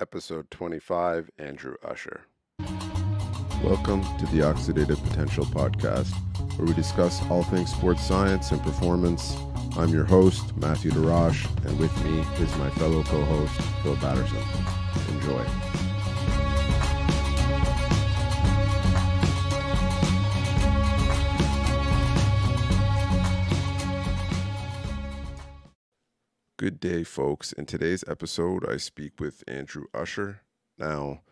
episode 25, Andrew Usher. Welcome to the Oxidative Potential Podcast, where we discuss all things sports science and performance. I'm your host, Matthew Darash, and with me is my fellow co host, Phil Batterson. Enjoy. Good day, folks. In today's episode, I speak with Andrew Usher. Now,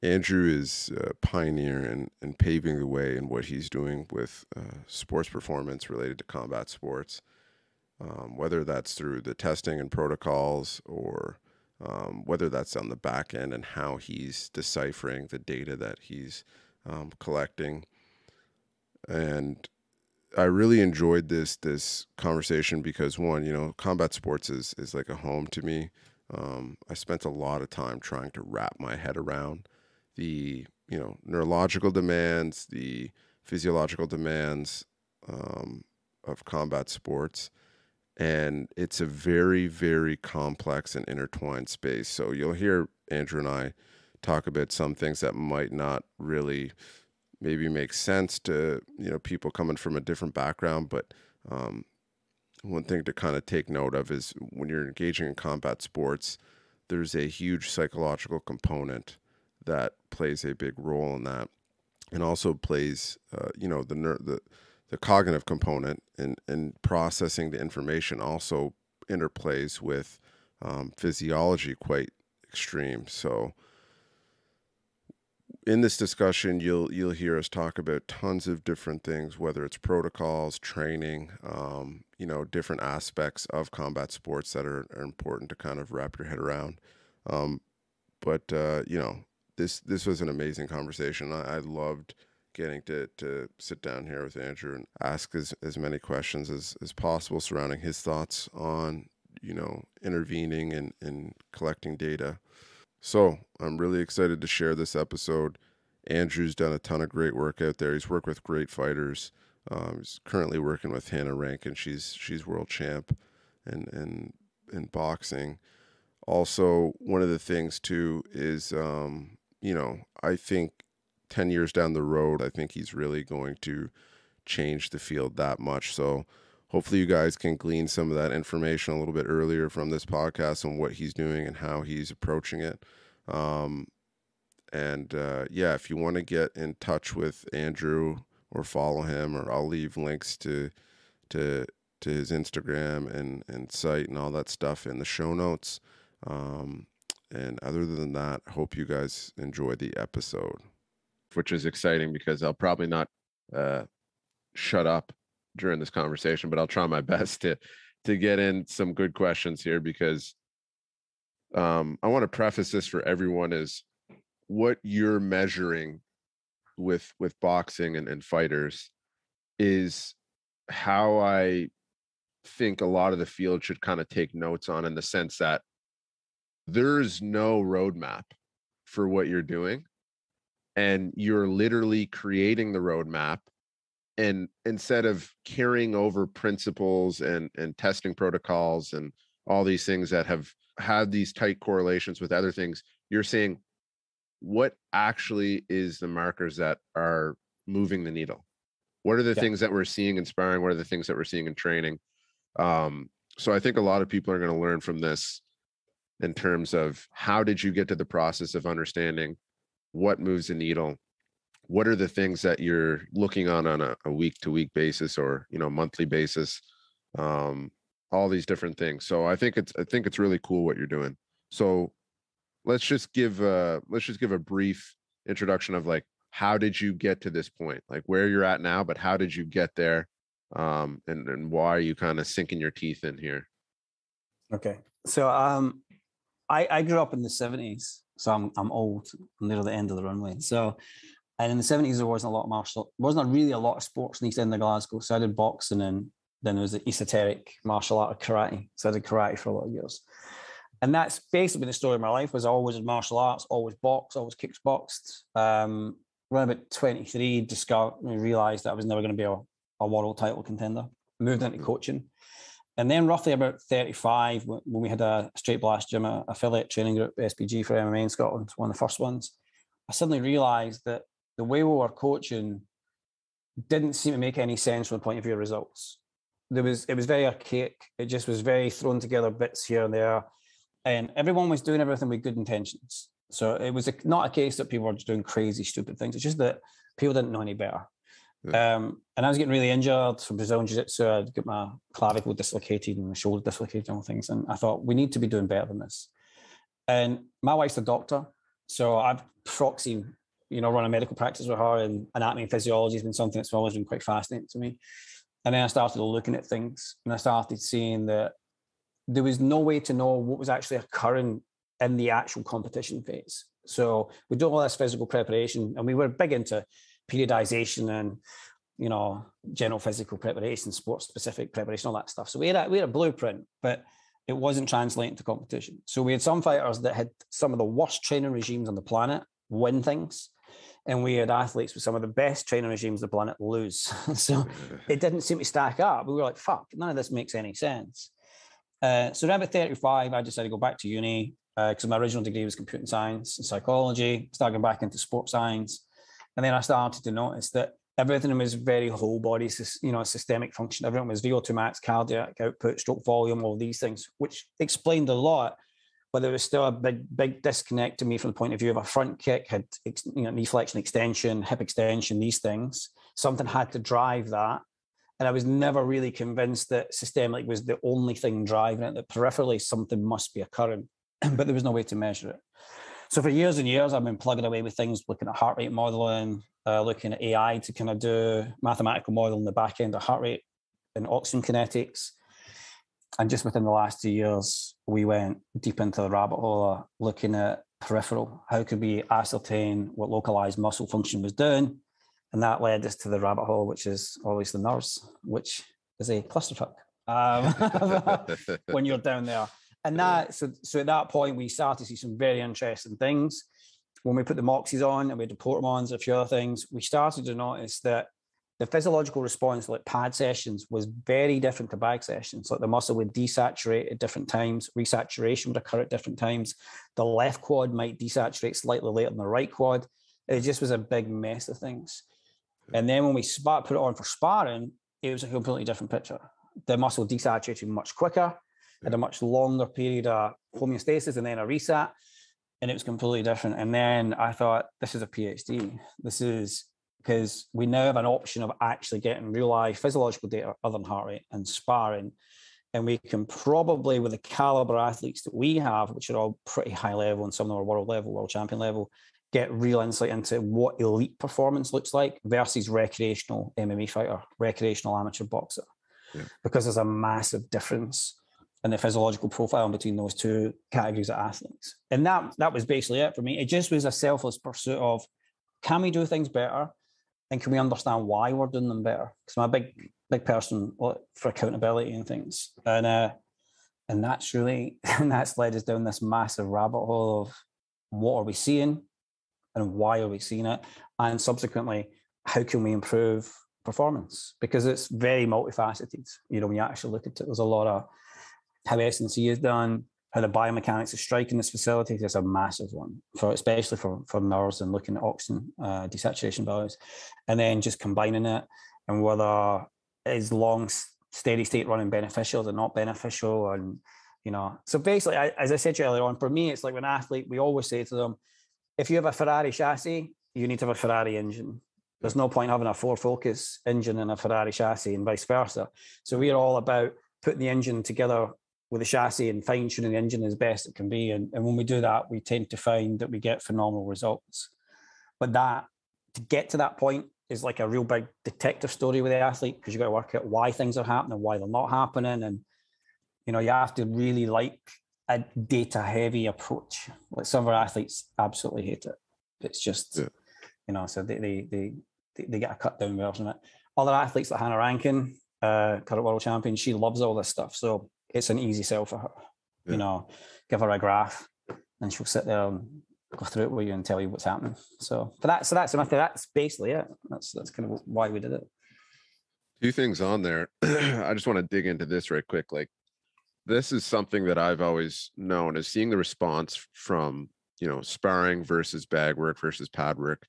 Andrew is a pioneer in, in paving the way in what he's doing with uh, sports performance related to combat sports, um, whether that's through the testing and protocols or um, whether that's on the back end and how he's deciphering the data that he's um, collecting. And I really enjoyed this this conversation because one, you know, combat sports is is like a home to me. Um, I spent a lot of time trying to wrap my head around the you know neurological demands, the physiological demands um, of combat sports, and it's a very very complex and intertwined space. So you'll hear Andrew and I talk about some things that might not really maybe makes sense to you know people coming from a different background but um, one thing to kind of take note of is when you're engaging in combat sports there's a huge psychological component that plays a big role in that and also plays uh, you know the the the cognitive component and and processing the information also interplays with um, physiology quite extreme. So in this discussion, you'll you'll hear us talk about tons of different things, whether it's protocols, training, um, you know, different aspects of combat sports that are, are important to kind of wrap your head around. Um, but uh, you know, this this was an amazing conversation. I, I, loved getting to to sit down here with Andrew and ask as, as many questions as, as possible surrounding his thoughts on you know intervening and, and collecting data. So I'm really excited to share this episode. Andrew's done a ton of great work out there. He's worked with great fighters. Um, he's currently working with Hannah Rankin. She's she's world champ, and and in boxing. Also, one of the things too is, um, you know, I think ten years down the road, I think he's really going to change the field that much. So hopefully you guys can glean some of that information a little bit earlier from this podcast on what he's doing and how he's approaching it. Um, and uh, yeah, if you want to get in touch with Andrew or follow him, or I'll leave links to to to his Instagram and and site and all that stuff in the show notes. Um, and other than that, hope you guys enjoy the episode, which is exciting because I'll probably not uh, shut up during this conversation, but I'll try my best to to get in some good questions here because um, I want to preface this for everyone is what you're measuring with with boxing and, and fighters is how I think a lot of the field should kind of take notes on in the sense that there's no roadmap for what you're doing and you're literally creating the roadmap and instead of carrying over principles and and testing protocols and all these things that have had these tight correlations with other things you're saying what actually is the markers that are moving the needle? What are the yeah. things that we're seeing in sparring what are the things that we're seeing in training? Um, so i think a lot of people are going to learn from this in terms of how did you get to the process of understanding what moves the needle what are the things that you're looking on on a, a week to week basis or you know monthly basis? Um all these different things. So i think it's i think it's really cool what you're doing. So let's just give uh let's just give a brief introduction of like how did you get to this point? Like where you're at now but how did you get there? Um and and why are you kind of sinking your teeth in here? Okay. So um i i grew up in the 70s so i'm i'm old i'm near the end of the runway. So and in the 70s, there wasn't a lot of martial, wasn't really a lot of sports in the East End of Glasgow. So I did boxing and then there was the esoteric martial art of karate. So I did karate for a lot of years. And that's basically the story of my life was I always in martial arts, always boxed, always kickboxed. Um, around about 23, discovered, realized that I was never going to be a, a world title contender. Moved into coaching. And then roughly about 35, when we had a straight blast gym, affiliate training group, SBG for MMA in Scotland, one of the first ones, I suddenly realized that the way we were coaching didn't seem to make any sense from the point of view of results. There was it was very archaic. It just was very thrown together bits here and there, and everyone was doing everything with good intentions. So it was a, not a case that people were just doing crazy, stupid things. It's just that people didn't know any better. Yeah. Um, and I was getting really injured from Brazilian Jiu Jitsu. I'd get my clavicle dislocated and my shoulder dislocated and all things. And I thought, we need to be doing better than this. And my wife's a doctor. So I've proxy, you know, run a medical practice with her, and anatomy and physiology has been something that's always been quite fascinating to me. And then I started looking at things and I started seeing that there was no way to know what was actually occurring in the actual competition phase. So we do all this physical preparation, and we were big into periodization and you know general physical preparation, sports specific preparation, all that stuff. So we had a, we had a blueprint, but it wasn't translating to competition. So we had some fighters that had some of the worst training regimes on the planet win things, and we had athletes with some of the best training regimes the planet lose. so it didn't seem to stack up. We were like, "Fuck, none of this makes any sense." Uh, so around about 35, I decided to go back to uni because uh, my original degree was computer science and psychology, starting back into sports science. And then I started to notice that everything was very whole body, you know, systemic function. Everything was VO2 max, cardiac output, stroke volume, all these things, which explained a lot. But there was still a big, big disconnect to me from the point of view of a front kick, had you know, knee flexion extension, hip extension, these things. Something had to drive that. And I was never really convinced that systemic was the only thing driving it, that peripherally something must be occurring, but there was no way to measure it. So for years and years, I've been plugging away with things, looking at heart rate modeling, uh, looking at AI to kind of do mathematical modeling the back end of heart rate and oxygen kinetics. And just within the last two years, we went deep into the rabbit hole, looking at peripheral. How could we ascertain what localized muscle function was doing? And that led us to the rabbit hole, which is always the NIRS, which is a clusterfuck um, when you're down there and that so so at that point we started to see some very interesting things when we put the moxies on and we had the portamons a few other things we started to notice that the physiological response like pad sessions was very different to bag sessions. Like the muscle would desaturate at different times resaturation would occur at different times. The left quad might desaturate slightly later than the right quad. It just was a big mess of things. Hmm. And then when we spot put it on for sparring it was a completely different picture. The muscle desaturated much quicker hmm. had a much longer period of homeostasis and then a reset, and it was completely different. And then I thought, this is a PhD. This is because we now have an option of actually getting real life physiological data other than heart rate and sparring. And we can probably, with the caliber athletes that we have, which are all pretty high level and some of them are world level, world champion level, get real insight into what elite performance looks like versus recreational MMA fighter, recreational amateur boxer. Yeah. Because there's a massive difference in the physiological profile between those two categories of athletes. And that that was basically it for me. It just was a selfless pursuit of can we do things better and can we understand why we're doing them better? Because I'm a big big person for accountability and things. And uh and that's really and that's led us down this massive rabbit hole of what are we seeing and why are we seeing it? And subsequently, how can we improve performance? Because it's very multifaceted. You know, when you actually look at it, there's a lot of how S&C is done, how the biomechanics of striking this facility is a massive one for especially for for NIRS and looking at oxygen uh, desaturation values, and then just combining it and whether is long steady state running beneficial or not beneficial, and you know. So basically, I, as I said to you earlier on, for me, it's like when athlete, we always say to them, if you have a Ferrari chassis, you need to have a Ferrari engine. There's no point having a Ford Focus engine and a Ferrari chassis, and vice versa. So we're all about putting the engine together with the chassis and fine tuning the engine as best it can be. And, and when we do that, we tend to find that we get phenomenal results. But that to get to that point is like a real big detective story with the athlete because you've got to work out why things are happening, why they're not happening. And, you know, you have to really like a data heavy approach. Like some of our athletes absolutely hate it. It's just, yeah. you know, so they, they, they, they get a cut down version of it. Other athletes like Hannah Rankin, uh, current world champion, she loves all this stuff. So it's an easy sell for her. Yeah. You know, give her a graph and she'll sit there and go through it with you and tell you what's happening. So, for that, so that's that's basically it. That's that's kind of why we did it. Two things on there. I just want to dig into this right quick. Like this is something that I've always known as seeing the response from, you know, sparring versus bag work versus pad work.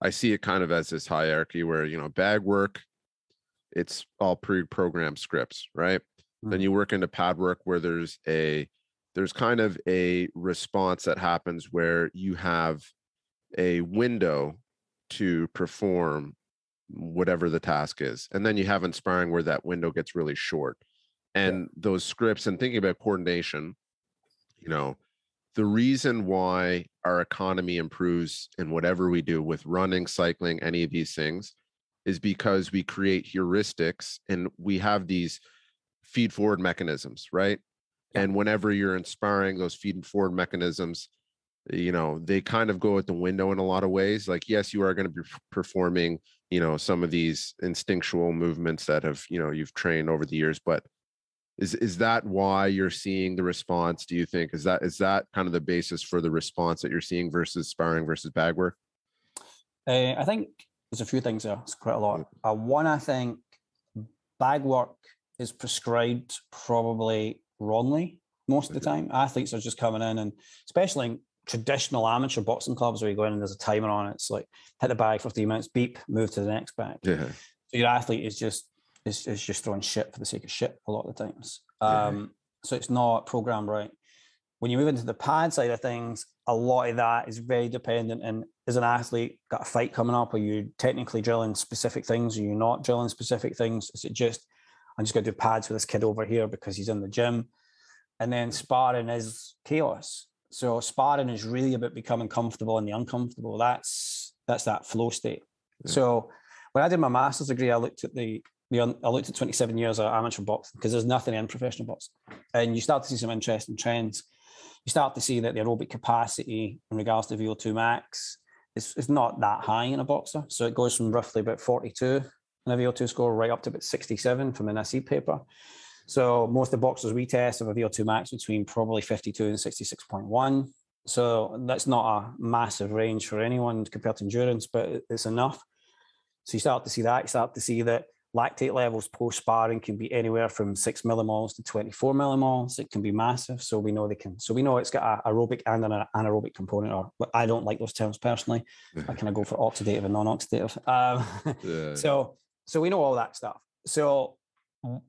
I see it kind of as this hierarchy where, you know, bag work, it's all pre-programmed scripts, right? Mm-hmm. Then you work into pad work where there's a there's kind of a response that happens where you have a window to perform whatever the task is. And then you have in sparring where that window gets really short. And yeah. those scripts and thinking about coordination, you know, the reason why our economy improves in whatever we do with running, cycling, any of these things is because we create heuristics and we have these feed forward mechanisms, right? And whenever you're in sparring those feed and forward mechanisms, you know, they kind of go at the window in a lot of ways. Like, yes, you are going to be performing, you know, some of these instinctual movements that have, you know, you've trained over the years, but is is that why you're seeing the response do you think is that is that kind of the basis for the response that you're seeing versus sparring versus bag work uh, i think there's a few things there it's quite a lot uh, one i think bag work is prescribed probably wrongly most of the time athletes are just coming in and especially in traditional amateur boxing clubs where you go in and there's a timer on it. It's like hit the bag for three minutes, beep, move to the next bag. Yeah. So your athlete is just is, is just throwing shit for the sake of shit a lot of the times. Um, yeah. So it's not programmed right. When you move into the pad side of things, a lot of that is very dependent. And as an athlete, got a fight coming up, are you technically drilling specific things? Are you not drilling specific things? Is it just I'm just going to do pads with this kid over here because he's in the gym? And then sparring is chaos. So sparring is really about becoming comfortable in the uncomfortable. That's that's that flow state. Yeah. So when I did my master's degree, I looked at the, the I looked at 27 years of amateur boxing because there's nothing in professional boxing, and you start to see some interesting trends. You start to see that the aerobic capacity in regards to VO2 max is, is not that high in a boxer. So it goes from roughly about 42 a VO2 score right up to about 67 from an SE paper. So most of the boxers we test have a VO2 max between probably 52 and 66.1. So that's not a massive range for anyone compared to endurance, but it's enough. So you start to see that. You start to see that lactate levels post sparring can be anywhere from six millimoles to 24 millimoles. It can be massive. So we know they can. So we know it's got an aerobic and an anaerobic component. Or I don't like those terms personally. I kind of go for oxidative and non-oxidative. Um, yeah. So so we know all that stuff. So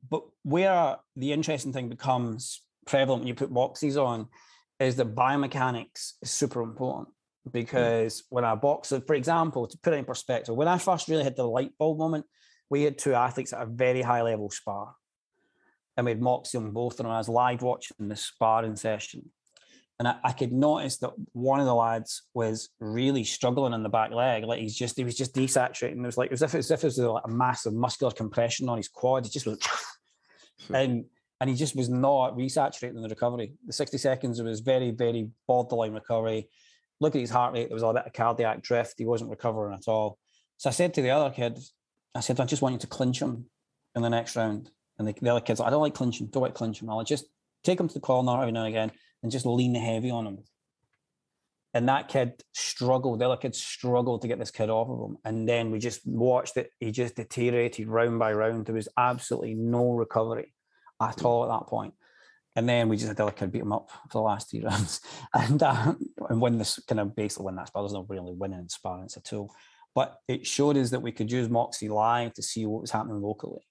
but where the interesting thing becomes prevalent when you put boxes on is that biomechanics is super important hmm. because when a boxer, for example, to put it in perspective, when I first really had the light bulb moment, we had two athletes at a very high level spar. And we had Moxy on both of them. I was live watching the sparring session and I, I, could notice that one of the lads was really struggling in the back leg. Like he's just he was just desaturating. It was like as if as if it was like a massive muscular compression on his quad. He just was, and and he just was not resaturating in the recovery. The 60 seconds was very, very borderline recovery. Look at his heart rate, there was a bit of cardiac drift. He wasn't recovering at all. So I said to the other kid, I said, I just want you to clinch him in the next round. And the, the other kid's like, I don't like clinching, don't like clinching. I'll just take him to the corner every now and again and just lean heavy on him. And that kid struggled. The other kid struggled to get this kid off of him. And then we just watched it. He just deteriorated round by round. There was absolutely no recovery at all at that point. And then we just had the other kid beat him up for the last three rounds. And uh, and win this kind of basically win that spar. There's no really winning in sparring, it's a tool. But it showed us that we could use Moxy live to see what was happening locally.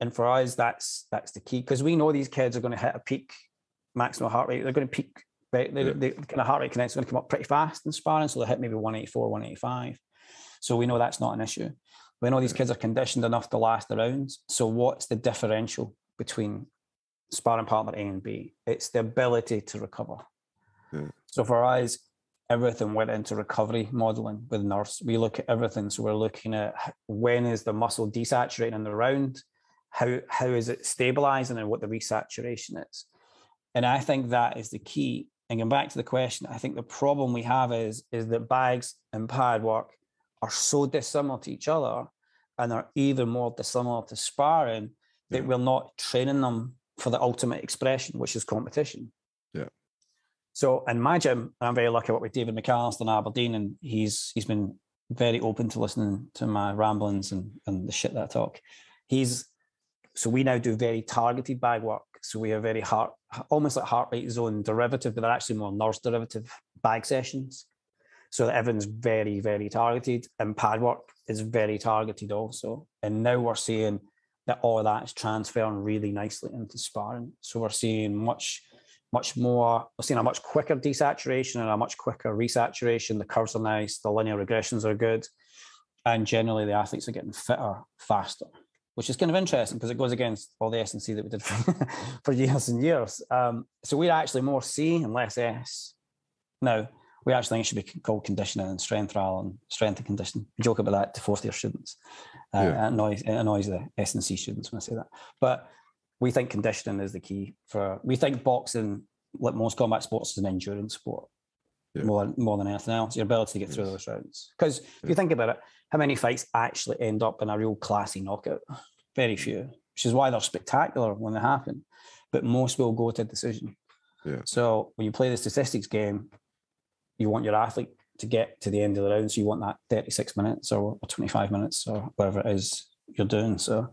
And for us, that's that's the key because we know these kids are going to hit a peak maximum heart rate. They're going to peak. They, they, yeah. they kind of heart rate kinetics going to come up pretty fast in sparring, so they'll hit maybe 184, 185. So we know that's not an issue. We know these kids are conditioned enough to last the rounds. So what's the differential between sparring partner A and B? It's the ability to recover. Yeah. So for us, everything went into recovery modeling with NIRS. We look at everything. So we're looking at when is the muscle desaturating in the round, how how is it stabilizing, and what the resaturation is. And I think that is the key. And going back to the question, I think the problem we have is is that bags and pad work are so dissimilar to each other and are even more dissimilar to sparring that yeah. we're not training them for the ultimate expression, which is competition. Yeah. So in my gym, I'm very lucky with David McAllister in Aberdeen, and he's he's been very open to listening to my ramblings and, and the shit that I talk. he's so we now do very targeted bag work. So we have very heart, almost like heart rate zone derivative, but they're actually more NIRS derivative bag sessions. So that everyone's very, very targeted, and pad work is very targeted also. And now we're seeing that all of that is transferring really nicely into sparring. So we're seeing much, much more, we're seeing a much quicker desaturation and a much quicker resaturation. The curves are nice, the linear regressions are good. And generally the athletes are getting fitter faster, which is kind of interesting because it goes against all the S and C that we did for, for years and years. Um, so we're actually more C and less S. Now, we actually think it should be called conditioning and strength rather than strength and conditioning. We joke about that to fourth year students. Uh, yeah. it, annoys, it annoys the S and C students when I say that. But we think conditioning is the key for. We think boxing, like most combat sports, is an endurance sport yeah. more more than anything else. Your ability to get yes. through those rounds. Because if yeah. you think about it, how many fights actually end up in a real classy knockout? Very mm. few. Which is why they're spectacular when they happen, but most will go to decision. Yeah. So when you play the statistics game, you want your athlete to get to the end of the round. So you want that 36 minutes or, or 25 minutes or whatever it is you're doing. So,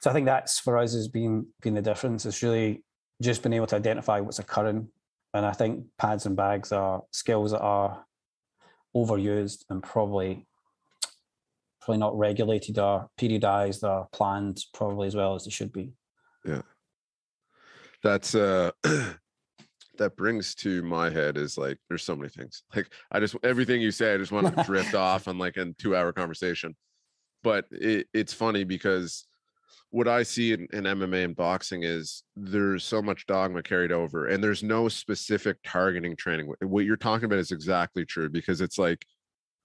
so I think that's for us has been been the difference. It's really just being able to identify what's occurring. And I think pads and bags are skills that are overused and probably probably not regulated or periodized or planned probably as well as they should be. Yeah. That's uh that brings to my head is like there's so many things. Like I just everything you say, I just want to drift off on like a two hour conversation. But it, it's funny because what I see in, in MMA and boxing is there's so much dogma carried over, and there's no specific targeting training. What you're talking about is exactly true because it's like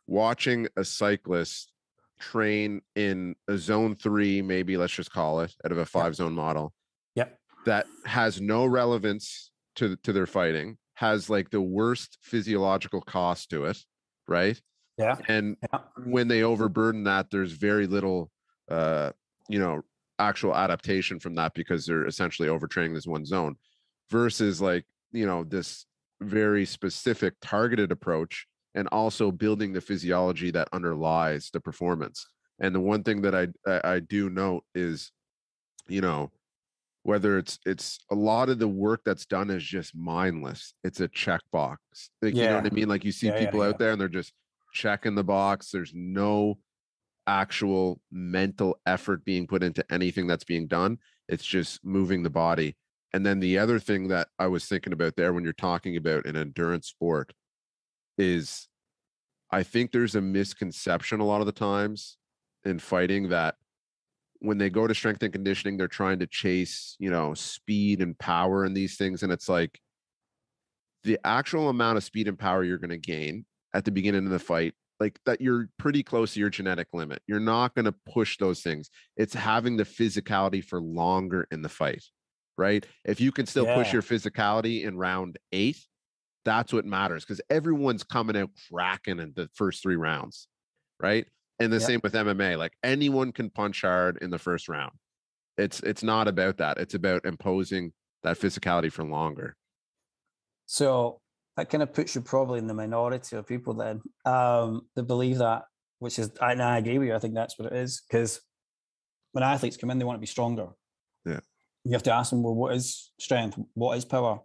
watching a cyclist train in a zone three, maybe let's just call it out of a five zone model. Yep. That has no relevance to to their fighting has like the worst physiological cost to it, right? Yeah. And yeah. when they overburden that, there's very little uh, you know, actual adaptation from that because they're essentially overtraining this one zone versus like, you know, this very specific targeted approach and also building the physiology that underlies the performance. And the one thing that I I, I do note is, you know, whether it's it's a lot of the work that's done is just mindless. It's a checkbox. Like yeah. you know what i mean? Like you see yeah, people yeah, out there and they're just checking the box. There's no actual mental effort being put into anything that's being done it's just moving the body and then the other thing that i was thinking about there when you're talking about an endurance sport is i think there's a misconception a lot of the times in fighting that when they go to strength and conditioning, they're trying to chase, you know, speed and power and these things. And it's like the actual amount of speed and power you're going to gain at the beginning of the fight, like that you're pretty close to your genetic limit. You're not going to push those things. It's having the physicality for longer in the fight, right? If you can still yeah. push your physicality in round eight, that's what matters because everyone's coming out cracking in the first three rounds, right? And the yep. same with MMA. Like anyone can punch hard in the first round. It's it's not about that. It's about imposing that physicality for longer. So that kind of puts you probably in the minority of people then um, that believe that, which is I, I agree with you. I think that's what it is because when athletes come in, they want to be stronger. Yeah. You have to ask them, well, what is strength? What is power?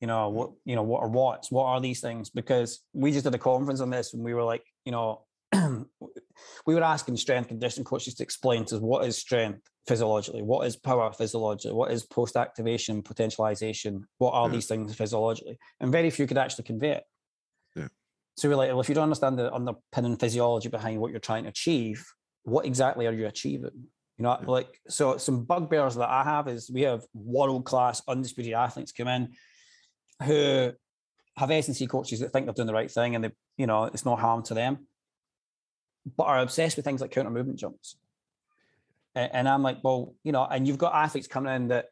You know, what you know, what are watts? What are these things? Because we just did a conference on this and we were like, you know, we were asking strength conditioning coaches to explain to us what is strength physiologically, what is power physiologically, what is post activation potentialization, what are yeah. these things physiologically, and very few could actually convey it. Yeah. So we're like, well, if you don't understand the underpinning physiology behind what you're trying to achieve, what exactly are you achieving? You know, yeah. like so some bugbears that I have is we have world class undisputed athletes come in who have S and C coaches that think they're doing the right thing and they, you know, it's no harm to them but are obsessed with things like counter movement jumps. And, and I'm like, well, you know, and you've got athletes coming in that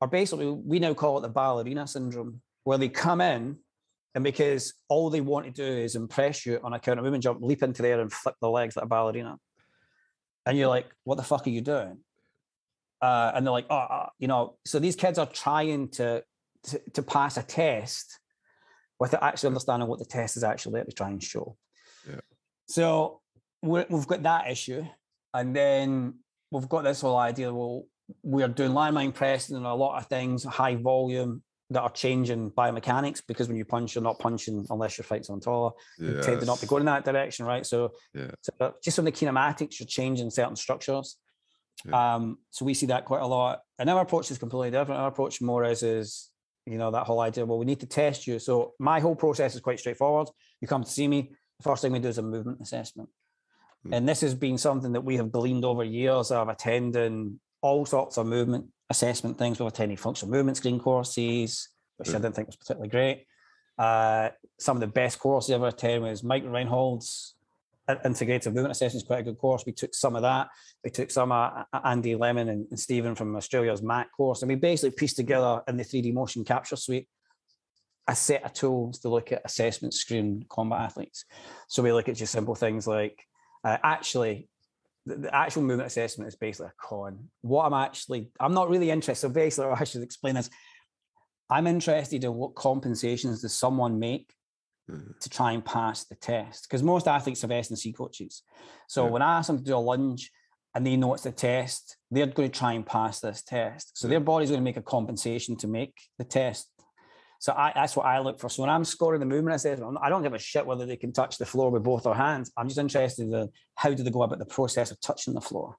are basically, we now call it the ballerina syndrome, where they come in and because all they want to do is impress you on a counter movement jump, leap into there and flip the legs like a ballerina. And you're like, what the fuck are you doing? Uh, and they're like, oh, uh, you know, so these kids are trying to, to, to pass a test without actually understanding what the test is actually there to try and show. Yeah. So we have got that issue, and then we've got this whole idea. Well, we're doing landmine pressing and a lot of things, high volume that are changing biomechanics because when you punch, you're not punching unless your fight's on taller. You tend to not be going in that direction, right? So, Yeah. so just on the kinematics, you're changing certain structures. Yeah. Um, so we see that quite a lot. And our approach is completely different. Our approach more is is you know that whole idea. Well, we need to test you. So my whole process is quite straightforward. You come to see me. The first thing we do is a movement assessment. And this has been something that we have gleaned over years of attending all sorts of movement assessment things. We've attended functional movement screen courses, which I didn't think was particularly great. Uh, some of the best courses I ever attended was Mike Reinold's uh, integrative movement assessment is quite a good course. We took some of that. We took some uh, Andy Lemon and, and Stephen from Australia's MAC course, and we basically pieced together in the 3D motion capture suite a set of tools to look at assessment screen combat athletes. So we look at just simple things like uh, actually the, the actual movement assessment is basically a con. What I'm actually, I'm not really interested. So basically, I should explain this. I'm interested in what compensations does someone make Mhm. to try and pass the test because most athletes have S and C coaches. So Yeah. when I ask them to do a lunge and they know it's a test, they're going to try and pass this test. So Yeah. their body's going to make a compensation to make the test. So I, that's what I look for. So when I'm scoring the movement assessment, I'm- I don't give a shit whether they can touch the floor with both their hands. I'm just interested in how do they go about the process of touching the floor.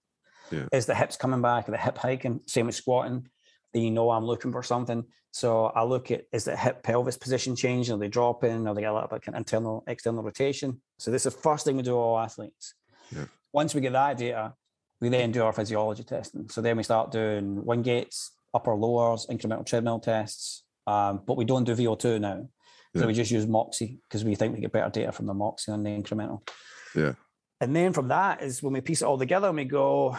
Yeah. Is the hips coming back? Are the hip hiking? Same with squatting. Then you know I'm looking for something. So I look at is the hip pelvis position changing? Are they dropping? Are they got a little bit of internal, external rotation? So this is the first thing we do all athletes. Yeah. Once we get that data, we then do our physiology testing. So then we start doing Wingates, upper lowers, incremental treadmill tests. Um, but we don't do VO2 now. So Yeah. we just use Moxy because we think we get better data from the Moxy than the incremental. Yeah. And then from that is when we piece it all together and we go,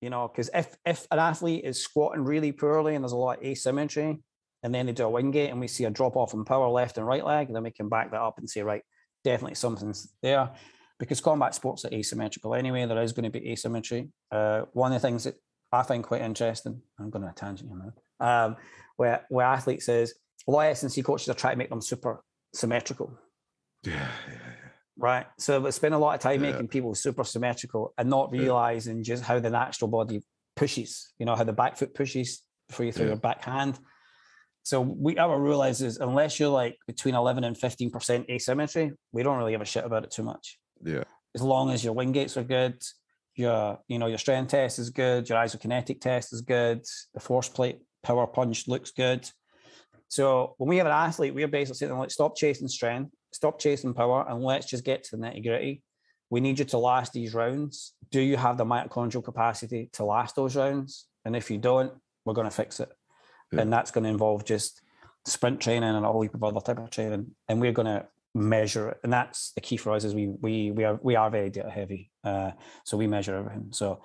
you know, because if if an athlete is squatting really poorly and there's a lot of asymmetry, and then they do a Wingate and we see a drop off in power left and right leg, then we can back that up and say, right, definitely something's there. Because combat sports are asymmetrical anyway, there is going to be asymmetry. Uh, one of the things that I find quite interesting, I'm going to a tangent here now, um, where, where athletes is a lot of S&C coaches are trying to make them super symmetrical Yeah. Yeah. yeah. right? So we spend a lot of time Yeah. making people super symmetrical and not realizing just how the natural body pushes, you know, how the back foot pushes before you throw your back hand. So we our rule is, is unless you're like between 11 and 15% asymmetry, we don't really give a shit about it too much. Yeah. As long as your Wingates are good, your, you know, your strength test is good, your isokinetic test is good, the force plate power punch looks good. So when we have an athlete, we're basically saying, like, stop chasing strength, stop chasing power, and let's just get to the nitty gritty. We need you to last these rounds. Do you have the mitochondrial capacity to last those rounds? And if you don't, we're going to fix it. Yeah. And that's going to involve just sprint training and a whole heap of other type of training. And we're going to measure it. And that's the key for us is we we we are we are very data heavy. Uh, so we measure everything. So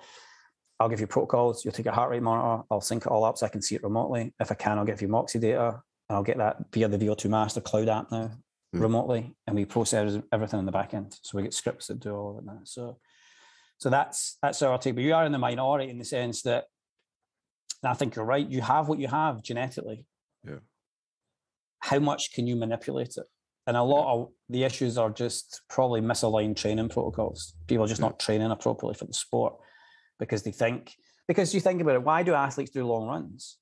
I'll give you protocols. You'll take a heart rate monitor. I'll sync it all up so I can see it remotely. If I can, I'll give you Moxy data. I'll get that via the VO2 Master cloud app now Mm. remotely, and we process everything in the back end. So we get scripts that do all of it now. So, so that's that's our take. But you are in the minority in the sense that, I think you're right. You have what you have genetically. Yeah. How much can you manipulate it? And a lot of the issues are just probably misaligned training protocols. People are just Yeah. not training appropriately for the sport because they think because you think about it, why do athletes do long runs?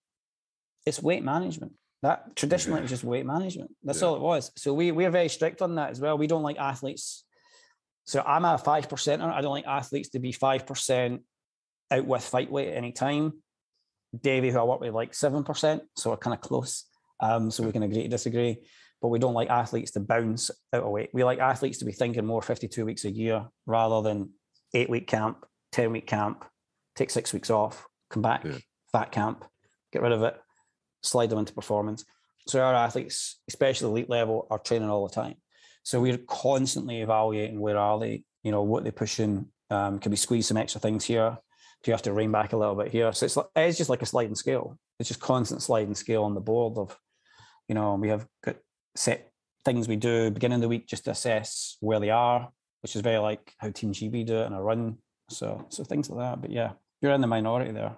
It's weight management. That traditionally it was just weight management. That's Yeah. all it was. So we we're very strict on that as well. We don't like athletes. So I'm a five percenter. I don't like athletes to be five percent out with fight weight at any time. Davey, who I work with, like seven percent. So we're kind of close. Um, so we can agree to disagree. But we don't like athletes to bounce out of weight. We like athletes to be thinking more 52 weeks a year rather than eight week camp, 10 week camp, take six weeks off, come back, Yeah. fat camp, get rid of it, slide them into performance. So our athletes, especially elite level, are training all the time. So we're constantly evaluating where are they, you know, what they're pushing. Um, can we squeeze some extra things here? Do you have to rein back a little bit here? So it's like, it's just like a sliding scale. It's just constant sliding scale on the board of, you know, we have got set things we do beginning of the week just to assess where they are, which is very like how Team GB do it in a run. So so things like that. But yeah, you're in the minority there,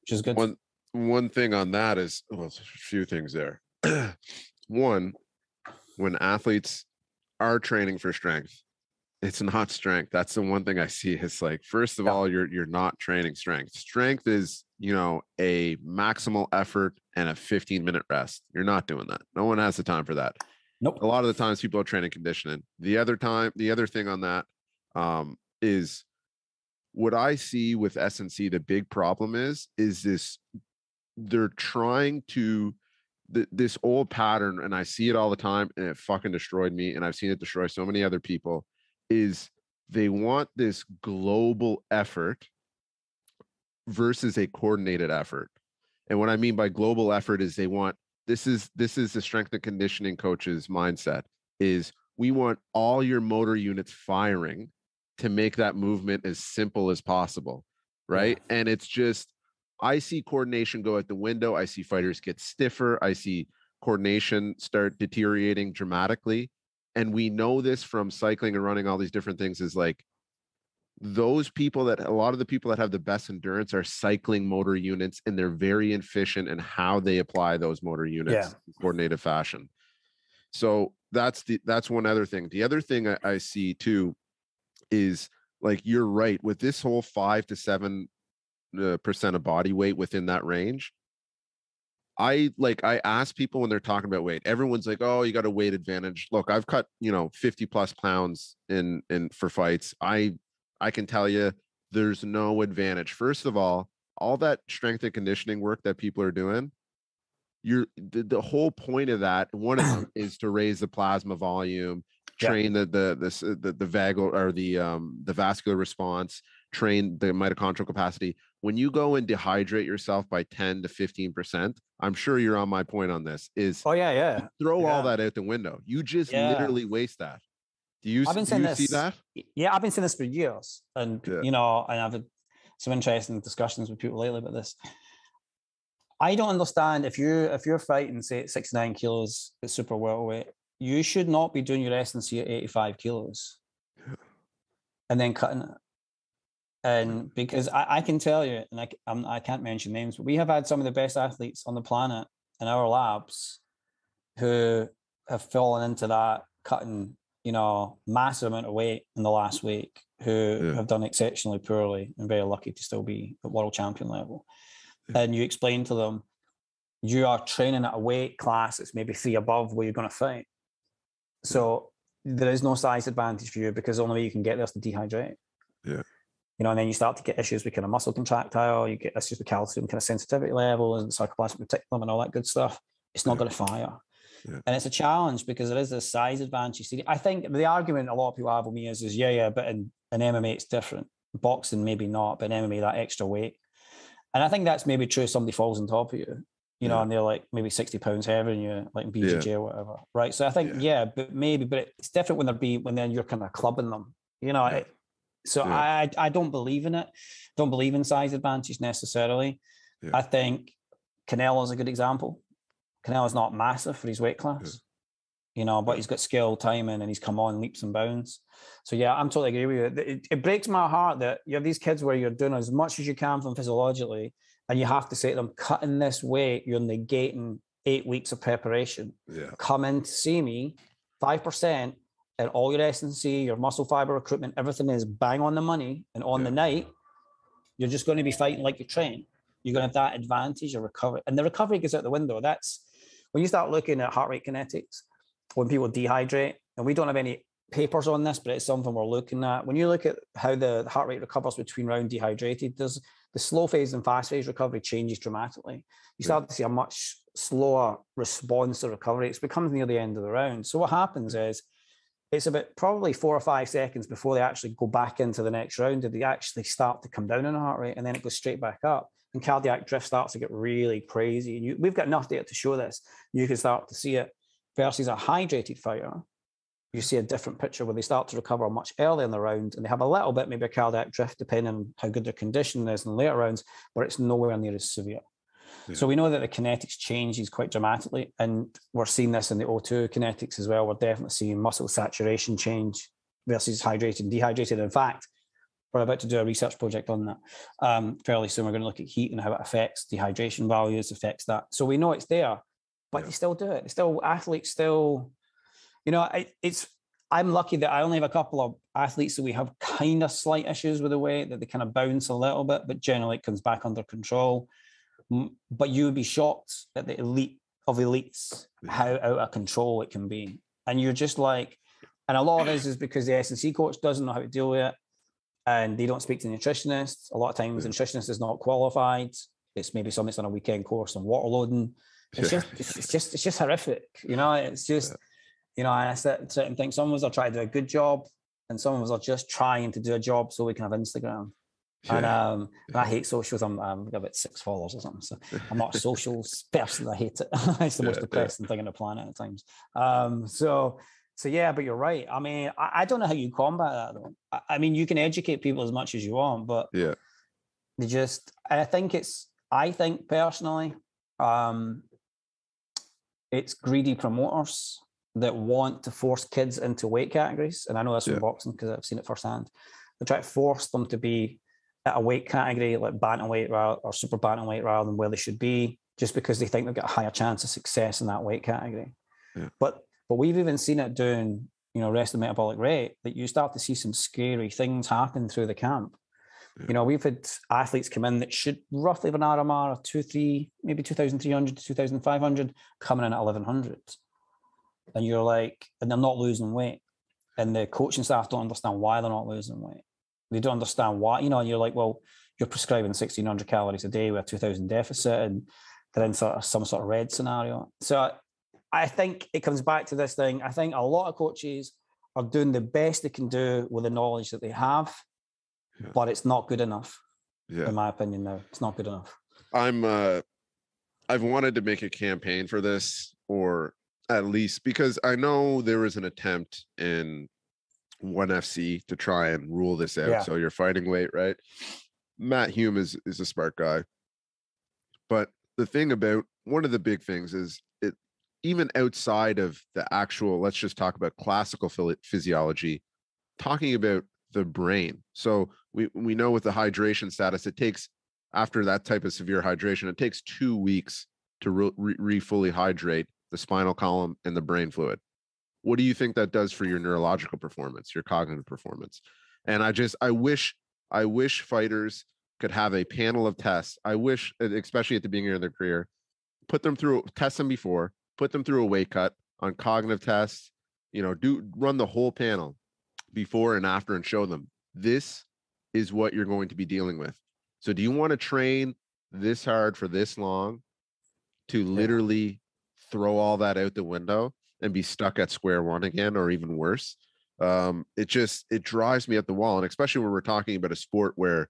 which is good. One one thing on that is well, a few things there. one, when athletes are training for strength, It's not strength. That's the one thing I see. It's like, first of Yeah. all, you're you're not training strength. Strength is, you know, a maximal effort and a 15 minute rest. You're not doing that. No one has the time for that. Nope. A lot of the times people are training conditioning. The other time, the other thing on that um, is what I see with SNC, the big problem is, is this they're trying to th- this old pattern, and I see it all the time, and it fucking destroyed me, and I've seen it destroy so many other people, is they want this global effort versus a coordinated effort. And what I mean by global effort is they want this is this is the strength and conditioning coach's mindset is we want all your motor units firing to make that movement as simple as possible right? And it's just i see coordination go out the window i see fighters get stiffer i see coordination start deteriorating dramatically and we know this from cycling and running all these different things is like those people that a lot of the people that have the best endurance are cycling motor units and they're very efficient in how they apply those motor units in coordinated fashion. So that's the that's one other thing. The other thing i, I see too is like you're right with this whole five to seven uh, percent of body weight within that range i like i ask people when they're talking about weight everyone's like oh you got a weight advantage. Look i've cut you know 50 plus pounds in in for fights. I i can tell you there's no advantage. First of all all that strength and conditioning work that people are doing you're the, the whole point of that one of them is to raise the plasma volume Yeah. train the the the the, the vagal or the um the vascular response train the mitochondrial capacity when you go and dehydrate yourself by 10 to 15 percent i'm sure you're on my point on this is Oh yeah, yeah. throw all that out the window you just Yeah. literally waste that do you, I've been you see that Yeah, I've been saying this for years, and Yeah. you know, and I've had some interesting discussions with people lately about this. I don't understand if you if you're fighting say at 69 kilos at super welterweight, you should not be doing your S&C at 85 kilos and then cutting it. And because I, I can tell you, and I, I'm, I can't mention names, but we have had some of the best athletes on the planet in our labs who have fallen into that cutting, you know, massive amount of weight in the last week, who Yeah. have done exceptionally poorly and very lucky to still be at world champion level. Yeah. And you explain to them, you are training at a weight class that's maybe three above where you're going to fight. So there is no size advantage for you because the only way you can get there is to dehydrate. Yeah. You know, and then you start to get issues with kind of muscle contractile, you get issues with calcium kind of sensitivity levels and sarcoplasmic reticulum and all that good stuff. It's not Yeah. going to fire. Yeah. And it's a challenge because there is a size advantage. See, I think the argument a lot of people have with me is, is yeah, yeah, but in, in MMA it's different. Boxing maybe not, but in MMA that extra weight. And I think that's maybe true. if Somebody falls on top of you, you know, Yeah. and they're like maybe 60 pounds heavier than you, like in BJJ or whatever. Right. So I think, Yeah. yeah, but maybe, but it's different when they're being, when then you're kind of clubbing them, you know. Yeah. it- so Yeah. I, I don't believe in it. Don't believe in size advantage necessarily. Yeah. I think Canelo's a good example. Canelo's not massive for his weight class, you know, but he's got skill, timing, and he's come on leaps and bounds. So yeah, I'm totally agree with you. It, it breaks my heart that you have these kids where you're doing as much as you can from physiologically, and you have to say to them, cutting this weight, you're negating eight weeks of preparation. yeah Come in to see me, five percent, and all your S and C, your muscle fiber recruitment, everything is bang on the money. And on the night, you're just going to be fighting like you train. You're going to have that advantage of recovery, and the recovery goes out the window. That's when you start looking at heart rate kinetics. When people dehydrate, and we don't have any papers on this, but it's something we're looking at. When you look at how the heart rate recovers between round dehydrated, there's the slow phase and fast phase recovery changes dramatically. You start to see a much slower response to recovery. It becomes near the end of the round. So what happens is it's about probably four or five seconds before they actually go back into the next round that they actually start to come down in heart rate and then it goes straight back up. And cardiac drift starts to get really crazy. And you, we've got enough data to show this. You can start to see it versus a hydrated fighter. You see a different picture where they start to recover much earlier in the round and they have a little bit, maybe a cardiac drift, depending on how good their condition is in later rounds, but it's nowhere near as severe. So we know that the kinetics changes quite dramatically, and we're seeing this in the O2 kinetics as well. We're definitely seeing muscle saturation change versus hydrated and dehydrated. In fact, we're about to do a research project on that um, fairly soon. We're going to look at heat and how it affects dehydration values, affects that. So we know it's there, but Yeah. they still do it. They still athletes still, you know, I, it's. I'm lucky that I only have a couple of athletes that we have kind of slight issues with the weight that they kind of bounce a little bit, but generally it comes back under control. But you would be shocked at the elite of elites how out of control it can be, and you're just like, and a lot of this is because the S and C coach doesn't know how to deal with it, and they don't speak to nutritionists. A lot of times, the nutritionist is not qualified. It's maybe somebody's on a weekend course on water loading. It's just, it's just, it's just horrific. You know, it's just you know, I said certain things. Some of us are trying to do a good job, and some of us are just trying to do a job so we can have Instagram. Yeah. And um, yeah. I hate socials. I'm, I'm about six followers or something, so I'm not a social person. I hate it. it's the most depressing thing on the planet at times. Um, so, so yeah, but you're right. I mean, I, I don't know how you combat that though. I, I, mean, you can educate people as much as you want, but yeah, they just. I think it's. I think personally, um, it's greedy promoters that want to force kids into weight categories, and I know this yeah. from boxing because I've seen it firsthand. They try to force them to be at a weight category like bantamweight or super bantamweight rather than where they should be, just because they think they've got a higher chance of success in that weight category. Yeah. But but we've even seen it doing, you know, rest of metabolic rate that you start to see some scary things happen through the camp. Yeah. You know, we've had athletes come in that should roughly have an RMR of two, three, maybe 2,300 to 2,500, coming in at 1,100 and you're like, and they're not losing weight, and the coaching staff don't understand why they're not losing weight. They don't understand why, you know, and you're like, well, you're prescribing 1600 calories a day with a 2000 deficit, and they're in sort of some sort of red scenario. So I think it comes back to this thing. I think a lot of coaches are doing the best they can do with the knowledge that they have, yeah. but it's not good enough. Yeah. In my opinion, now it's not good enough. I'm uh I've wanted to make a campaign for this or at least because I know there was an attempt in one FC to try and rule this out. Yeah. So you're fighting weight, right? Matt Hume is is a smart guy. But the thing about one of the big things is it even outside of the actual let's just talk about classical physiology talking about the brain. So we we know with the hydration status it takes after that type of severe hydration it takes 2 weeks to re, re fully hydrate the spinal column, and the brain fluid. What do you think that does for your neurological performance, your cognitive performance? And I just, I wish, I wish fighters could have a panel of tests. I wish, especially at the beginning of their career, put them through, test them before, put them through a weight cut on cognitive tests, you know, do run the whole panel before and after and show them this is what you're going to be dealing with. So do you want to train this hard for this long to literally throw all that out the window and be stuck at square one again or even worse um it just it drives me at the wall and especially when we're talking about a sport where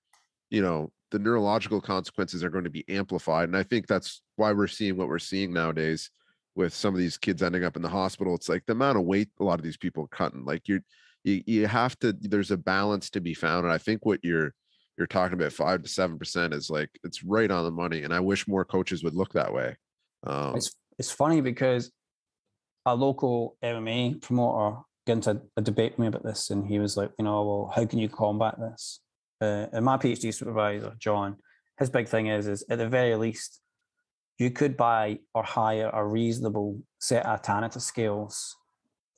you know the neurological consequences are going to be amplified and i think that's why we're seeing what we're seeing nowadays with some of these kids ending up in the hospital it's like the amount of weight a lot of these people are cutting like you're you, you have to there's a balance to be found and i think what you're you're talking about five to seven percent is like it's right on the money and i wish more coaches would look that way um, it's funny because a local MMA promoter got into a debate with me about this, and he was like, you know, well, how can you combat this? Uh, and my PhD supervisor, John, his big thing is, is at the very least, you could buy or hire a reasonable set of Tanita scales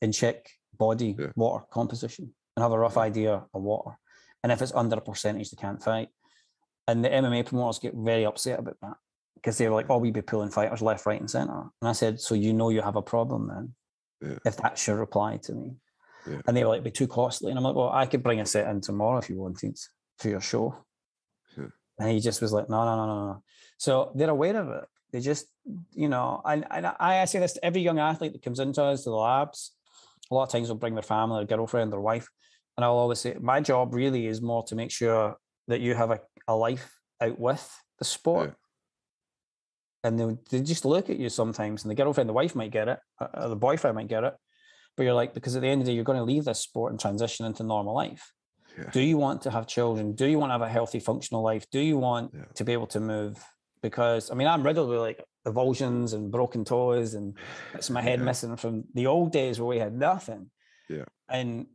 and check body yeah. water composition and have a rough idea of water. And if it's under a percentage, they can't fight. And the MMA promoters get very upset about that because they were like, "Oh, we'd be pulling fighters left, right, and center." And I said, "So you know you have a problem then, yeah. if that's your reply to me." Yeah. And they were like, "Be too costly," and I'm like, "Well, I could bring a set in tomorrow if you wanted for your show." Yeah. And he just was like, "No, no, no, no, no." So they're aware of it. They just, you know, and, and I, I say this to every young athlete that comes into us to the labs. A lot of times they'll bring their family, their girlfriend, their wife, and I'll always say, my job really is more to make sure that you have a, a life out with the sport and they they just look at you sometimes, and the girlfriend, the wife might get it, or uh, uh, the boyfriend might get it, but you're like, because at the end of the day, you're going to leave this sport and transition into normal life. Yeah. Do you want to have children? Do you want to have a healthy, functional life? Do you want yeah. to be able to move? Because I mean, I'm riddled with like avulsions and broken toes, and it's my head yeah. missing from the old days where we had nothing. Yeah. And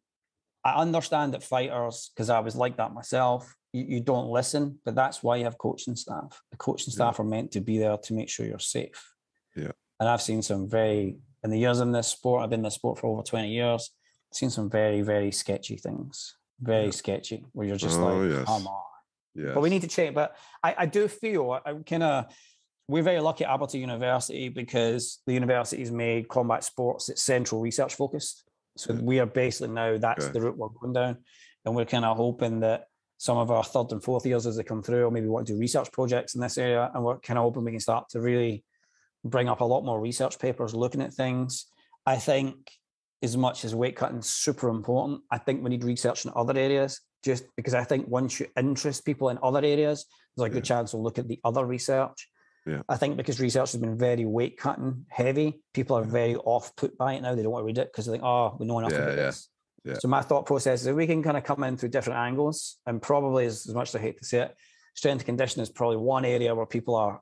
I understand that fighters, because I was like that myself, you, you don't listen, but that's why you have coaching staff. The coaching staff yeah. are meant to be there to make sure you're safe. Yeah. And I've seen some very in the years in this sport, I've been in this sport for over 20 years. seen some very, very sketchy things. Very Yeah. sketchy, where you're just Oh, like, yes. come on. Yeah. But we need to change. But I, I do feel I kind of we're very lucky at Abertay University because the university's made combat sports its central research focused. So Yeah. we are basically now that's Okay. the route we're going down, and we're kind of hoping that some of our third and fourth years as they come through, or maybe want to do research projects in this area, and we're kind of hoping we can start to really bring up a lot more research papers looking at things. I think as much as weight cutting is super important, I think we need research in other areas just because I think once you interest people in other areas, there's a good Yeah. chance we'll look at the other research. Yeah. I think because research has been very weight cutting heavy, people are Yeah. very off put by it now. They don't want to read it because they think, oh, we know enough Yeah, about yeah, this. Yeah. So my thought process is we can kind of come in through different angles and probably as, as much as I hate to say it, strength and conditioning is probably one area where people are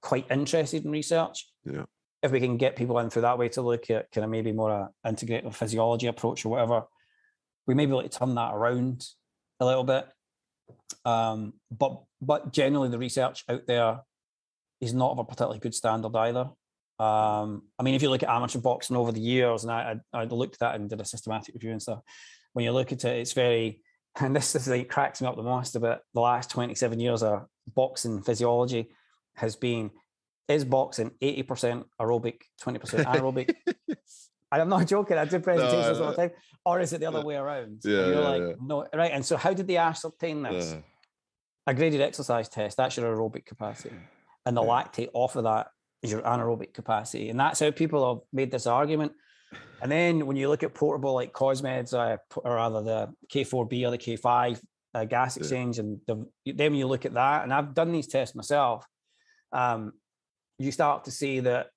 quite interested in research. Yeah. If we can get people in through that way to look at kind of maybe more a integrative physiology approach or whatever, we may be able to turn that around a little bit. Um, but but generally the research out there is not of a particularly good standard either. Um, I mean, if you look at amateur boxing over the years, and I, I, I looked at that and did a systematic review and stuff, when you look at it, it's very, and this is like cracks me up the most about the last 27 years of boxing physiology has been is boxing 80% aerobic, 20% anaerobic. I'm not joking. I do presentations all the time. Or is it the other Yeah. way around? Yeah, you're yeah, like, yeah. no, right. And so, how did they ascertain this? A graded exercise test, that's your aerobic capacity. And the lactate off of that your anaerobic capacity. And that's how people have made this argument. And then when you look at portable like Cosmeds, uh, or rather the K4B or the K5 uh, gas Yeah. exchange, and the, then when you look at that, and I've done these tests myself, um, you start to see that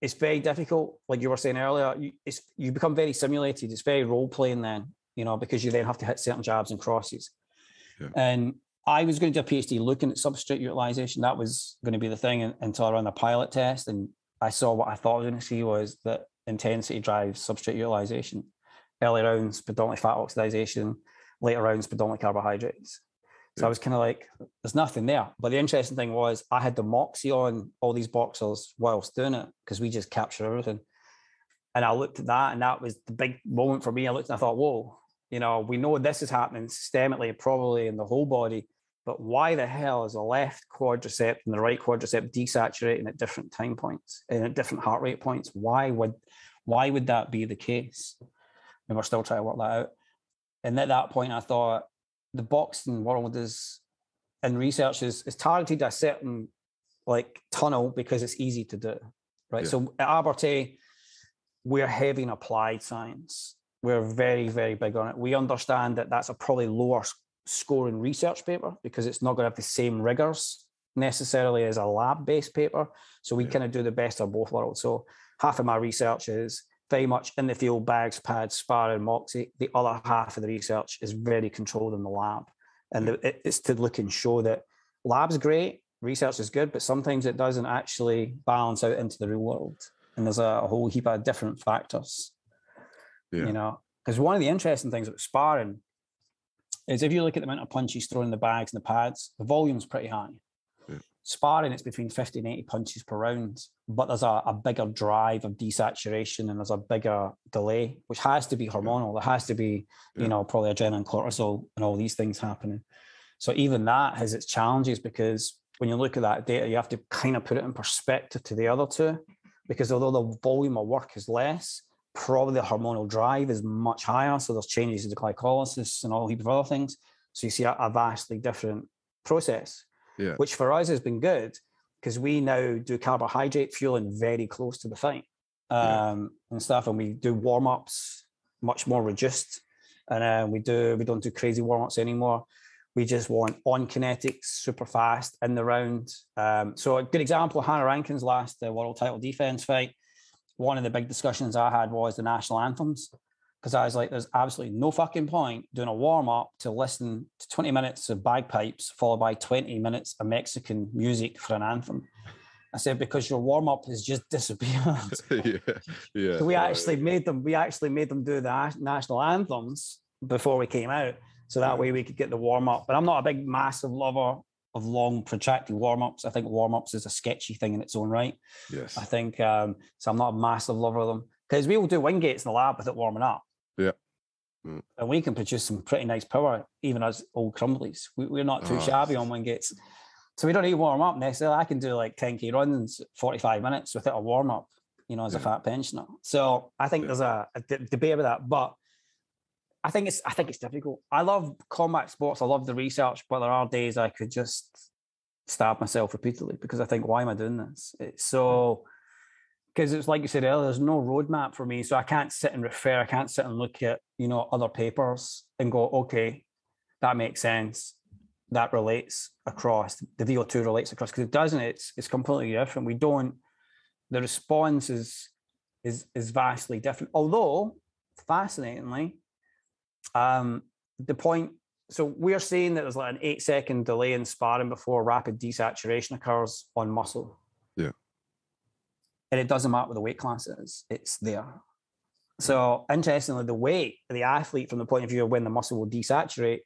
it's very difficult. Like you were saying earlier, you, it's, you become very simulated. It's very role playing then, you know, because you then have to hit certain jabs and crosses. Yeah. And I was going to do a PhD looking at substrate utilization. That was going to be the thing until I ran the pilot test. And I saw what I thought I was going to see was that intensity drives substrate utilization. Early rounds, predominantly fat oxidation, later rounds, predominantly carbohydrates. So. I was kind of like, there's nothing there. But the interesting thing was I had the Moxy on all these boxers whilst doing it because we just capture everything. And I looked at that and that was the big moment for me. I looked and I thought, whoa, you know, we know this is happening systemically, probably in the whole body, but why the hell is the left quadricep and the right quadricep desaturating at different time points and at different heart rate points? Why would why would that be the case? And we're still trying to work that out. And at that point, I thought the boxing world is and research is, is targeted a certain like tunnel because it's easy to do. Right. Yeah. So at Abertay, we're heavy in applied science. We're very, very big on it. We understand that that's a probably lower s- scoring research paper because it's not going to have the same rigors necessarily as a lab-based paper. So we Yeah. kind of do the best of both worlds. So half of my research is very much in the field, bags, pads, sparring, Moxy. The other half of the research is very controlled in the lab. And the, it's to look and show that lab's great, research is good, but sometimes it doesn't actually balance out into the real world. And there's a, a whole heap of different factors Yeah. you know because one of the interesting things about sparring is if you look at the amount of punches thrown in the bags and the pads the volume's pretty high Yeah. sparring it's between 50 and 80 punches per round but there's a, a bigger drive of desaturation and there's a bigger delay which has to be hormonal there has to be Yeah. you know probably adrenaline cortisol and all these things happening so even that has its challenges because when you look at that data you have to kind of put it in perspective to the other two because although the volume of work is less probably the hormonal drive is much higher. So there's changes in the glycolysis and all heap of other things. So you see a, a vastly different process, Yeah. which for us has been good because we now do carbohydrate fueling very close to the fight Yeah. um, and stuff. And we do warm ups much more reduced. And uh, we do we don't do crazy warm ups anymore. We just want on kinetics, super fast in the round. Um, so a good example, Hannah Rankin's last uh, world title defense fight one of the big discussions I had was the national anthems. Because I was like, there's absolutely no fucking point doing a warm up to listen to 20 minutes of bagpipes followed by 20 minutes of Mexican music for an anthem. I said, because your warm up has just disappeared. yeah. Yeah. So we actually made them, we actually made them do the national anthems before we came out. So that way we could get the warm up. But I'm not a big, massive lover of long, protracted warm ups. I think warm ups is a sketchy thing in its own right. Yes. I think um, so. I'm not a massive lover of them because we will do Wingates in the lab without warming up. Yeah. Mm. And we can produce some pretty nice power, even as old crumblies. We, are not too Oh, shabby on Wingates. So we don't need to warm up necessarily. I can do like 10k runs, 45 minutes without a warm up, you know, as a fat pensioner. So I think Yeah. there's a, a d- debate about that. But I think it's I think it's difficult. I love combat sports. I love the research, but there are days I could just stab myself repeatedly because I think, why am I doing this? It's so hmm. because it's like you said earlier, there's no roadmap for me. So I can't sit and refer, I can't sit and look at, you know, other papers and go, okay, that makes sense. That relates across. The VO2 relates across because it doesn't, it's it's completely different. We don't the response is is is vastly different. Although fascinatingly, um, the point so we're saying that there's like an eight second delay in sparring before rapid desaturation occurs on muscle. Yeah. And it doesn't matter what the weight class is, it's there. So interestingly, the weight of the athlete from the point of view of when the muscle will desaturate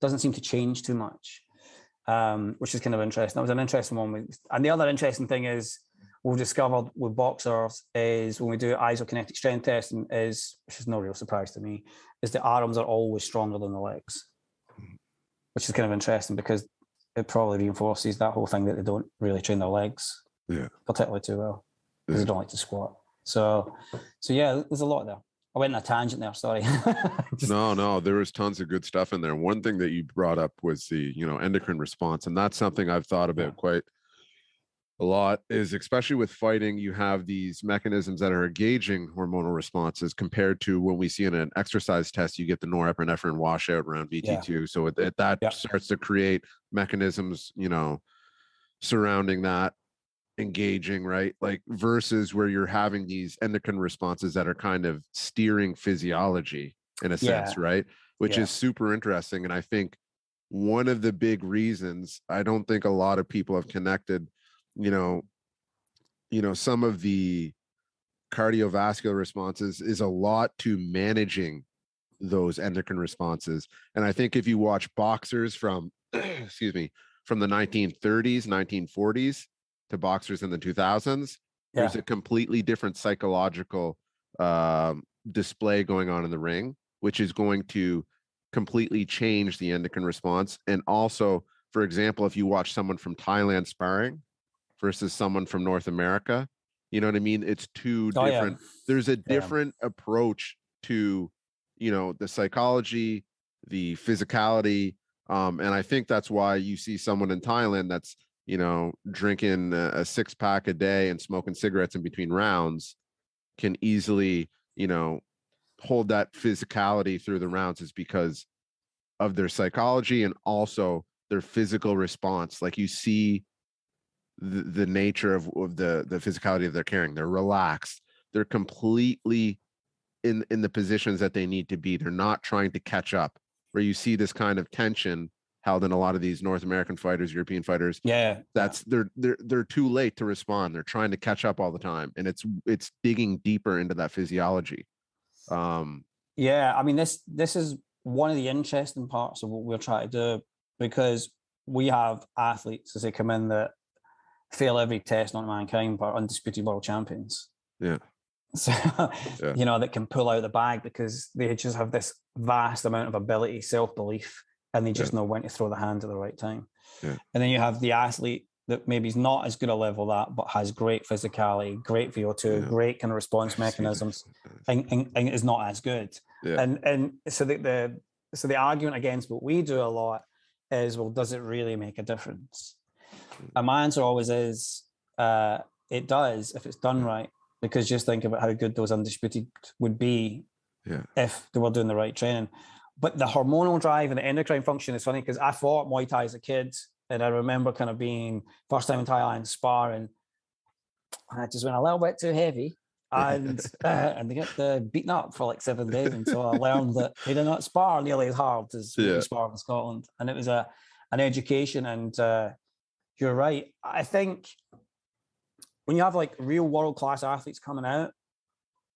doesn't seem to change too much. Um, which is kind of interesting. That was an interesting one. with- And the other interesting thing is we've discovered with boxers is when we do isokinetic strength testing is, which is no real surprise to me, is the arms are always stronger than the legs, which is kind of interesting because it probably reinforces that whole thing that they don't really train their legs, Yeah. particularly too well because Yeah. they don't like to squat. So, so yeah, there's a lot there. I went on a tangent there. Sorry. Just- No, no, there was tons of good stuff in there. One thing that you brought up was the, you know, endocrine response, and that's something I've thought about quite a lot. Is especially with fighting, you have these mechanisms that are engaging hormonal responses compared to when we see in an exercise test, you get the norepinephrine washout around VT2. So it, it- that Yeah. starts to create mechanisms, you know, surrounding that engaging, right? Like versus where you're having these endocrine responses that are kind of steering physiology in a sense, right? Which Yeah. is super interesting. And I think one of the big reasons I don't think a lot of people have connected, you know, you know, some of the cardiovascular responses is a lot to managing those endocrine responses. And I think if you watch boxers from, excuse me, from the 1930s, 1940s to boxers in the 2000s, there's a completely different psychological um, display going on in the ring, which is going to completely change the endocrine response. And also, for example, if you watch someone from Thailand sparring versus someone from North America, you know what I mean? It's two Oh, yeah. different there's a different approach to you know the psychology the physicality um and i think that's why you see someone in thailand that's you know drinking a, a six pack a day and smoking cigarettes in between rounds can easily you know hold that physicality through the rounds is because of their psychology and also their physical response like you see the, the nature of, of the the physicality of their carrying they're relaxed. They're completely in in the positions that they need to be. They're not trying to catch up where you see this kind of tension held in a lot of these north american fighters european fighters. Yeah. that's they're they're they're too late to respond. They're trying to catch up all the time and it's it's digging deeper into that physiology. Um Yeah, I mean this this is one of the interesting parts of what we're trying to do because we have athletes as they come in that fail every test on mankind but undisputed world champions. Yeah. So Yeah. you know that can pull out the bag because they just have this vast amount of ability, self-belief, and they just know when to throw the hand at the right time. Yeah. And then you have the athlete that maybe is not as good a level that, but has great physicality, great VO2, Yeah. great kind of response I've seen that. mechanisms, and, and, and is not as good Yeah. and and so the, the so the argument against what we do a lot is well does it really make a difference and my answer always is uh it does if it's done right because just think about how good those undisputed would be Yeah. if they were doing the right training but the hormonal drive and the endocrine function is funny because i fought muay thai as a kid and i remember kind of being first time in thailand sparring and i just went a little bit too heavy and uh, and they get uh, beaten up for like seven days until I learned that they do not spar nearly as hard as Yeah. we spar in Scotland, and it was a an education. And uh, you're right. I think when you have like real world class athletes coming out,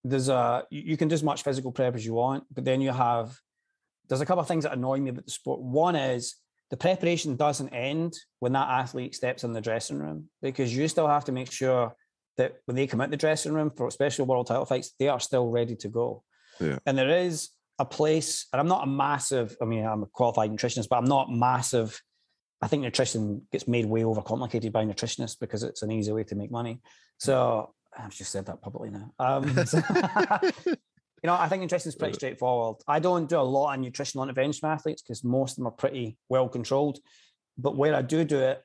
there's a you can do as much physical prep as you want, but then you have there's a couple of things that annoy me about the sport. One is the preparation doesn't end when that athlete steps in the dressing room because you still have to make sure that when they come out the dressing room for special world title fights, they are still ready to go. Yeah. And there is a place, and I'm not a massive, I mean, I'm a qualified nutritionist, but I'm not massive. I think nutrition gets made way overcomplicated by nutritionists because it's an easy way to make money. So I've just said that publicly now. Um, so- you know, I think nutrition is pretty straightforward. I don't do a lot of nutritional intervention for athletes because most of them are pretty well controlled. But where I do do it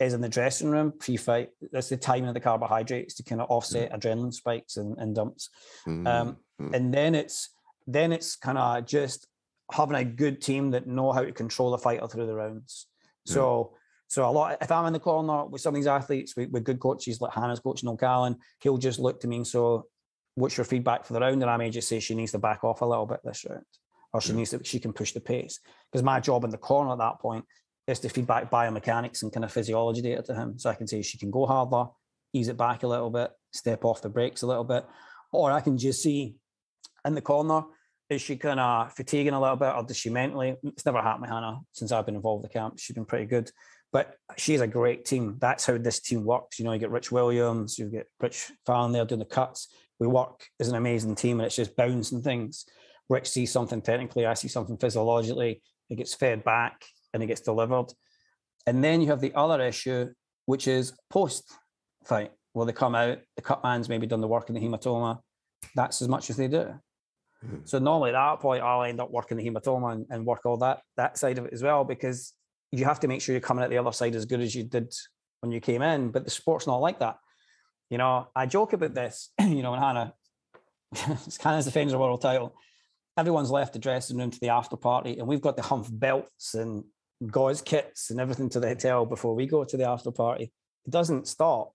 is in the dressing room pre-fight. That's the timing of the carbohydrates to kind of offset adrenaline spikes and, and dumps. Um, Mm, mm, and then it's then it's kind of just having a good team that know how to control the fighter through the rounds. Yeah. So so a lot if I'm in the corner with some of these athletes with, with good coaches like Hannah's coaching O'Callaghan, he'll just look to me and so what's your feedback for the round? And I may just say she needs to back off a little bit this round. Or she Yeah. needs to she can push the pace. Because my job in the corner at that point is to feedback biomechanics and kind of physiology data to him. So I can say she can go harder, ease it back a little bit, step off the brakes a little bit. Or I can just see in the corner, is she kind of fatiguing a little bit or does she mentally? It's never happened with Hannah since I've been involved with the camp. She's been pretty good. But she's a great team. That's how this team works. You know, you get Rich Williams, you get Rich Fallon there doing the cuts. We work as an amazing team and it's just bouncing things. Rich sees something technically, I see something physiologically, it gets fed back and it gets delivered. And then you have the other issue, which is post fight, where they come out, the cut man's maybe done the work in the hematoma. That's as much as they do. Mhm. So normally at that point, I'll end up working the hematoma and, and work all that that side of it as well, because you have to make sure you're coming at the other side as good as you did when you came in. But the sport's not like that. You know, I joke about this, you know, when Hannah, Hannah's defends her world title, everyone's left the dressing room to the after party, and we've got the humph belts and gauze kits and everything to the hotel before we go to the after party. It doesn't stop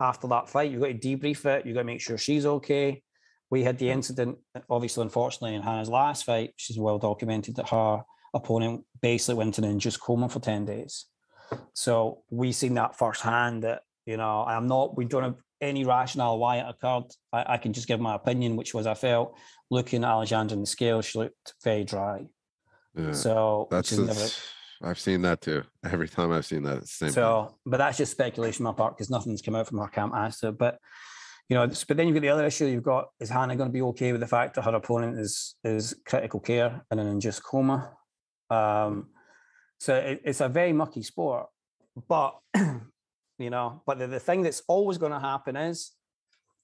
after that fight. You've got to debrief it. You've got to make sure she's okay. We had the incident, obviously, unfortunately, in Hannah's last fight. She's well documented that her opponent basically went in an induced coma for 10 days. So we've seen that firsthand that, you know, I'm not, we don't have any rationale why it occurred. I, I can just give my opinion, which was I felt looking at Alexandra in the scale, she looked very dry. yeah. So That's, never- I've seen that too. Every time I've seen that, same. thing. So, but that's just speculation on my part because nothing's come out from her camp as to. But you know, but then you've got the other issue you've got is Hannah going to be okay with the fact that her opponent is is critical care and an induced coma. Um, so it, it's a very mucky sport, but you know, but the, the thing that's always going to happen is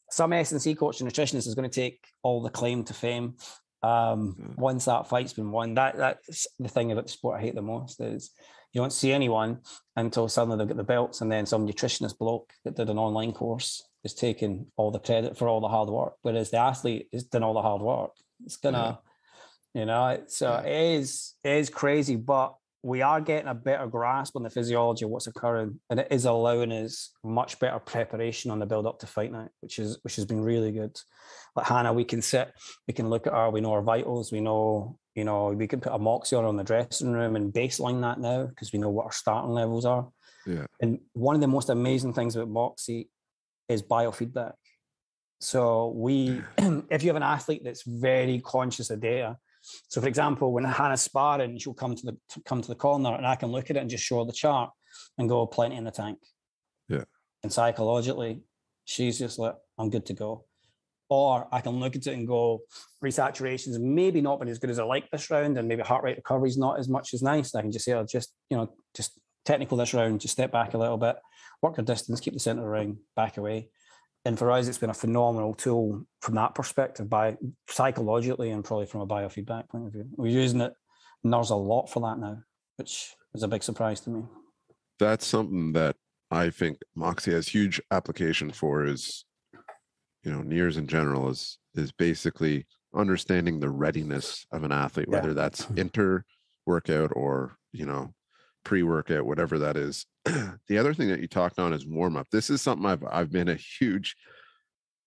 some S and C coach and nutritionist is going to take all the claim to fame um, Yeah. once that fight's been won. That that's the thing about the sport I hate the most is you don't see anyone until suddenly they've got the belts, and then some nutritionist bloke that did an online course is taking all the credit for all the hard work, whereas the athlete has done all the hard work. It's gonna, you know, it's uh, Yeah. it is it is crazy, but we are getting a better grasp on the physiology of what's occurring, and it is allowing us much better preparation on the build up to fight night, which is which has been really good. Like Hannah, we can sit, we can look at her, we know our vitals, we know, you know, we can put a Moxy on in the dressing room and baseline that now because we know what our starting levels are. yeah, And one of the most amazing things about Moxy is biofeedback. So we, mm. if you have an athlete that's very conscious of data, so for example, when Hannah's sparring, she'll come to the to come to the corner, and I can look at it and just show the chart and go plenty in the tank. Yeah. And psychologically, she's just like, I'm good to go. Or I can look at it and go, resaturations maybe not been as good as I like this round, and maybe heart rate recovery's not as much as nice. And I can just say, oh, just you know, just technical this round, just step back a little bit, work your distance, keep the center of the ring, back away. And for us, it's been a phenomenal tool from that perspective, by psychologically and probably from a biofeedback point of view. We're using it, and there's a lot for that now, which is a big surprise to me. that's something that I think Moxy has huge application for. Is you know, NIRS in general is is basically understanding the readiness of an athlete, Yeah. whether that's hmm. inter workout or you know pre workout, whatever that is. the other thing that you talked on is warm up. This is something I've I've been a huge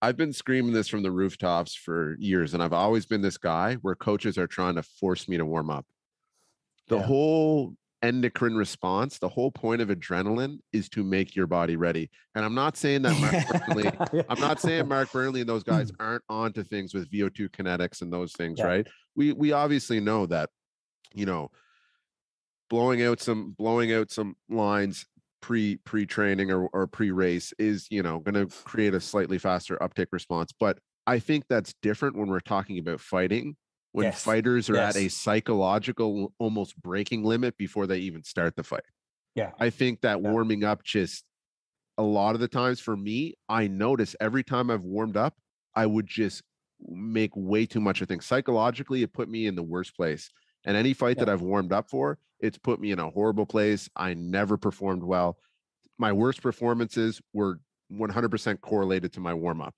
I've been screaming this from the rooftops for years, and I've always been this guy where coaches are trying to force me to warm up. The Yeah. whole endocrine response, the whole point of adrenaline is to make your body ready. And I'm not saying that Mark Burnley, I'm not saying Mark Burnley and those guys aren't onto things with VO2 kinetics and those things, Yeah. right? We we obviously know that, you know, blowing out some blowing out some lines pre pre training or, or pre race is you know going to create a slightly faster uptake response but I think that's different when we're talking about fighting. When Yes. fighters are at a psychological almost breaking limit before they even start the fight. Yeah. I think that Yeah. warming up just a lot of the times for me, I notice every time I've warmed up, I would just make way too much. I think psychologically, it put me in the worst place. And any fight that I've warmed up for, it's put me in a horrible place. I never performed well. My worst performances were 100% correlated to my warm up.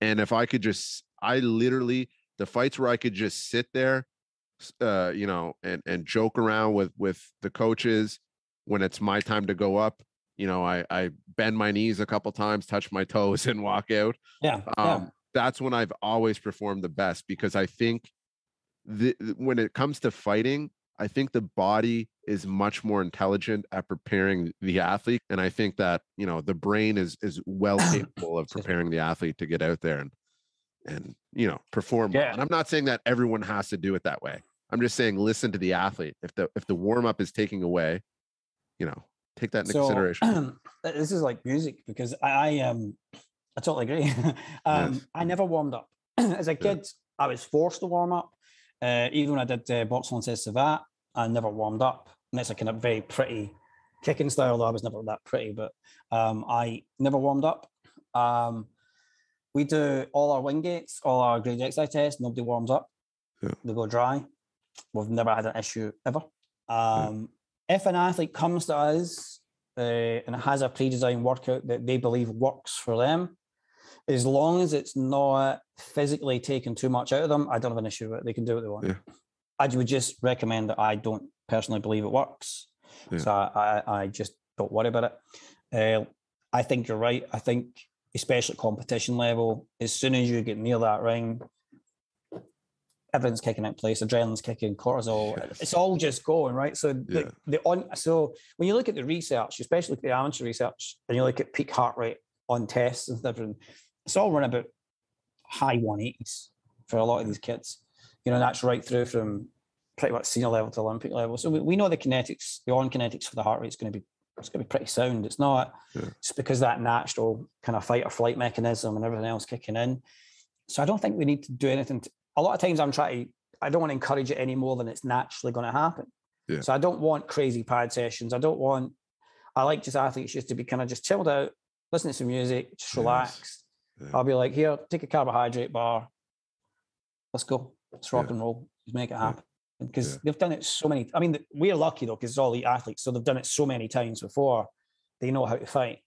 And if I could just, I literally, the fights where I could just sit there, uh, you know, and and joke around with with the coaches when it's my time to go up. You know, I I bend my knees a couple times, touch my toes, and walk out. Yeah. Um, That's when I've always performed the best because I think the, when it comes to fighting, I think the body is much more intelligent at preparing the athlete, and I think that you know the brain is is well capable of preparing the athlete to get out there and and you know perform. well. Yeah. And I'm not saying that everyone has to do it that way. I'm just saying listen to the athlete. If the if the warm up is taking away, you know, take that into consideration. this is like music because I, I um I totally agree. um, Yes. I never warmed up as a kid. I was forced to warm up. Uh, even when I did uh, box on says that, I never warmed up. And it's a kind of very pretty kicking style. Though I was never that pretty, but um, I never warmed up. Um, we do all our Wingates, all our grade exercise tests. Nobody warms up. Yeah. They go dry. We've never had an issue ever. Um, If an athlete comes to us uh, and has a pre-designed workout that they believe works for them, as long as it's not physically taking too much out of them, I don't have an issue with it. They can do what they want. Yeah. I would just recommend that I don't personally believe it works. Yeah. So I, I, I just don't worry about it. Uh, I think you're right. I think, especially at competition level, as soon as you get near that ring, everything's kicking in place, adrenaline's kicking, cortisol. Yes. It's all just going right. So the, Yeah. the on so when you look at the research, especially the amateur research, and you look at peak heart rate on tests and different, it's all run about high 180s for a lot of these kids. You know, that's right through from pretty much senior level to Olympic level. So we, we know the kinetics, the on kinetics for the heart rate is going to be it's going to be pretty sound. It's not Yeah. just because that natural kind of fight or flight mechanism and everything else kicking in. So I don't think we need to do anything. To, a lot of times I'm trying to, I don't want to encourage it any more than it's naturally going to happen. Yeah. So I don't want crazy pad sessions. I don't want, I like just athletes just to be kind of just chilled out, listen to some music, just Yes. Yeah. I'll be like, here, take a carbohydrate bar. Let's go. Let's rock Yeah. and roll. Let's make it happen. Because Yeah. they've done it so many. I mean, we're lucky though, because it's all the athletes. So they've done it so many times before. They know how to fight.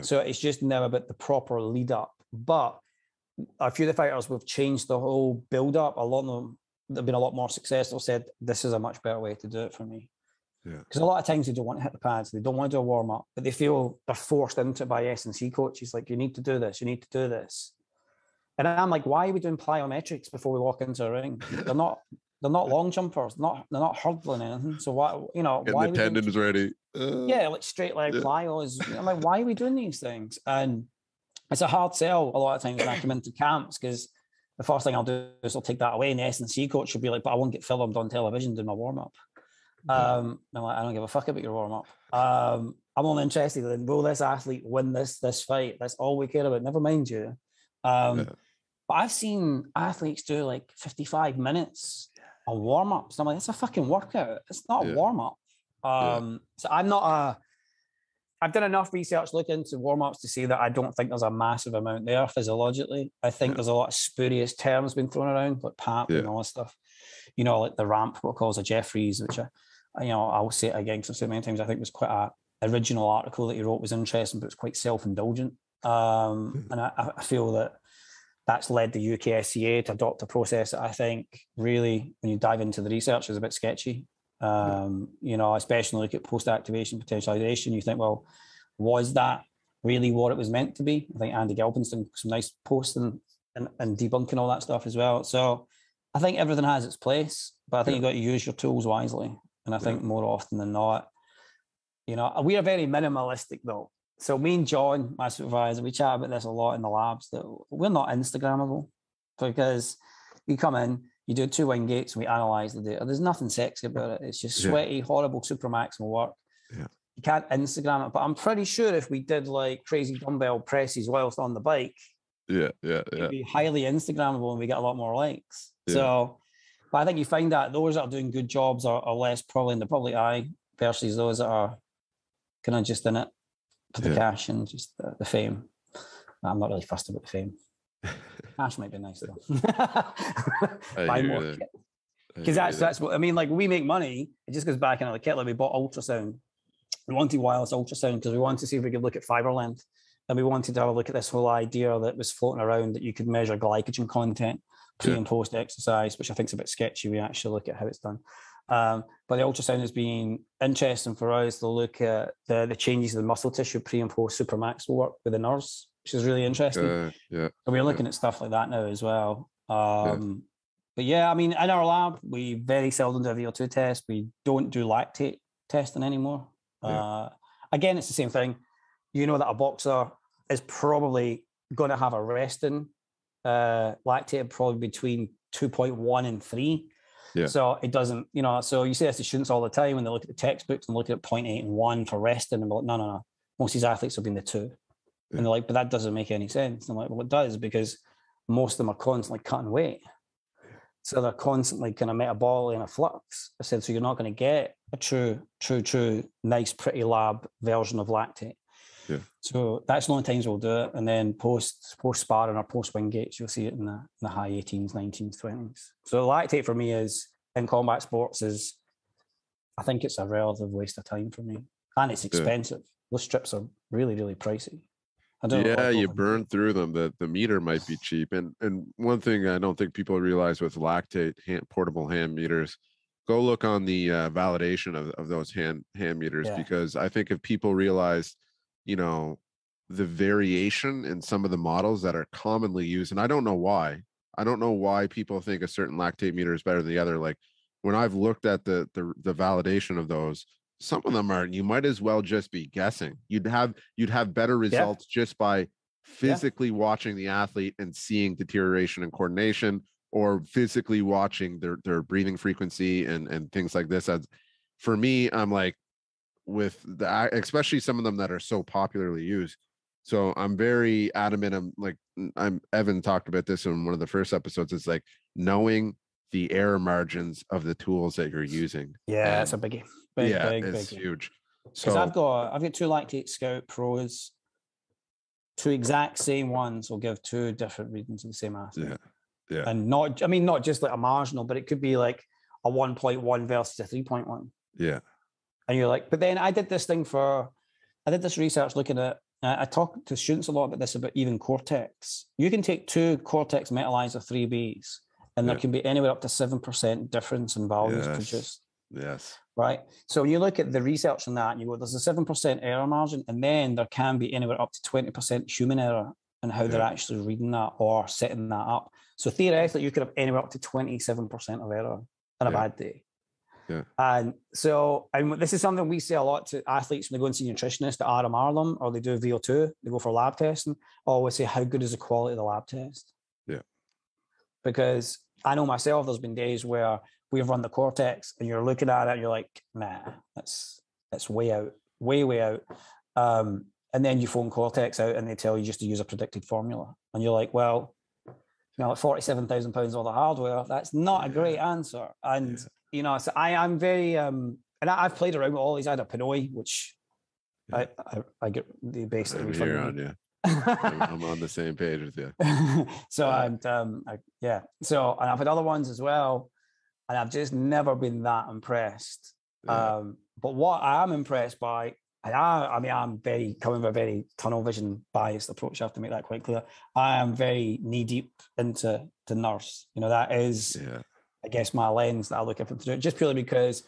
So it's just now about the proper lead up. But a few of the fighters we've changed the whole build up. A lot of them they've been a lot more successful. Said this is a much better way to do it for me. Yeah. Because a lot of times they don't want to hit the pads, they don't want to do a warm up, but they feel they're forced into it by S and C coaches. Like you need to do this, you need to do this. And I'm like, why are we doing plyometrics before we walk into a ring? They're not. They're not long jumpers. Not. They're not hurdling anything. So why? You know Getting why? the are we doing- tendons ready. Uh, yeah, like straight leg Yeah. plyos. I'm like, why are we doing these things? And it's a hard sell a lot of times when I come into camps because the first thing I'll do is I'll take that away, and the S and C coach will be like, "But I won't get filmed on television doing my warm up." Um, I'm like, I don't give a fuck about your warm up. Um, I'm only interested in will this athlete win this this fight? That's all we care about. Never mind you. Um, Yeah. But I've seen athletes do like 55 minutes on warm ups. I'm like, it's a fucking workout. It's not Yeah. a warm up. Yeah. Um, so I'm not a. I've done enough research looking into warm ups to see that I don't think there's a massive amount there physiologically. I think Yeah. there's a lot of spurious terms being thrown around, like PAP and Yeah. all this stuff. You know, like the ramp, what calls a Jeffreys, which I, you know, I'll say it again because I've said it many times. I think it was quite a original article that he wrote was interesting, but it's quite self indulgent. Um, Mhm. and I, I feel that that's led the UKSCA to adopt a process that I think really, when you dive into the research, is a bit sketchy. Um, you know, especially look at post activation potentialization. You think, well, was that really what it was meant to be? I think Andy Galpin's done some nice posts and, and, and debunking all that stuff as well. So I think everything has its place, but I think Yeah. you've got to use your tools wisely. And I think more often than not, you know, we are very minimalistic though. So me and John, my supervisor, we chat about this a lot in the labs that we're not Instagrammable because you come in, you do two Wingates, and we analyze the data. There's nothing sexy about it. It's just Yeah. sweaty, horrible, super maximal work. Yeah. You can't Instagram it, but I'm pretty sure if we did like crazy dumbbell presses whilst on the bike, Yeah, yeah, It'd yeah. be highly Instagrammable and we get a lot more likes. Yeah. So, but I think you find that those that are doing good jobs are, are less probably in the public eye versus those that are kind of just in it for the Yeah. cash and just the, the fame. I'm not really fussed about the fame. Cash might be nice though. Buy more. Because that's that's what I mean. Like we make money, it just goes back into the kit. Like we bought ultrasound. We wanted wireless ultrasound because we wanted to see if we could look at fiber length, and we wanted to have a look at this whole idea that was floating around that you could measure glycogen content pre Yeah. and post exercise, which I think is a bit sketchy. We actually look at how it's done. Um, but the ultrasound has been interesting for us to look at the, the changes in the muscle tissue pre and post supermaximal work with the nerves, which is really interesting. Uh, yeah, So we're looking at stuff like that now as well. Um, But yeah, I mean, in our lab, we very seldom do a VO2 test. We don't do lactate testing anymore. Yeah. Uh, again, it's the same thing. You know that a boxer is probably going to have a resting uh, lactate probably between 2.1 and 3. Yeah. So it doesn't, you know, so you say this to students all the time when they look at the textbooks and look at 0.8 and 1 for resting and be like, no, no, no. Most of these athletes have been the two. Yeah. And they're like, but that doesn't make any sense. I'm like, well, it does because most of them are constantly cutting weight. So they're constantly kind of metabolically in a flux. I said, so you're not going to get a true, true, true, nice, pretty lab version of lactate. Yeah. So that's the only times we'll do it. And then post post sparring or post Wingates, you'll see it in the, in the high 18s, 19s, 20s. So lactate for me is in combat sports is, I think it's a relative waste of time for me, and it's expensive. Those strips are really, really pricey. I don't yeah, you burn through them. The the meter might be cheap, and and one thing I don't think people realize with lactate hand, portable hand meters, go look on the uh, validation of of those hand hand meters Yeah. because I think if people realize, you know, the variation in some of the models that are commonly used, and I don't know why. I don't know why people think a certain lactate meter is better than the other. Like when I've looked at the the the validation of those, some of them are you might as well just be guessing. You'd have you'd have better results just by physically watching the athlete and seeing deterioration in coordination or physically watching their their breathing frequency and and things like this as for me i'm like with the a- especially some of them that are so popularly used so i'm very adamant i'm like I'm evan talked about this in one of the first episodes it's like knowing the error margins of the tools that you're using Yeah, it's a and- biggie. Big, yeah big, it's big. huge Because so I've got I've got two lactate scout pros, two exact same ones will give two different readings of the same athlete. yeah yeah And not I mean not just like a marginal, but it could be like a 1.1 versus a 3.1. yeah And you're like, but then I did this thing for I did this research looking at I I talk to students a lot about this about even cortex. You can take two Cortex MetaLyzer 3Bs and there Yeah. can be anywhere up to 7% difference in values Yes. produced yes right? So when you look at the research on that, and you go, there's a seven percent error margin, and then there can be anywhere up to twenty percent human error in how they're actually reading that or setting that up. So theoretically, you could have anywhere up to twenty-seven percent of error a Yeah. bad day. Yeah. And so, and this is something we say a lot to athletes when they go and see nutritionists to RMR them or they do VO2, they go for lab testing. Always say, how good is the quality of the lab test? Yeah. Because I know myself, there's been days where we've run the cortex and you're looking at it and you're like, nah, that's that's way out, way, way out. Um, and then you phone cortex out and they tell you just to use a predicted formula. And you're like, well, you know, like 47,000 pounds all the hardware, that's not a great answer. And, Yeah. You know, so I, I'm very, um, and I, I've played around with all these. I had a PNOE, which I, I, I get the basically i'm here on you. I'm, I'm on the same page with you. So Yeah. and um I, yeah. So and i've had other ones as well and i've just never been that impressed. Yeah. um but what i am impressed by and I, I mean i'm very coming with a very tunnel vision biased approach i have to make that quite clear. I am very knee deep into to NIRS. You know that is yeah I guess my lens that I look at them through, just purely because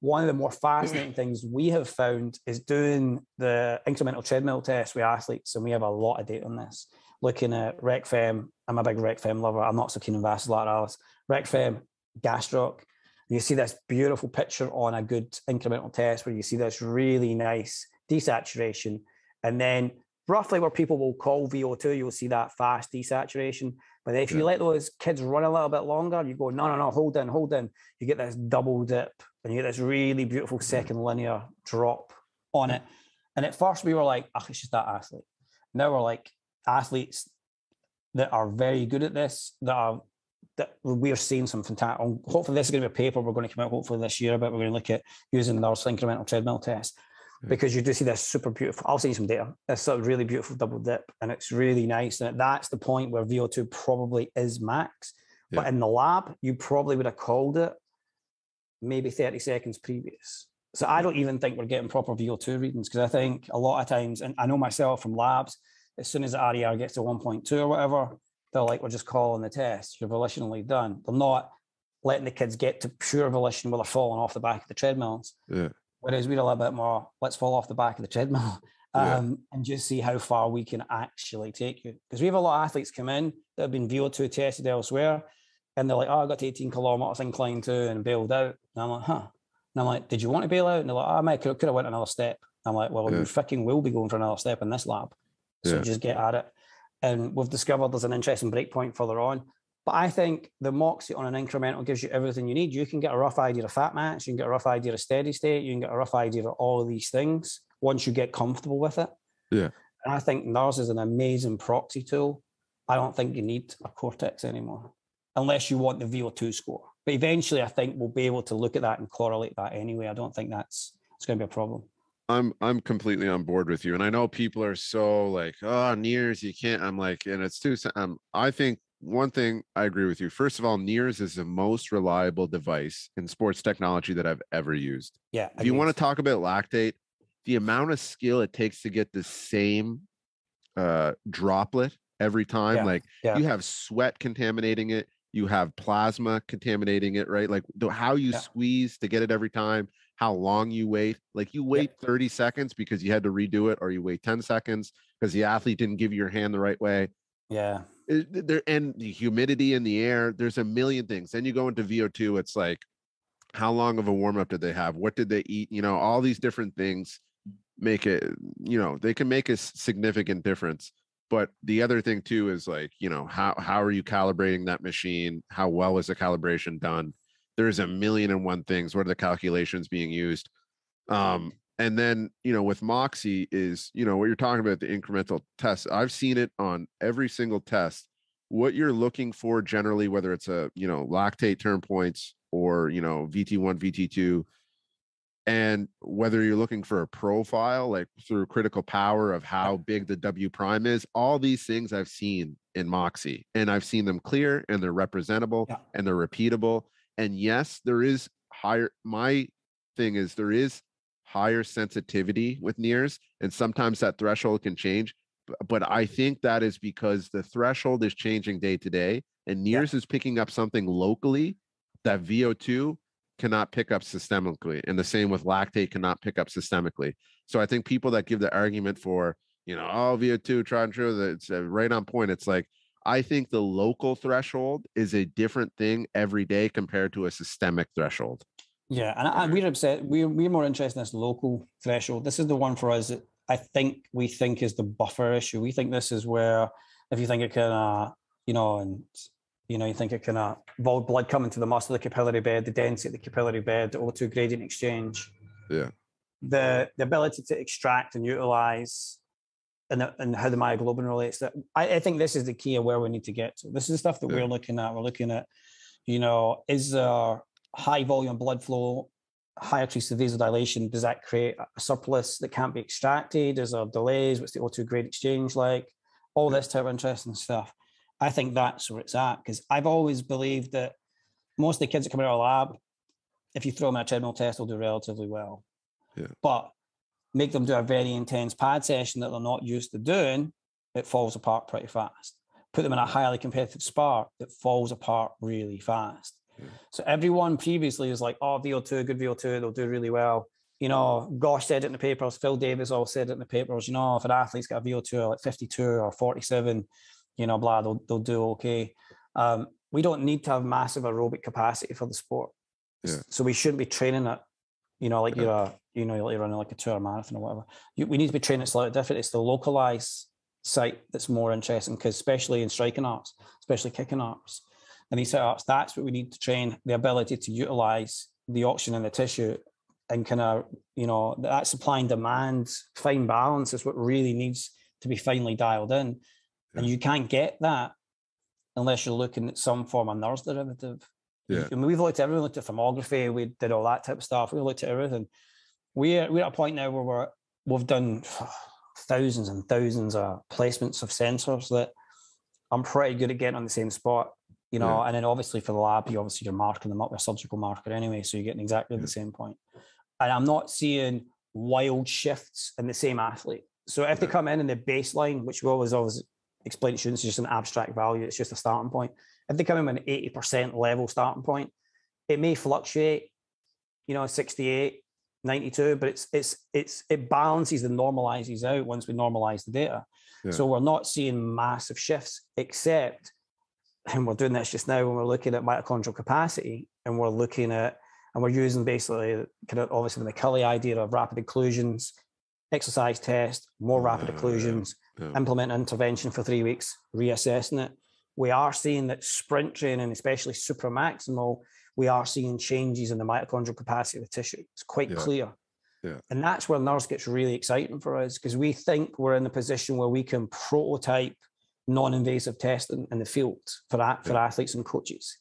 one of the more fascinating things we have found is doing the incremental treadmill test with athletes, and we have a lot of data on this. Looking at RecFem, I'm a big RecFem lover. I'm not so keen on vascular RecFem, gastroc. You see this beautiful picture on a good incremental test where you see this really nice desaturation, and then roughly where people will call VO2, you'll see that fast desaturation. But if you let those kids run a little bit longer, you go, no, no, no, hold in, hold in. You get this double dip and you get this really beautiful second linear drop on it. And at first we were like, oh, it's just that athlete. Now we're like, athletes that are very good at this that are that we're seeing some fantastic. Hopefully, this is going to be a paper we're going to come out hopefully this year, but we're going to look at using the incremental treadmill test because you do see this super beautiful. I'll send you some data. It's a really beautiful double dip, and it's really nice. And that's the point where VO2 probably is max. Yeah. But in the lab, you probably would have called it maybe 30 seconds previous. So I don't even think we're getting proper VO2 readings because I think a lot of times, and I know myself from labs, as soon as the RER gets to 1.2 or whatever, they're like, we're just calling the test. You're volitionally done. They're not letting the kids get to pure volition where they're falling off the back of the treadmills. Yeah. Whereas we're a little bit more, let's fall off the back of the treadmill um, yeah. and just see how far we can actually take you. Because we have a lot of athletes come in that have been VO2 tested elsewhere and they're like, oh, I got to 18 kilometers incline two and bailed out. And I'm like, huh. And I'm like, did you want to bail out? And they're like, oh, I might could, could have went another step. I'm like, well, yeah. you freaking will be going for another step in this lab. So yeah. just get at it. And we've discovered there's an interesting breakpoint further on. But I think the Moxy on an incremental gives you everything you need. You can get a rough idea of fat max, you can get a rough idea of steady state, you can get a rough idea of all of these things once you get comfortable with it. Yeah. And I think NIRS is an amazing proxy tool. I don't think you need a Cortex anymore unless you want the VO2 score. But eventually, I think we'll be able to look at that and correlate that anyway. I don't think that's it's going to be a problem. I'm I'm completely on board with you, and I know people are so like, oh, NIRS, you can't. I'm like, and it's too. Um, I think one thing I agree with you. First of all, NIRS is the most reliable device in sports technology that I've ever used. Yeah. If you want to talk about lactate, the amount of skill it takes to get the same uh, droplet every time, yeah. like yeah. you have sweat contaminating it, you have plasma contaminating it, right? Like the, how you yeah. squeeze to get it every time, how long you wait. Like you wait yeah. 30 seconds because you had to redo it, or you wait 10 seconds because the athlete didn't give you your hand the right way. Yeah. It, there and the humidity in the air, there's a million things. Then you go into VO2, it's like, how long of a warm up did they have? What did they eat? You know, all these different things make it, you know, they can make a significant difference but the other thing too is like you know how how are you calibrating that machine how well is the calibration done there's a million and one things what are the calculations being used um and then you know with moxy is you know what you're talking about the incremental test i've seen it on every single test what you're looking for generally whether it's a you know lactate turn points or you know vt1 vt2 and whether you're looking for a profile like through critical power of how big the w prime is all these things i've seen in moxy and i've seen them clear and they're representable yeah. and they're repeatable and yes there is higher my thing is there is higher sensitivity with NIRS, and sometimes that threshold can change but i think that is because the threshold is changing day to day and NIRS yeah. is picking up something locally that vo2 cannot pick up systemically, and the same with lactate cannot pick up systemically. So I think people that give the argument for you know oh VO2 try and true that it's uh, right on point. It's like I think the local threshold is a different thing every day compared to a systemic threshold. Yeah, and I, we're upset. We're we're more interested in this local threshold. This is the one for us that I think we think is the buffer issue. We think this is where if you think it can, uh, you know, and you know, you think it can uh, involve blood coming to the muscle, the capillary bed, the density of the capillary bed, the O2 gradient exchange. Yeah. The the ability to extract and utilize and, the, and how the myoglobin relates. That I, I, think this is the key of where we need to get to. This is the stuff that yeah. we're looking at. We're looking at, you know, is there high volume blood flow, high arterial vasodilation? Does that create a surplus that can't be extracted? Is there delays? What's the O2 grade exchange like? All this type of interesting stuff. I think that's where it's at because I've always believed that most of the kids that come out of our lab, if you throw them in a treadmill test, they'll do relatively well. Yeah. But make them do a very intense pad session that they're not used to doing, it falls apart pretty fast. Put them in a highly competitive spar, it falls apart really fast. Yeah. So everyone previously is like, oh, VO2, good VO2, they'll do really well. You know, Gosh said it in the papers, Phil Davis all said it in the papers, you know, if an athlete's got a VO2 like 52 or 47, you know, blah, they'll, they'll do okay. Um, we don't need to have massive aerobic capacity for the sport. Yeah. So we shouldn't be training it, you know, like yeah. you're a, you know, you're running like a tour marathon or whatever. You, we need to be training it slightly different. It's the localized site that's more interesting because especially in striking arts, especially kicking arts and these setups, that's what we need to train the ability to utilize the oxygen in the tissue and kind of, you know, that supply and demand fine balance is what really needs to be finely dialed in. And you can't get that unless you're looking at some form of NIRS derivative. Yeah. I mean, we've looked at everything, looked at thermography, we did all that type of stuff. We looked at everything. We're we're at a point now where we're we've done thousands and thousands of placements of sensors that I'm pretty good at getting on the same spot. You know, Yeah. and then obviously for the lab, you obviously you're marking them up with a surgical marker anyway, so you're getting exactly Yeah. the same point. And I'm not seeing wild shifts in the same athlete. So if they come in in the baseline, which we always always explain to students, is just an abstract value, it's just a starting point. If they come in with an 80% level starting point, it may fluctuate, you know, 68, 92, but it's it's it's it balances and normalizes out once we normalize the data. Yeah. So we're not seeing massive shifts, except, and we're doing this just now when we're looking at mitochondrial capacity and we're looking at, and we're using basically kind of obviously the McCully idea of rapid occlusions, exercise test, more rapid Ah, yeah. occlusions, Yeah. implement intervention for three weeks, reassessing it. We are seeing that sprint training, especially supramaximal, we are seeing changes in the mitochondrial capacity of the tissue. It's quite Yeah. clear. Yeah. And that's where NIRS gets really exciting for us because we think we're in a position where we can prototype non-invasive testing in the field for that for athletes and coaches.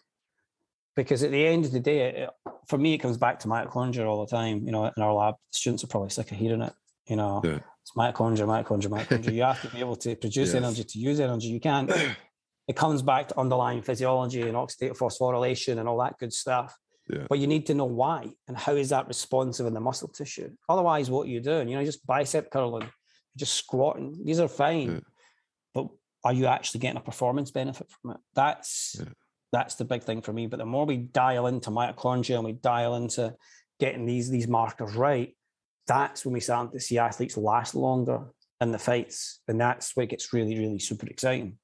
Because at the end of the day, it, for me, it comes back to mitochondria all the time. You know, in our lab, students are probably sick of hearing it. You know, Yeah. it's mitochondria, mitochondria, mitochondria. you have to be able to produce Yes. energy to use energy. You can't. It comes back to underlying physiology and oxidative phosphorylation and all that good stuff. Yeah. But you need to know why and how is that responsive in the muscle tissue. Otherwise, what are you doing? You know, just bicep curling, just squatting. These are fine, are you actually getting a performance benefit from it? That's Yeah. that's the big thing for me. But the more we dial into mitochondria and we dial into getting these these markers right, that's when we start to see athletes last longer in the fights, and that's where it gets really, really super exciting.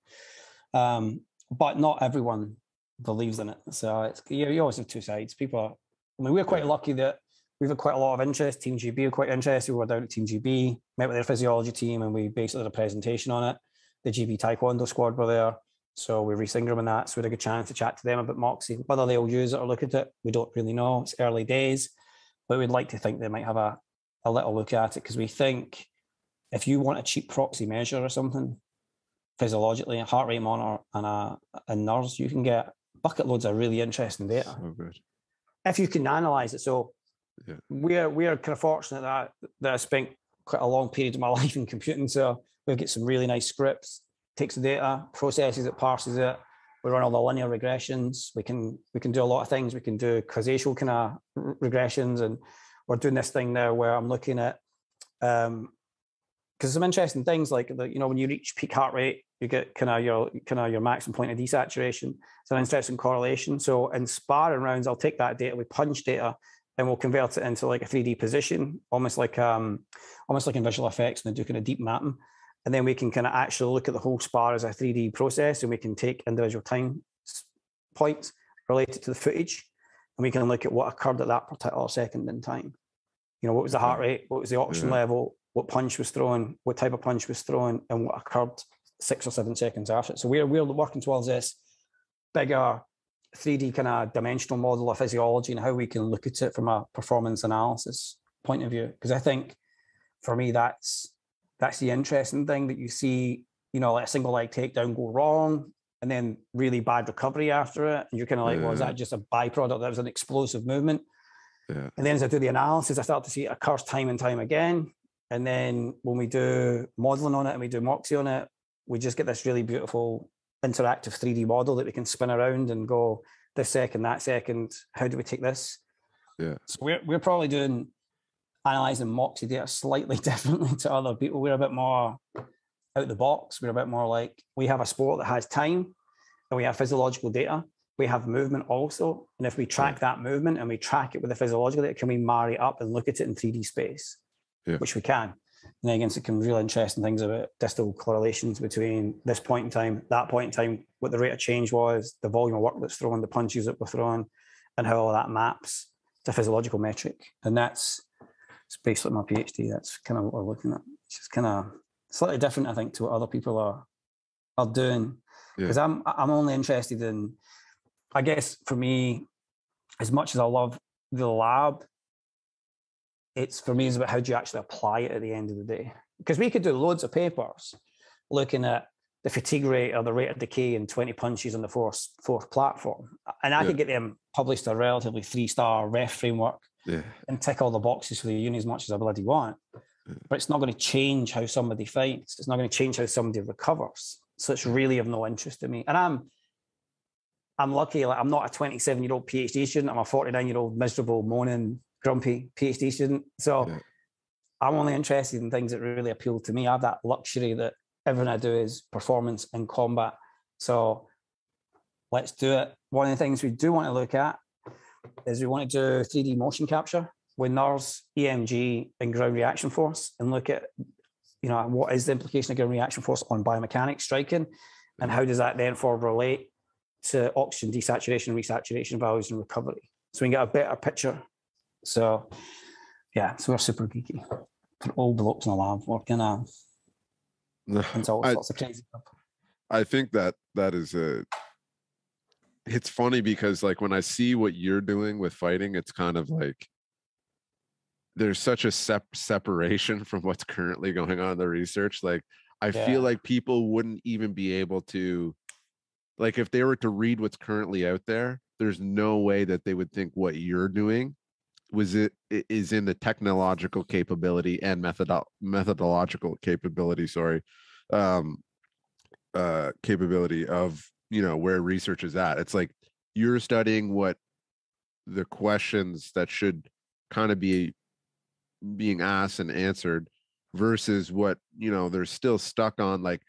Um, but not everyone believes in it, so it's you, you always have two sides. People, are, I mean, we're quite lucky that we've had quite a lot of interest. Team GB are quite interested. We were down at Team GB, met with their physiology team, and we basically did a presentation on it. The GB Taekwondo squad were there. So we re-singer them in that. So we had a good chance to chat to them about Moxy. Whether they'll use it or look at it, we don't really know. It's early days, but we'd like to think they might have a, a little look at it because we think if you want a cheap proxy measure or something, physiologically, a heart rate monitor and a, a NIRS, you can get bucket loads of really interesting data So good. if you can analyze it. So Yeah. we're we're kind of fortunate that that I spent quite a long period of my life in computing. So we get some really nice scripts, takes the data, processes it, parses it. We run all the linear regressions. We can we can do a lot of things. We can do causational kind of regressions, and we're doing this thing now where I'm looking at um because some interesting things like the, you know when you reach peak heart rate, you get kind of your kind of your maximum point of desaturation. It's an interesting correlation. So in sparring rounds, I'll take that data, we punch data, and we'll convert it into like a 3D position, almost like um almost like in visual effects and they do kind of deep mapping. And then we can kind of actually look at the whole spar as a 3D process and we can take individual time points related to the footage and we can look at what occurred at that particular second in time. You know, what was the heart mm-hmm. rate, what was the oxygen Yeah. level, what punch was thrown, what type of punch was thrown, and what occurred six or seven seconds after. it. So we're we're working towards this bigger 3D kind of dimensional model of physiology and how we can look at it from a performance analysis point of view. Because I think for me that's that's the interesting thing that you see, you know, like a single leg takedown go wrong and then really bad recovery after it. And you're kind of like, well, is that just a byproduct? That was an explosive movement. Yeah. And then as I do the analysis, I start to see it occurs time and time again. And then when we do modeling on it and we do Moxy on it, we just get this really beautiful interactive 3D model that we can spin around and go this second, that second. How do we take this? Yeah. So we're we're probably doing analyzing Moxy data slightly differently to other people. We're a bit more out the box. We're a bit more like we have a sport that has time and we have physiological data. We have movement also. And if we track that movement and we track it with the physiological data, can we marry it up and look at it in 3D space? Yeah. Which we can. And then again, so it can real interesting things about distal correlations between this point in time, that point in time, what the rate of change was, the volume of work that's thrown, the punches that were thrown, and how all that maps to physiological metric. And that's it's basically my PhD. That's kind of what we're looking at. It's just kind of slightly different, I think, to what other people are are doing. Yeah. Because I'm I'm only interested in, I guess for me, as much as I love the lab, it's for me is about how do you actually apply it at the end of the day. Because we could do loads of papers looking at the fatigue rate or the rate of decay in 20 punches on the fourth fourth platform. And I Yeah. could get them published a relatively three star ref framework Yeah. and tick all the boxes for the uni as much as I bloody want. But it's not going to change how somebody fights. It's not going to change how somebody recovers. So it's really of no interest to me. And I'm I'm lucky, like I'm not a 27 year old PhD student. I'm a 49 year old miserable, moaning, grumpy PhD student. So Yeah. I'm only interested in things that really appeal to me. I have that luxury that everything I do is performance and combat. So let's do it. One of the things we do want to look at is we want to do 3D motion capture with NIRS, EMG, and ground reaction force, and look at you know what is the implication of ground reaction force on biomechanics striking, and how does that then forward relate to oxygen desaturation, resaturation values, and recovery. So we can get a better picture. So yeah, so we're super geeky. For all blokes in the lab working on into all I- of crazy stuff. I think that that is a. It's funny because like when I see what you're doing with fighting, it's kind of like there's such a sep- separation from what's currently going on in the research. Like I Yeah. feel like people wouldn't even be able to, like if they were to read what's currently out there, there's no way that they would think what you're doing was it is in the technological capability and methodo- methodological capability. Sorry, um, uh capability of you know where research is at it's like you're studying what the questions that should kind of be being asked and answered versus what you know they're still stuck on like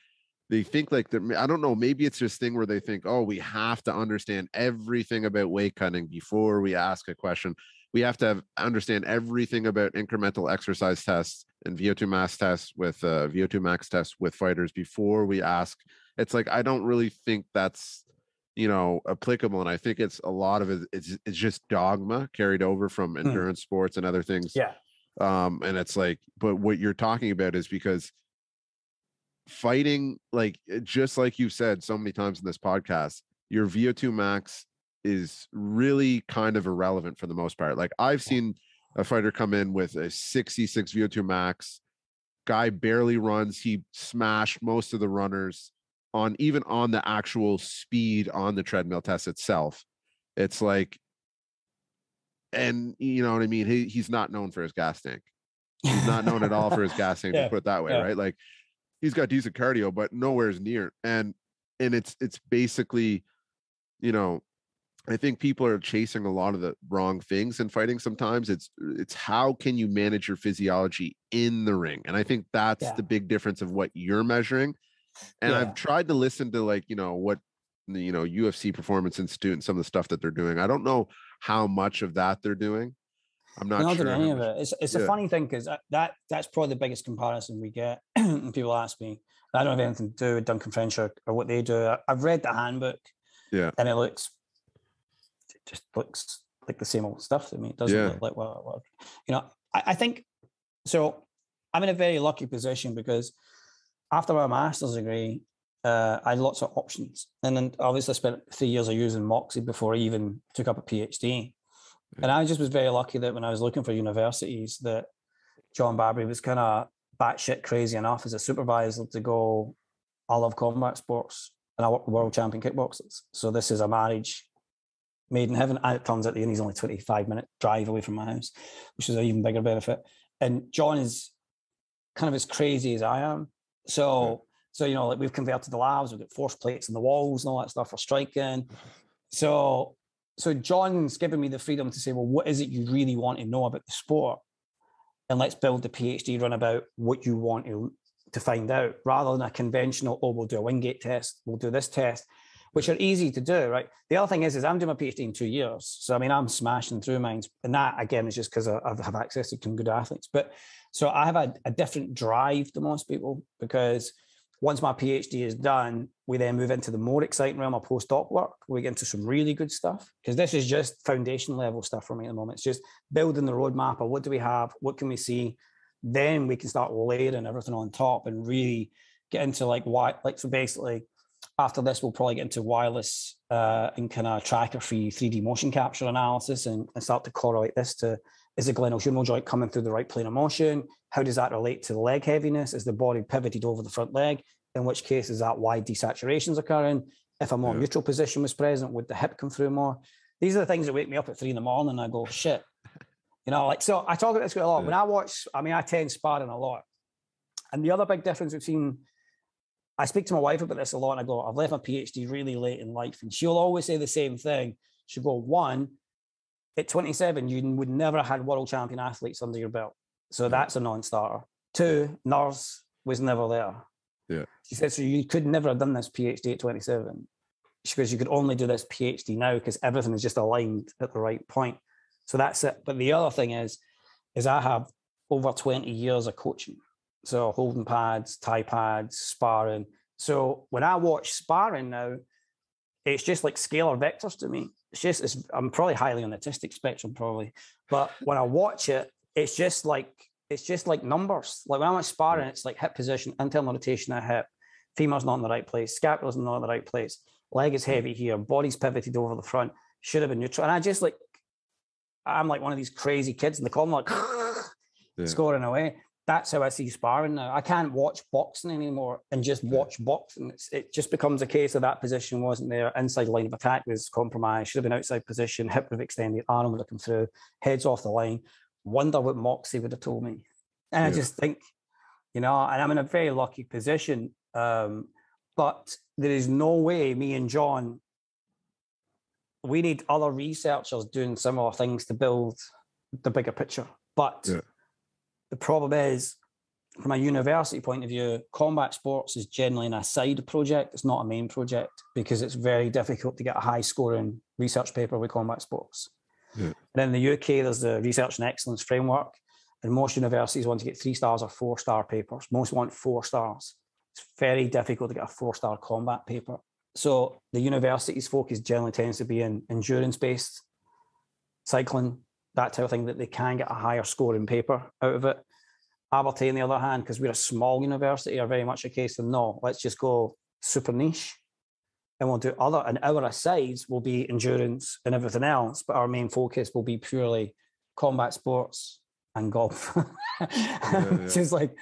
they think like i don't know maybe it's this thing where they think oh we have to understand everything about weight cutting before we ask a question we have to have, understand everything about incremental exercise tests and VO2 max tests with uh, VO2 max tests with fighters before we ask. It's like I don't really think that's you know applicable, and I think it's a lot of it. It's it's just dogma carried over from endurance sports and other things. Yeah. Um, and it's like, but what you're talking about is because fighting, like eh, just like you said so many times in this podcast, your VO2 max is really kind of irrelevant for the most part. Like I've seen a fighter come in with a 66 VO2 max. Guy barely runs. He smashed most of the runners on even on the actual speed on the treadmill test itself. It's like, and you know what I mean? He he's not known for his gas tank. He's not known at all for his gas tank, Yeah, to put it that way, yeah. right? Like he's got decent cardio, but nowhere's near. And and it's it's basically, you know, I think people are chasing a lot of the wrong things in fighting sometimes. It's it's how can you manage your physiology in the ring? And I think that's Yeah. the big difference of what you're measuring. And Yeah. I've tried to listen to like, you know, what the you know UFC Performance Institute and some of the stuff that they're doing. I don't know how much of that they're doing. I'm not not sure. any of it. It's it's Yeah. a funny thing because that, that that's probably the biggest comparison we get. when people ask me, I don't have anything to do with Duncan French or, or what they do. I- I've read the handbook. Yeah. And it looks it just looks like the same old stuff to me. It doesn't Yeah. look like what, what you know. I, I think so. I'm in a very lucky position because after my master's degree, uh, I had lots of options, and then obviously I spent three years of using Moxy before I even took up a PhD. And I just was very lucky that when I was looking for universities, that John Babraj was kind of batshit crazy enough as a supervisor to go, I love combat sports and I work with world champion kickboxers. So this is a marriage made in heaven. And it turns out the uni's only 25 minute drive away from my house, which is an even bigger benefit. And John is kind of as crazy as I am. So, so you know, like we've converted the labs, we've got force plates in the walls and all that stuff for striking. Mm-hmm. So so John's given me the freedom to say, well, what is it you really want to know about the sport? And let's build the PhD run about what you want to, to find out rather than a conventional, oh, we'll do a Wingate test, we'll do this test, which are easy to do, right? The other thing is, is I'm doing my PhD in two years. So I mean, I'm smashing through mines. And that again is just because I, I have access to some good athletes. But so I have a, a different drive to most people because once my PhD is done, we then move into the more exciting realm of postdoc work. We get into some really good stuff because this is just foundation level stuff for me at the moment. It's just building the roadmap of what do we have, what can we see, then we can start layering everything on top and really get into like why, like so basically. After this, we'll probably get into wireless uh, and kind of tracker-free 3D motion capture analysis and, and start to correlate this to is the glenohumeral joint coming through the right plane of motion? How does that relate to the leg heaviness? Is the body pivoted over the front leg? In which case, is that why desaturation's occurring? If a more Yeah. neutral position was present, would the hip come through more? These are the things that wake me up at three in the morning. And I go, shit. You know, like, so I talk about this quite a lot. Yeah. When I watch, I mean, I tend sparring a lot. And the other big difference we've seen, I speak to my wife about this a lot. And I go, I've left my PhD really late in life. And she'll always say the same thing. She'll go, one, at 27, you would never have had world champion athletes under your belt. So Yeah. that's a non starter. Two, NIRS was never there. Yeah. She said, so you could never have done this PhD at 27. She goes, you could only do this PhD now because everything is just aligned at the right point. So that's it. But the other thing is, is I have over 20 years of coaching. So holding pads, Thai pads, sparring. So when I watch sparring now, it's just like scalar vectors to me. It's just, it's, I'm probably highly on the autistic spectrum, probably. But when I watch it, it's just like, it's just like numbers. Like when I'm sparring, it's like hip position, internal rotation of hip, femur's not in the right place, scapula's not in the right place, leg is heavy here, body's pivoted over the front, should have been neutral. And I just like, I'm like one of these crazy kids in the corner, like Yeah. scoring away. That's how I see sparring now. I can't watch boxing anymore and just watch boxing. It's, it just becomes a case of that position wasn't there. Inside line of attack was compromised. Should have been outside position. Hip would have extended. Arm would have come through. Heads off the line. Wonder what Moxy would have told me. And I just think, you know, and I'm in a very lucky position. Um, but there is no way me and John, we need other researchers doing similar things to build the bigger picture. But Yeah. The problem is, from a university point of view, combat sports is generally an aside project. It's not a main project because it's very difficult to get a high scoring research paper with combat sports. Yeah. And in the UK, there's the Research and Excellence Framework, and most universities want to get three stars or four star papers. Most want four stars. It's very difficult to get a four star combat paper. So the university's focus generally tends to be in endurance based cycling, that type of thing, that they can get a higher scoring paper out of it. Abertay, on the other hand, because we're a small university, are very much a case of no, let's just go super niche and we'll do other, and our asides will be endurance and everything else, but our main focus will be purely combat sports and golf. Which is like,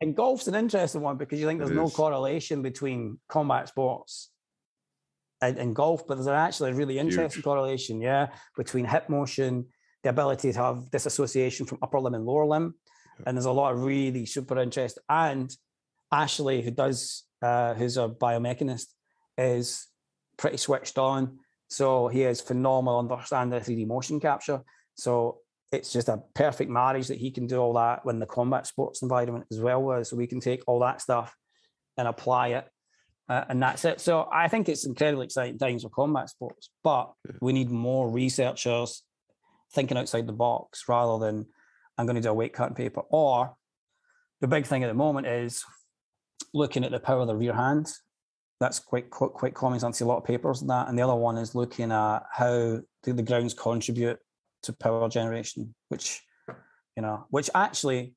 and golf's an interesting one because you think It there's no is. correlation between combat sports and, and golf, but there's actually a really interesting Huge. correlation, yeah, between hip motion, the ability to have disassociation from upper limb and lower limb. And there's a lot of really super interest. And Ashley, who does, uh, who's a biomechanist, is pretty switched on. So he has phenomenal understanding of 3D motion capture. So it's just a perfect marriage that he can do all that when the combat sports environment as well was. So we can take all that stuff and apply it. Uh, and that's it. So I think it's incredibly exciting times for combat sports, but we need more researchers thinking outside the box rather than I'm going to do a weight cutting paper. Or the big thing at the moment is looking at the power of the rear hand. That's quite quite, quite common. I see a lot of papers on that. And the other one is looking at how the, the grounds contribute to power generation, which you know, which actually,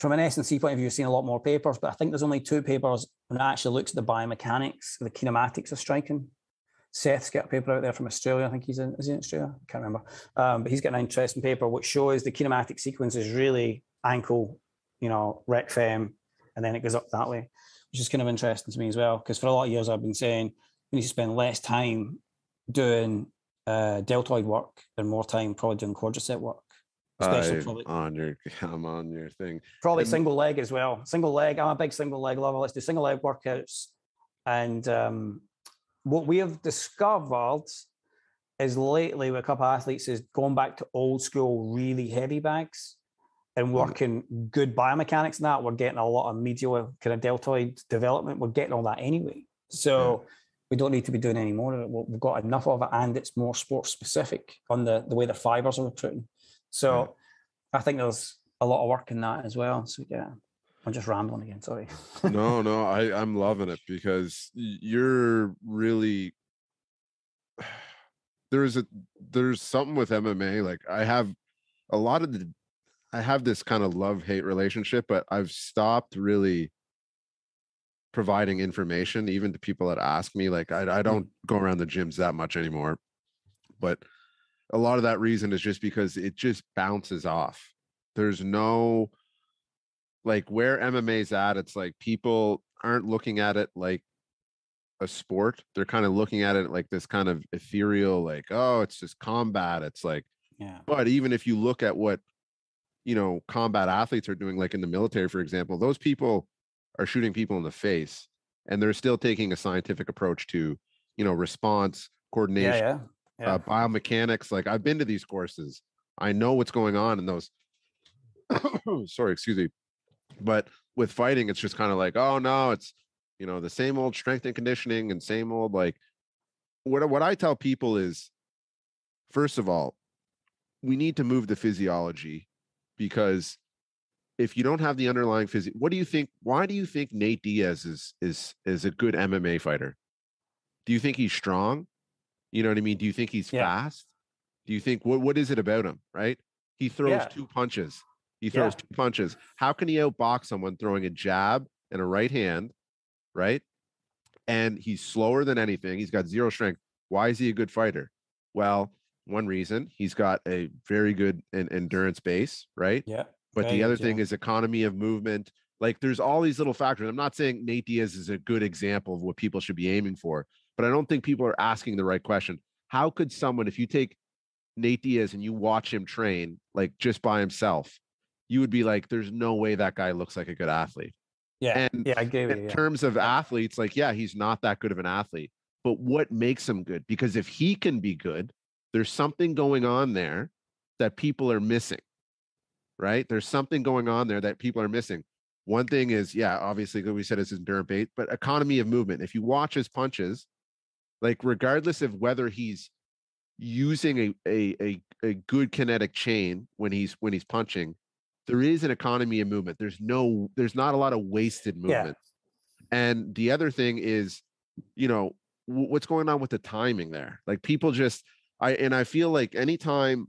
from an S and C point of view, you've seen a lot more papers. But I think there's only two papers when it actually looks at the biomechanics, the kinematics of striking. Seth's got a paper out there from Australia. I think he's in. Is he in Australia? I can't remember. Um, but he's got an interesting paper which shows the kinematic sequence is really ankle, you know, rec fem, and then it goes up that way, which is kind of interesting to me as well. Because for a lot of years I've been saying we need to spend less time doing uh, deltoid work and more time probably doing quadricep work, especially probably on your I'm on your thing. probably And- single leg as well. Single leg. I'm a big single leg lover. Let's do single leg workouts. And um, what we have discovered is lately with a couple of athletes is going back to old school, really heavy bags and hmm. working good biomechanics. And that we're getting a lot of medial kind of deltoid development. We're getting all that anyway. So hmm. we don't need to be doing any more of it. We- We've got enough of it, and it's more sports specific on the the way the fibers are recruiting. So Right. I think there's a lot of work in that as well. So yeah, I'm just rambling again. Sorry. no, no, I I'm loving it because you're really there's a there's something with MMA like I have a lot of the I have this kind of love hate relationship, but I've stopped really providing information even to people that ask me. Like I I don't mm. go around the gyms that much anymore, but a lot of that reason is just because it just bounces off. There's no like where MMA's at, it's like people aren't looking at it like a sport. They're kind of looking at it like this kind of ethereal, like, oh, it's just combat. It's like, Yeah. but even if you look at what, you know, combat athletes are doing, like in the military, for example, those people are shooting people in the face and they're still taking a scientific approach to, you know, response, coordination, Yeah. Yeah. Yeah. uh, biomechanics. Like I've been to these courses. I know what's going on in those. sorry, excuse me. But with fighting, it's just kind of like, oh no, it's you know the same old strength and conditioning and same old like. What what I tell people is, first of all, we need to move the physiology, because if you don't have the underlying physio, what do you think? Why do you think Nate Diaz is is is a good MMA fighter? Do you think he's strong? You know what I mean? Do you think he's Yeah. fast? Do you think what what is it about him? Right? He throws Yeah. two punches. He throws Yeah. two punches. How can he outbox someone throwing a jab and a right hand? Right? And he's slower than anything. He's got zero strength. Why is he a good fighter? Well, one reason he's got a very good en- endurance base, right? Yeah. But the other thing yeah. is economy of movement. Like there's all these little factors. I'm not saying Nate Diaz is a good example of what people should be aiming for, but I don't think people are asking the right question. How could someone, if you take Nate Diaz and you watch him train like just by himself, you would be like, there's no way that guy looks like a good athlete. Yeah. And yeah. I with In you. Yeah. terms of athletes, like, yeah, he's not that good of an athlete, but what makes him good? Because if he can be good, there's something going on there that people are missing, right? There's something going on there that people are missing. One thing is, yeah, obviously, like we said, it's endurance bait, but economy of movement. If you watch his punches, like regardless of whether he's using a a a, a good kinetic chain when he's when he's punching, there is an economy of movement. There's no, there's not a lot of wasted Yeah. movement. And the other thing is, you know, wh- what's going on with the timing there? Like people just, I and I feel like anytime,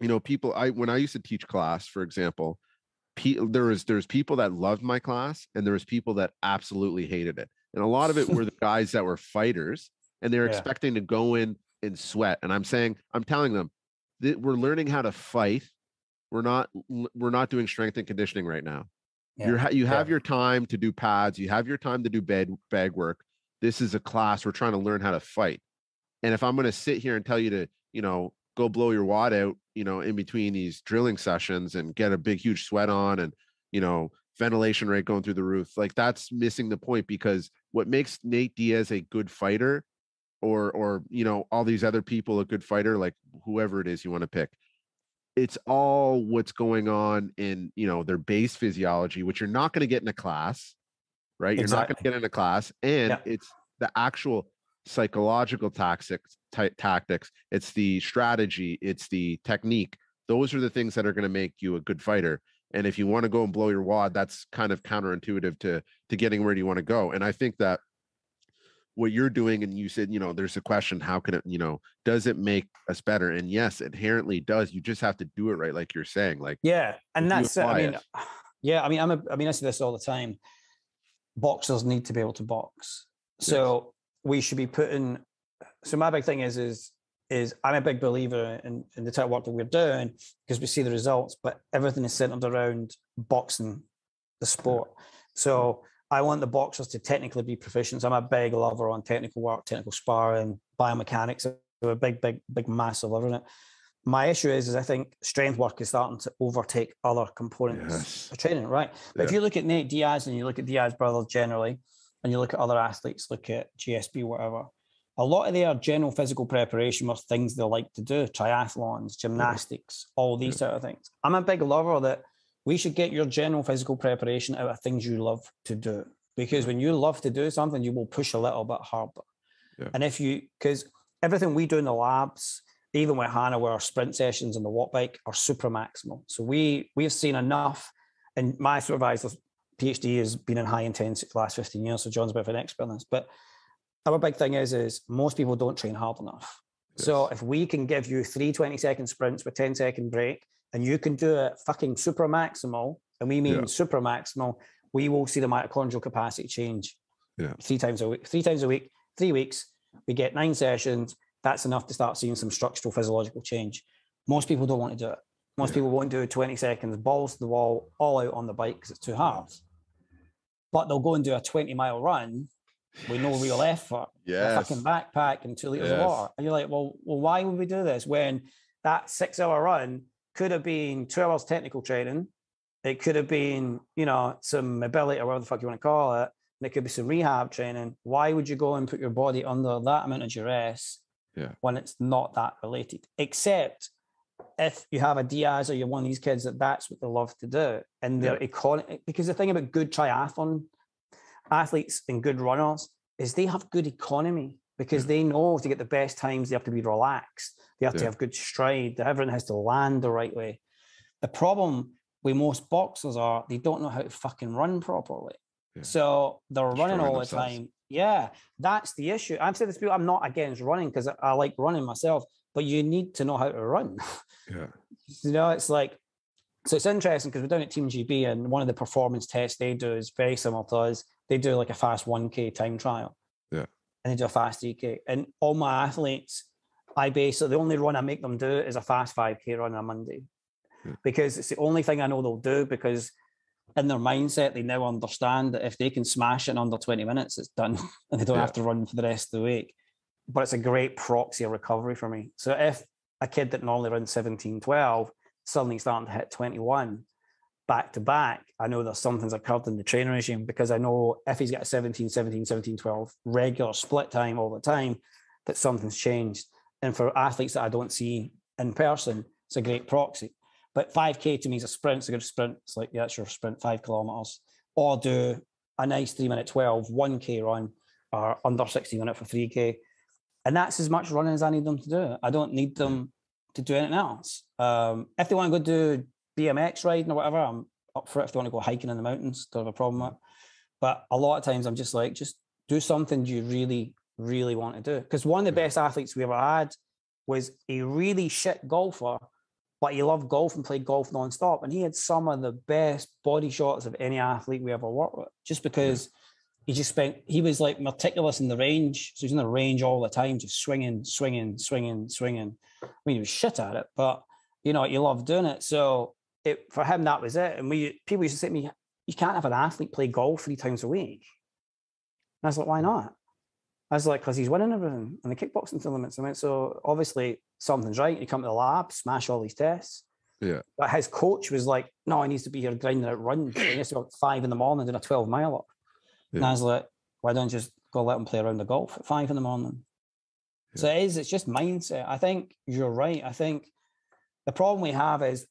you know, people, I when I used to teach class, for example, pe- there was there's people that loved my class and there was people that absolutely hated it. And a lot of it were the guys that were fighters and they're Yeah. expecting to go in and sweat. And I'm saying, I'm telling them that we're learning how to fight. We're not we're not doing strength and conditioning right now. You're you have Yeah. your time to do pads. You have your time to do bed bag work. This is a class. We're trying to learn how to fight. And if I'm going to sit here and tell you to, you know, go blow your wad out, you know, in between these drilling sessions and get a big huge sweat on and, you know, ventilation rate going through the roof, like that's missing the point because what makes Nate Diaz a good fighter or or you know all these other people a good fighter like whoever it is you want to pick it's all what's going on in you know their base physiology which you're not going to get in a class right you're not going to get in a class and Yeah. it's the actual psychological tactics ty- tactics it's the strategy it's the technique those are the things that are going to make you a good fighter and if you want to go and blow your wad that's kind of counterintuitive to to getting where you want to go and i think that what you're doing and you said you know there's a question how can it you know does it make us better and yes inherently does you just have to do it right like you're saying like Yeah, and that's. I mean, it. yeah, I mean, I'm a, I mean, I say this all the time. Boxers need to be able to box, so we should be putting. So my big thing is is is I'm a big believer in, in the type of work that we're doing because we see the results, but everything is centered around boxing, the sport. So I want the boxers to technically be proficient. I'm a big lover on technical work, technical sparring, biomechanics. I'm a big, big, big, massive lover in it. My issue is, is I think strength work is starting to overtake other components Yes. of training, right? But if you look at Nate Diaz and you look at Diaz brothers generally, and you look at other athletes, look at GSP, whatever, a lot of their general physical preparation were things they like to do, triathlons, mm-hmm. gymnastics, all these sort of things. I'm a big lover that we should get your general physical preparation out of things you love to do. Because when you love to do something, you will push a little bit harder. Yeah. And if you, because everything we do in the labs, even with Hannah, where our sprint sessions on the watt bike are super maximal. So we we have seen enough, and my supervisor's PhD has been in high intensity for the last 15 years, so John's a bit of an expert in this. But our big thing is is most people don't train hard enough. So if we can give you three 20 second sprints with 10 second break, and you can do it fucking super maximal, and we mean Yeah. super maximal, we will see the mitochondrial capacity change Yeah. three times a week, three times a week, three weeks. We get nine sessions. That's enough to start seeing some structural physiological change. Most people don't want to do it. Most Yeah. people won't do 20 seconds, balls to the wall, all out on the bike because it's too hard. But they'll go and do a 20 mile run with no real effort. A Yes. fucking backpack and two liters Yes. of water. And you're like, well, well, why would we do this when that six hour run could have been two hours technical training? It could have been, you know, some mobility or whatever the fuck you want to call it. And it could be some rehab training. Why would you go and put your body under that amount of duress Yeah. when it's not that related? Except if you have a Diaz or you're one of these kids that that's what they love to do. And Yeah. they're econ because the thing about good triathlon athletes and good runners is they have good economy because they know to get the best times they have to be relaxed they have to have good stride everything has to land the right way the problem with most boxers are they don't know how to fucking run properly Yeah. so they're running all the themselves. time yeah that's the issue I'm saying this before i'm not against running because I, I like running myself but you need to know how to run Yeah. you know, it's like, so it's interesting because we're down at Team GB and one of the performance tests they do is very similar to us. They do like a fast 1K time trial. Yeah. And they do a fast 3K. And all my athletes, I basically, the only run I make them do is a fast 5K run on a Monday Yeah. because it's the only thing I know they'll do because in their mindset, they now understand that if they can smash it in under 20 minutes, it's done and they don't Yeah. have to run for the rest of the week. But it's a great proxy of recovery for me. So if a kid that normally runs 17, 12, suddenly starting to hit 21 back to back, I know there's something's occurred in the training regime because I know if he's got a 17, 17, 17, 12 regular split time all the time, that something's changed. And for athletes that I don't see in person, it's a great proxy. But 5K to me is a sprint. It's a good sprint. It's like, yeah, it's your sprint, five kilometers. Or do a nice three minute 12, 1K run or under 60 minute for 3K. And that's as much running as I need them to do. I don't need them to do anything else. Um, if they want to go do BMX riding or whatever, I'm up for it. If they want to go hiking in the mountains, don't have a problem with. Mm. it. But a lot of times I'm just like, just do something you really, really want to do. Because one of the mm. best athletes we ever had was a really shit golfer, but he loved golf and played golf nonstop. And he had some of the best body shots of any athlete we ever worked with, just because he just spent, he was like meticulous in the range. So he's in the range all the time, just swinging, swinging, swinging, swinging. I mean, he was shit at it, but you know, he loved doing it. So it, for him, that was it. And we, people used to say to me, you can't have an athlete play golf three times a week. And I was like, why not? I was like, because he's winning everything in the kickboxing tournaments. I went, so obviously something's right. You come to the lab, smash all these tests. Yeah. But his coach was like, no, he needs to be here grinding out runs. He needs to at five in the morning doing a 12 mile up. And Yeah. I was like, why don't you just go let him play around the golf at five in the morning? So it is, it's just mindset. I think you're right. I think the problem we have is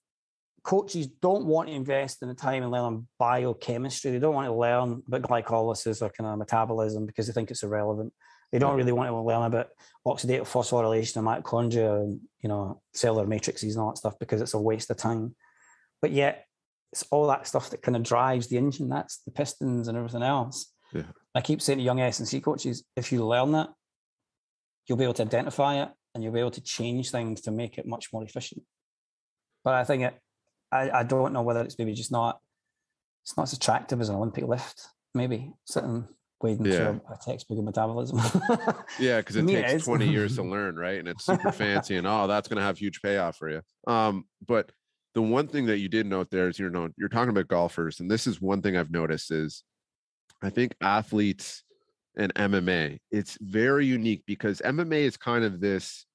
coaches don't want to invest in the time and learn biochemistry. They don't want to learn about glycolysis or kind of metabolism because they think it's irrelevant. They don't really want to learn about oxidative phosphorylation and mitochondria and you know cellular matrices and all that stuff because it's a waste of time. But yet it's all that stuff that kind of drives the engine. That's the pistons and everything else. Yeah. I keep saying to young S and C coaches, if you learn that, you'll be able to identify it and you'll be able to change things to make it much more efficient. But I think it, I, I don't know whether it's maybe just not, it's not as attractive as an Olympic lift, maybe sitting wading Yeah. through a, textbook of metabolism. Yeah, because it it takes is. 20 years to learn, right? And it's super fancy and oh, that's gonna have huge payoff for you. Um, but the one thing that you did note there is you know, you're talking about golfers, and this is one thing I've noticed is I think athletes and MMA, it's very unique because MMA is kind of this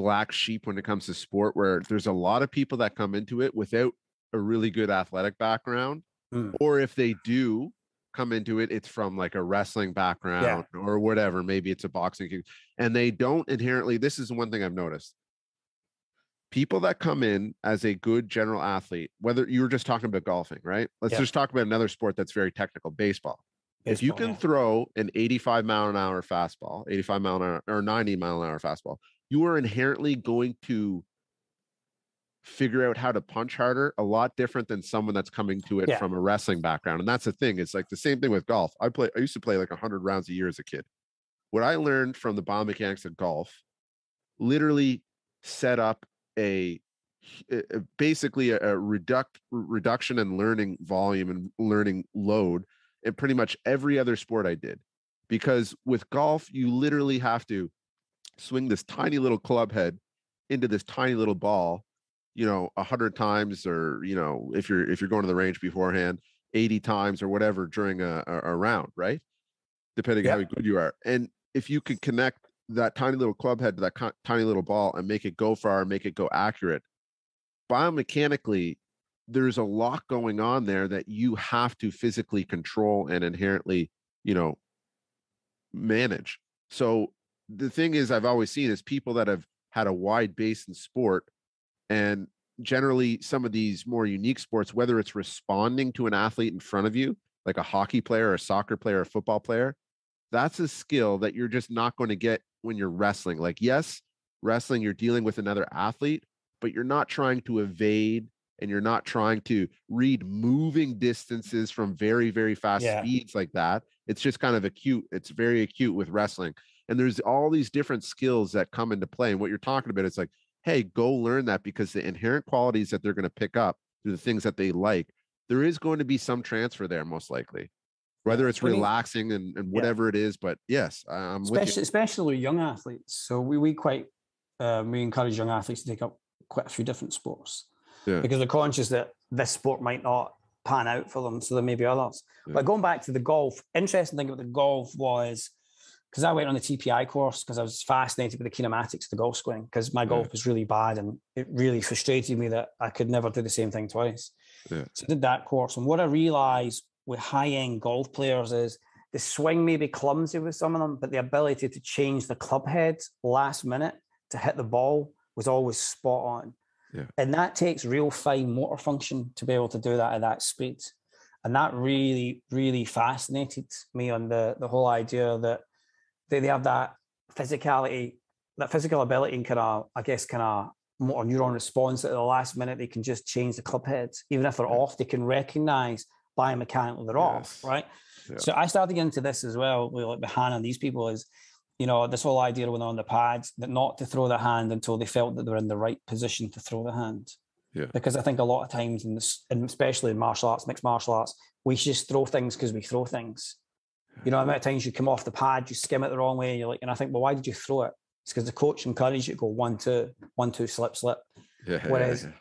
black sheep when it comes to sport where there's a lot of people that come into it without a really good athletic background Mm. or if they do come into it it's from like a wrestling background or whatever maybe it's a boxing and they don't inherently this is one thing i've noticed people that come in as a good general athlete whether you were just talking about golfing right let's Yeah. just talk about another sport that's very technical baseball if you can yeah. throw an 85 mile an hour fastball 85 mile an hour or 90 mile an hour fastball you are inherently going to figure out how to punch harder a lot different than someone that's coming to it Yeah. from a wrestling background and that's the thing it's like the same thing with golf i play i used to play like 100 rounds a year as a kid what i learned from the biomechanics of golf literally set up a, uh, basically a, a reduct reduction in learning volume and learning load in pretty much every other sport i did because with golf you literally have to swing this tiny little club head into this tiny little ball you know, a hundred times, or you know, if you're if you're going to the range beforehand, 80 times or whatever during a, a, round, right? Depending on how good you are. And if you can connect that tiny little club head to that co- tiny little ball and make it go far, make it go accurate, biomechanically, there's a lot going on there that you have to physically control and inherently, you know, manage. So the thing is, I've always seen is people that have had a wide base in sport and generally some of these more unique sports, whether it's responding to an athlete in front of you, like a hockey player, a soccer player, a football player, that's a skill that you're just not going to get when you're wrestling. Like, yes, wrestling, you're dealing with another athlete, but you're not trying to evade and you're not trying to read moving distances from very, very fast yeah. speeds like that. It's just kind of acute. It's very acute with wrestling. And there's all these different skills that come into play. And what you're talking about, it's like, hey, go learn that because the inherent qualities that they're going to pick up through the things that they like, there is going to be some transfer there, most likely. Whether it's relaxing and, and whatever yeah. it is, but yes, I'm especially, especially young athletes. So we we quite um, we encourage young athletes to take up quite a few different sports yeah. because they're conscious that this sport might not pan out for them, so there may be others. Yeah. But going back to the golf, interesting thing about the golf was because I went on the TPI course because I was fascinated with the kinematics of the golf swing because my mm. golf was really bad and it really frustrated me that I could never do the same thing twice. Yeah. So I did that course. And what I realized with high end golf players is the swing may be clumsy with some of them, but the ability to change the club head last minute to hit the ball was always spot on. Yeah. And that takes real fine motor function to be able to do that at that speed. And that really, really fascinated me on the, the whole idea that they, they have that physicality, that physical ability and kind of, uh, I guess, kind of uh, motor neuron response at the last minute. They can just change the club heads. Even if they're off, they can recognize biomechanically they're yes. off, right? Yeah. So I started getting into this as well with like Hannah and these people is, you know, this whole idea when they're on the pads that not to throw the hand until they felt that they're in the right position to throw the hand. Yeah. Because I think a lot of times in this, and especially in martial arts, mixed martial arts, we just throw things because we throw things. You know, amount of times you come off the pad, you skim it the wrong way, and you're like, and I think, well, why did you throw it? It's because the coach encouraged you to go one, two, one, two, slip, slip. Yeah, Whereas yeah,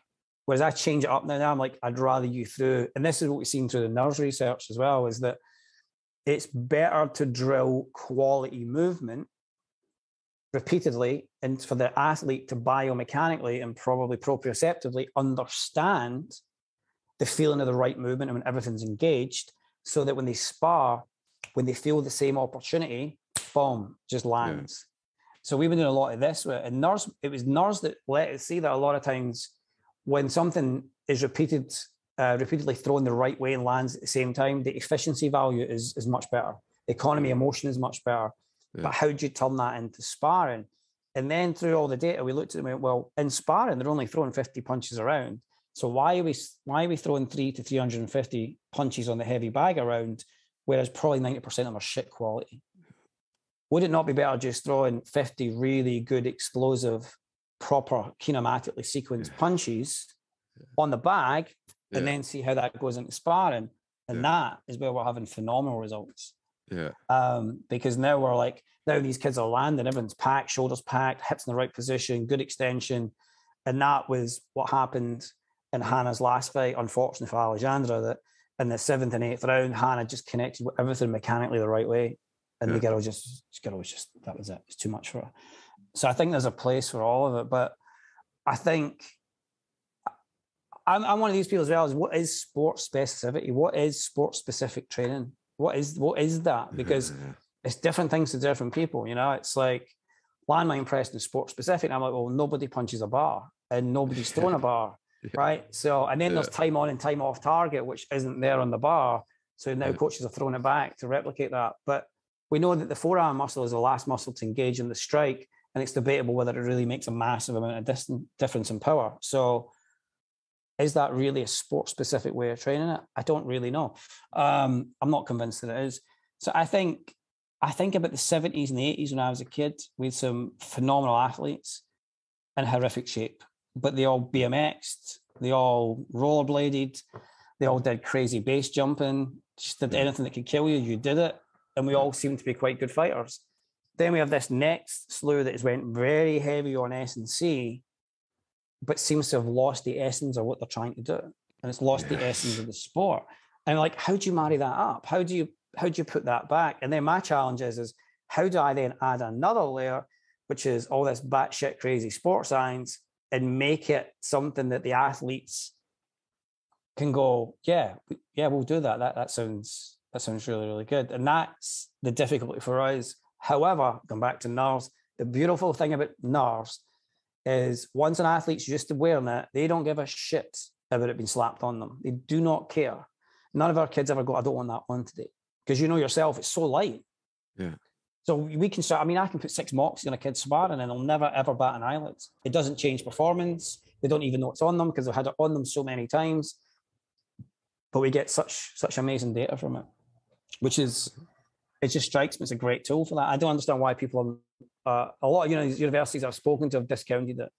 Whereas I change it up now, now I'm like, I'd rather you through, and this is what we've seen through the NIRS research as well, is that it's better to drill quality movement repeatedly and for the athlete to biomechanically and probably proprioceptively understand the feeling of the right movement and when everything's engaged so that when they spar, when they feel the same opportunity, boom, just lands. Yeah. So we've been doing a lot of this with and NIRS, it was NIRS that let us see that a lot of times when something is repeated, uh, repeatedly thrown the right way and lands at the same time, the efficiency value is is much better. The economy of motion is much better. Yeah. But how do you turn that into sparring? And then through all the data, we looked at them and went, well, in sparring, they're only throwing 50 punches around. So why are we why are we throwing three to 350 punches on the heavy bag around, whereas probably 90% of them are shit quality? Would it not be better just throwing 50 really good explosive proper kinematically sequenced punches on the bag and yeah. then see how that goes into sparring. And yeah. that is where we're having phenomenal results. Yeah. Um, because now we're like, now these kids are landing, everyone's packed, shoulders packed, hips in the right position, good extension. And that was what happened in Hannah's last fight, unfortunately for Alexandra, that in the seventh and eighth round, mm-hmm. Hannah just connected with everything mechanically the right way. And yeah. the girl just, the girl was just, that was it. It's too much for her. So I think there's a place for all of it. But I think I'm, I'm one of these people as well. Is what is sports specificity? What is sports specific training? What is what is that? Because it's different things to different people. You know, it's like landmine press is sports specific. And I'm like, well, nobody punches a bar and nobody's throwing a bar, yeah. right? So and then yeah. there's time on and time off target, which isn't there on the bar. So now yeah. coaches are throwing it back to replicate that. But we know that the forearm muscle is the last muscle to engage in the strike and it's debatable whether it really makes a massive amount of distance, difference in power. So, is that really a sport specific way of training it? I don't really know. Um, I'm not convinced that it is. So, I think I think about the 70s and the 80s when I was a kid with some phenomenal athletes in horrific shape, but they all BMXed, they all rollerbladed, they all did crazy base jumping, just did anything that could kill you, you did it. And we all seemed to be quite good fighters. Then we have this next slew that has went very heavy on S and C, but seems to have lost the essence of what they're trying to do, and it's lost yes. the essence of the sport. And like, how do you marry that up? How do you how do you put that back? And then my challenge is, is how do I then add another layer, which is all this batshit crazy sports science, and make it something that the athletes can go, yeah, yeah, we'll do that. That that sounds that sounds really really good. And that's the difficulty for us. However, going back to NIRS, the beautiful thing about NIRS is once an athlete's used to wearing it, they don't give a shit about it being slapped on them. They do not care. None of our kids ever go, I don't want that on today. Because you know yourself, it's so light. Yeah. So we can start. I mean, I can put six mocks in a kid's sparring and they'll never ever bat an eyelid. It doesn't change performance. They don't even know it's on them because they've had it on them so many times. But we get such such amazing data from it, which is it just strikes me as a great tool for that. I don't understand why people are uh, a lot of you know universities I've spoken to have discounted it.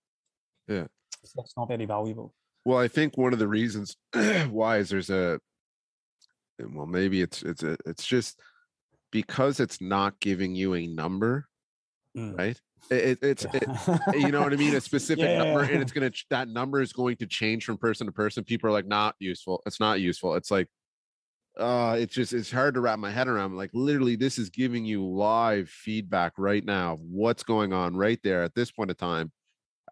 Yeah, it's not very valuable. Well, I think one of the reasons why is there's a well maybe it's it's a, it's just because it's not giving you a number, mm. right? It, it's it, you know what I mean, a specific yeah, number, and it's gonna that number is going to change from person to person. People are like, not useful. It's not useful. It's like, uh, it's just it's hard to wrap my head around. Like literally, this is giving you live feedback right now of what's going on right there at this point of time,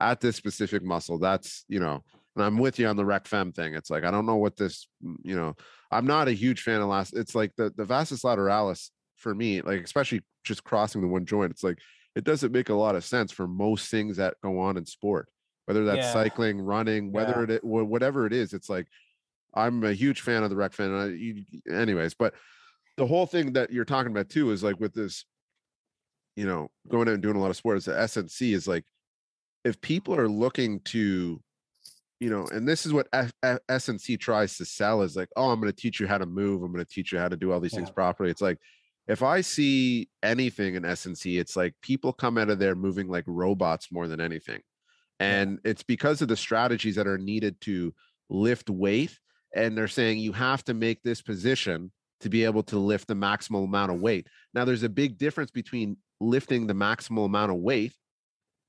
at this specific muscle. That's you know, and I'm with you on the rec fem thing. It's like I don't know what this, you know, I'm not a huge fan of last. It's like the the vastus lateralis for me, like especially just crossing the one joint, it's like it doesn't make a lot of sense for most things that go on in sport, whether that's yeah. cycling, running, whether yeah. it whatever it is. It's like I'm a huge fan of the rec fem. I, you, anyways, but the whole thing that you're talking about too is like with this, you know, going out and doing a lot of sports. The SNC is like if people are looking to you know, and this is what F- F- SNC tries to sell is like, oh, I'm going to teach you how to move. I'm going to teach you how to do all these yeah. things properly. It's like, if I see anything in SNC, it's like people come out of there moving like robots more than anything. And yeah. it's because of the strategies that are needed to lift weight. And they're saying you have to make this position to be able to lift the maximal amount of weight. Now, there's a big difference between lifting the maximal amount of weight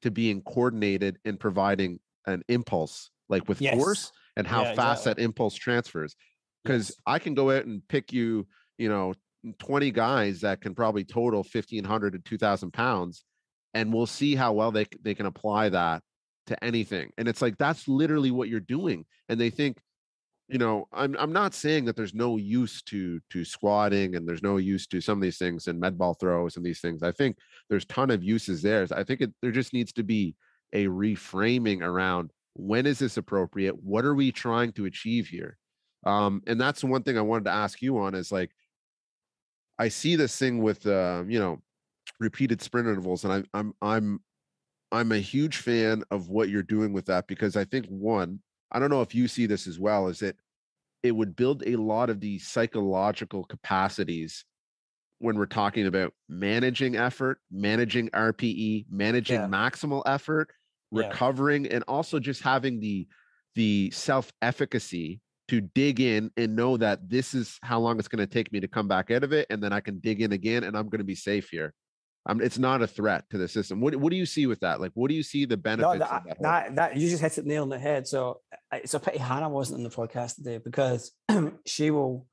to being coordinated and providing an impulse, like with yes. force and how yeah, fast exactly. that impulse transfers. Because yes. I can go out and pick you, you know, 20 guys that can probably total 1500 to 2000 pounds and we'll see how well they, they can apply that to anything and it's like that's literally what you're doing and they think you know i'm i'm not saying that there's no use to to squatting and there's no use to some of these things and med ball throws and these things i think there's ton of uses there i think it, there just needs to be a reframing around when is this appropriate what are we trying to achieve here? Um and that's one thing i wanted to ask you on is like I see this thing with uh, you know repeated sprint intervals, and I, I'm I'm I'm a huge fan of what you're doing with that because I think one, I don't know if you see this as well, is that it would build a lot of the psychological capacities when we're talking about managing effort, managing RPE, managing yeah. maximal effort, recovering, yeah. and also just having the the self efficacy to dig in and know that this is how long it's going to take me to come back out of it and then i can dig in again and i'm going to be safe here. Um, it's not a threat to the system. What, what do you see with that? Like what do you see the benefits no, that, that, that, that, you just hit it nail on the head. So it's a pity hannah wasn't in the podcast today because she will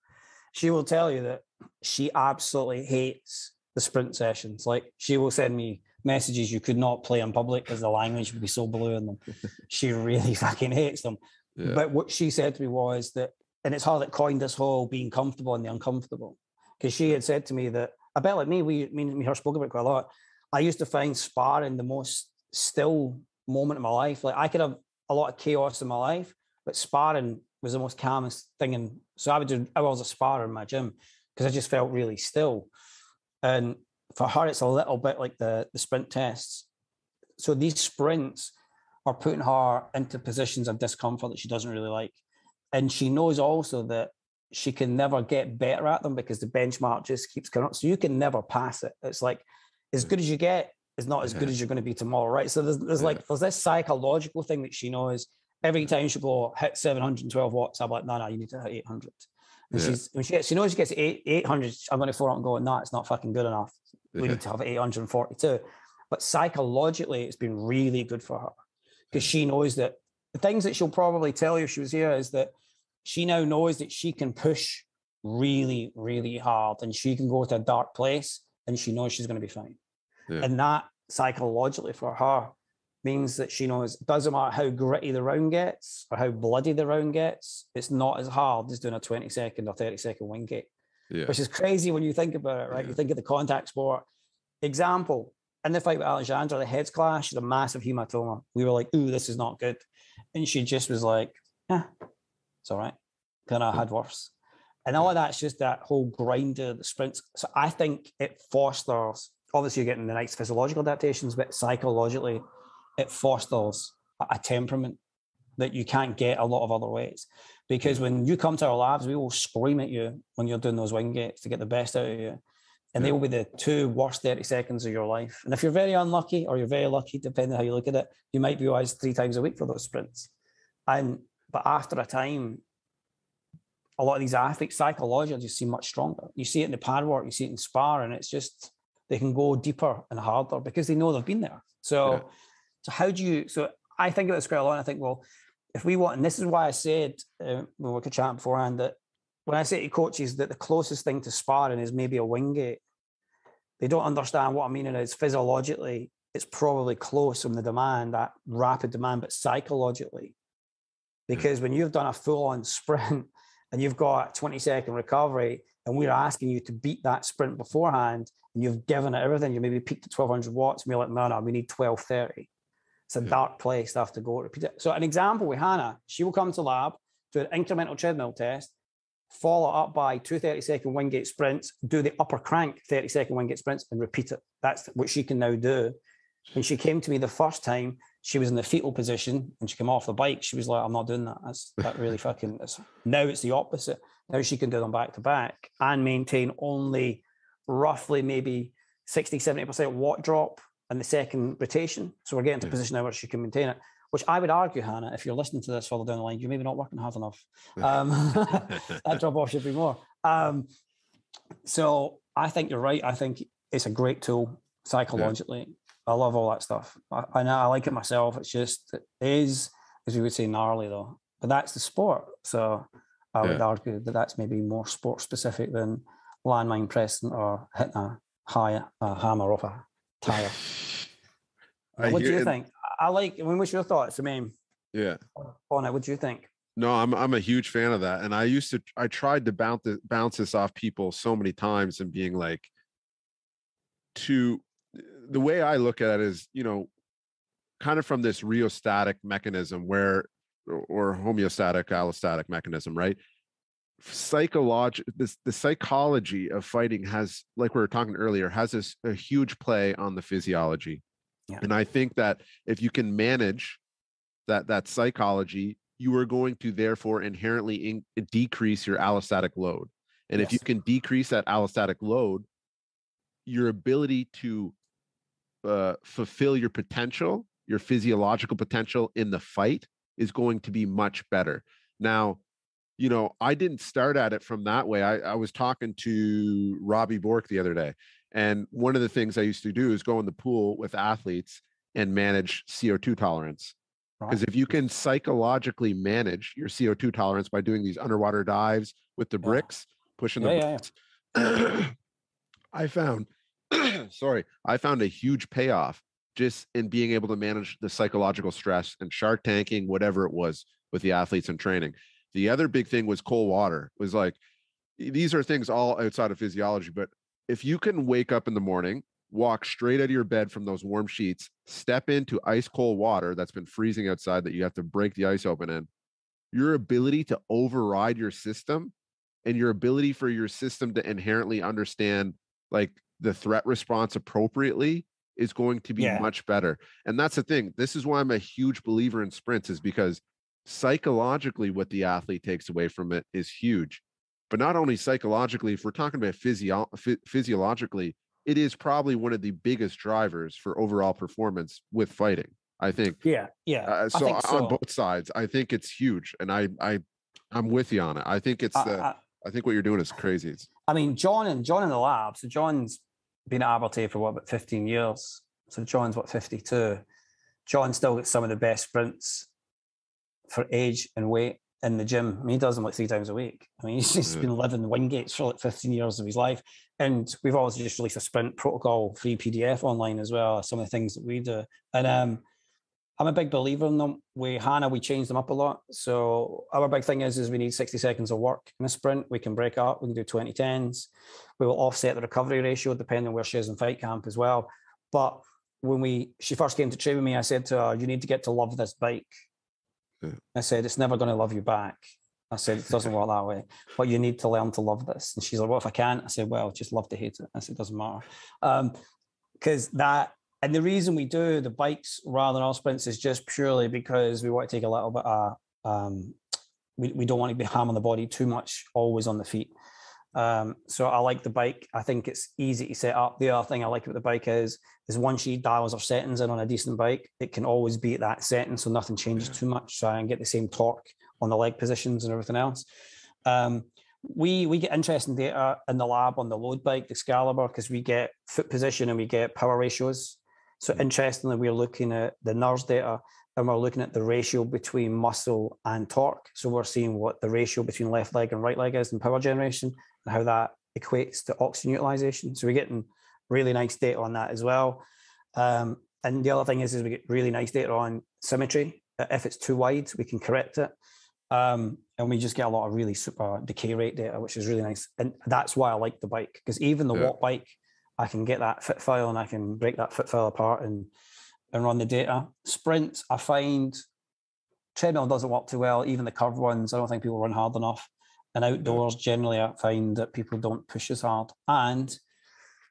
she will tell you that she absolutely hates the sprint sessions. Like she will send me messages you could not play in public because the language would be so blue in them. She really fucking hates them But what she said to me was that, and it's her that coined this whole being comfortable and the uncomfortable. Because she had said to me that, a bit like me, we, me and her spoke about quite a lot. I used to find sparring the most still moment in my life. Like I could have a lot of chaos in my life, but sparring was the most calmest thing. And so I would do, I was a sparrer in my gym because I just felt really still. And for her, it's a little bit like the, the sprint tests. So these sprints, are putting her into positions of discomfort that she doesn't really like. And she knows also that she can never get better at them because the benchmark just keeps going up. So you can never pass it. It's like as good as you get is not as good as you're going to be tomorrow, right? So there's, there's like there's this psychological thing that she knows. Every time she go hit 712 watts, I'm like, no, no, you need to hit 800. And yeah. she's when she gets, she knows she gets eight, 800. I'm going to fall out and go, no, it's not fucking good enough. We yeah. need to have 842. But psychologically, it's been really good for her because she knows that the things that she'll probably tell you if she was here is that she now knows that she can push really, really hard and she can go to a dark place and she knows she's going to be fine. Yeah. And that psychologically for her means that she knows it doesn't matter how gritty the round gets or how bloody the round gets, it's not as hard as doing a 20 second or 30 second Wingate, Yeah. which is crazy when you think about it, right? Yeah. You think of the contact sport. Example, in the fight with Alexandra, the heads clash, the massive hematoma. We were like, ooh, this is not good. And she just was like, yeah, it's all right. Kind of had worse. And all of that's just that whole grinder, the sprints. So I think it fosters, obviously, you're getting the nice physiological adaptations, but psychologically, it fosters a, a temperament that you can't get a lot of other ways. Because when you come to our labs, we will scream at you when you're doing those Wingates to get the best out of you. And they will be the two worst 30 seconds of your life. And if you're very unlucky or you're very lucky, depending on how you look at it, you might be wise three times a week for those sprints. And but after a time, a lot of these athletes psychologically just seem much stronger. You see it in the pad work, you see it in spar, and it's just they can go deeper and harder because they know they've been there. So, Yeah. so how do you? So I think about this quite a lot. I think, well, if we want, and this is why I said uh, when we were chatting beforehand that when I say to coaches that the closest thing to sparring is maybe a Wingate, they don't understand what I mean. And it's physiologically, it's probably close from the demand, that rapid demand, but psychologically, hmm. because when you've done a full-on sprint and you've got 20 second recovery, and we're asking you to beat that sprint beforehand, and you've given it everything, you maybe peaked at 1200 watts, and we're like, no, no, we need 1230. It's a Yeah. dark place to have to go repeat it. So an example with Hannah, she will come to lab, do an incremental treadmill test, follow up by two 30 second Wingate sprints, do the upper crank 30 second Wingate sprints and repeat it. That's what she can now do. When she came to me the first time, she was in the fetal position and she came off the bike. She was like, I'm not doing that. That's that really fucking is. Now it's the opposite. Now she can do them back to back and maintain only roughly maybe 60, 70% watt drop in the second rotation. So we're getting to a position now where she can maintain it, which I would argue, Hannah, if you're listening to this further down the line, you're maybe not working hard enough. Um, that drop off should be more. Um, so I think you're right. I think it's a great tool psychologically. I love all that stuff. I, I know I like it myself. It's just it is, as we would say, gnarly though. But that's the sport. So I would Yeah. argue that that's maybe more sport specific than landmine pressing or hitting a high a hammer off a tire. What do you think? I like. I mean, what's your thoughts? I mean, Yeah. on it. What do you think? No, I'm I'm a huge fan of that. And I used to I tried to bounce this, bounce this off people so many times and being like to the way I look at it is, you know, kind of from this rheostatic mechanism where or, or homeostatic allostatic mechanism, right? Psychology this the psychology of fighting has like we were talking earlier has this a huge play on the physiology. Yeah. And I think that if you can manage that that psychology you are going to therefore inherently in, decrease your allostatic load. And if you can decrease that allostatic load your ability to uh, fulfill your potential your physiological potential in the fight is going to be much better. Now you know i didn't start at it from that way. I, I was talking to robbie bork the other day and one of the things i used to do is go in the pool with athletes and manage co2 tolerance because Right. if you can psychologically manage your CO2 tolerance by doing these underwater dives with the Yeah. bricks, pushing the Yeah, yeah, bricks, I found, sorry, I found a huge payoff just in being able to manage the psychological stress and shark tanking, whatever it was with the athletes in training. The other big thing was cold water. Was like these are things all outside of physiology, but if you can wake up in the morning, walk straight out of your bed from those warm sheets, step into ice cold water that's been freezing outside that you have to break the ice open in, your ability to override your system and your ability for your system to inherently understand like the threat response appropriately is going to be Yeah. much better. And that's the thing. This is why I'm a huge believer in sprints is because psychologically what the athlete takes away from it is huge. But not only psychologically, if we're talking about physio- phy- physiologically, it is probably one of the biggest drivers for overall performance with fighting. I think. yeah, yeah. Uh, so on so. both sides, I think it's huge, and I I I'm with you on it. I think it's I- the. I- I think what you're doing is crazy. It's, I mean, John and John in the lab. So John's been at Abertay for what about 15 years. So John's what 52. John still gets some of the best sprints for age and weight in the gym. I mean, he does them like three times a week. I mean, he's just Yeah. been living the Wingates for like 15 years of his life. And we've also just released a sprint protocol free PDF online as well. Some of the things that we do. And um, I'm a big believer in them. We Hannah, we change them up a lot. So our big thing is is we need 60 seconds of work in a sprint. We can break up, we can do 20 10s. We will offset the recovery ratio depending on where she is in fight camp as well. But when we she first came to train with me, I said to her, You need to get to love this bike. I said, It's never going to love you back. I said, It doesn't work that way. But you need to learn to love this. And she's like, Well, if I can't, I said, Well, just love to hate it. I said, It doesn't matter. Um, because that and the reason we do the bikes rather than all sprints is just purely because we want to take a little bit of um we, we don't want to be hammering the body too much always on the feet um so i like the bike i think it's easy to set up the other thing i like about the bike is is once she dials her settings in on a decent bike it can always be at that setting so nothing changes Yeah. too much so i can get the same torque on the leg positions and everything else um we we get interesting data in the lab on the Lode bike, the Excalibur, because we get foot position and we get power ratios. So Mm. interestingly, we're looking at the NIRS data and we're looking at the ratio between muscle and torque. So we're seeing what the ratio between left leg and right leg is in power generation and how that equates to oxygen utilization. So we're getting really nice data on that as well. Um, and the other thing is, is we get really nice data on symmetry. Uh, If it's too wide, we can correct it. Um, and we just get a lot of really super decay rate data, which is really nice. And that's why I like the bike because even the Yeah. Wattbike, I can get that fit file and I can break that fit file apart and and run the data. Sprint, I find treadmill doesn't work too well. Even the curved ones, I don't think people run hard enough. And outdoors, generally, I find that people don't push as hard. And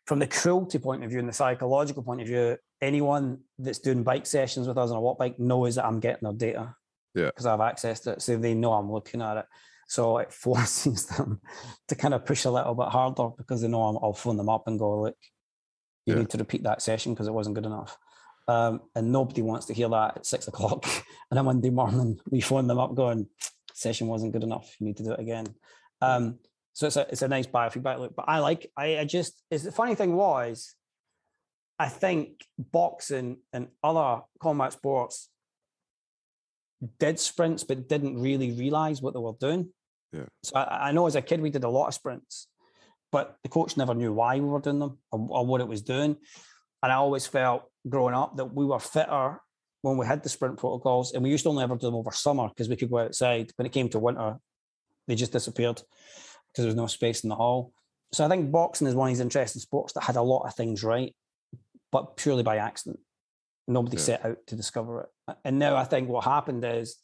from the cruelty point of view and the psychological point of view, anyone that's doing bike sessions with us on a Wattbike knows that I'm getting their data. Yeah. Because I've accessed it. So they know I'm looking at it. So it forces them to kind of push a little bit harder because they know I'm, I'll phone them up and go, look, you Yeah. need to repeat that session because it wasn't good enough. Um, and nobody wants to hear that at six o'clock. And then Monday morning, we phone them up going, session wasn't good enough. You need to do it again. Um, so it's a it's a nice biofeedback loop. But I like I, I just is the funny thing was, I think boxing and other combat sports did sprints but didn't really realize what they were doing. Yeah. So I, I know as a kid we did a lot of sprints, but the coach never knew why we were doing them or, or what it was doing. And I always felt growing up that we were fitter when we had the sprint protocols, and we used to only ever do them over summer because we could go outside. When it came to winter, they just disappeared because there was no space in the hall. So I think boxing is one of these interesting sports that had a lot of things right, but purely by accident. Nobody Yeah. set out to discover it. And now I think what happened is,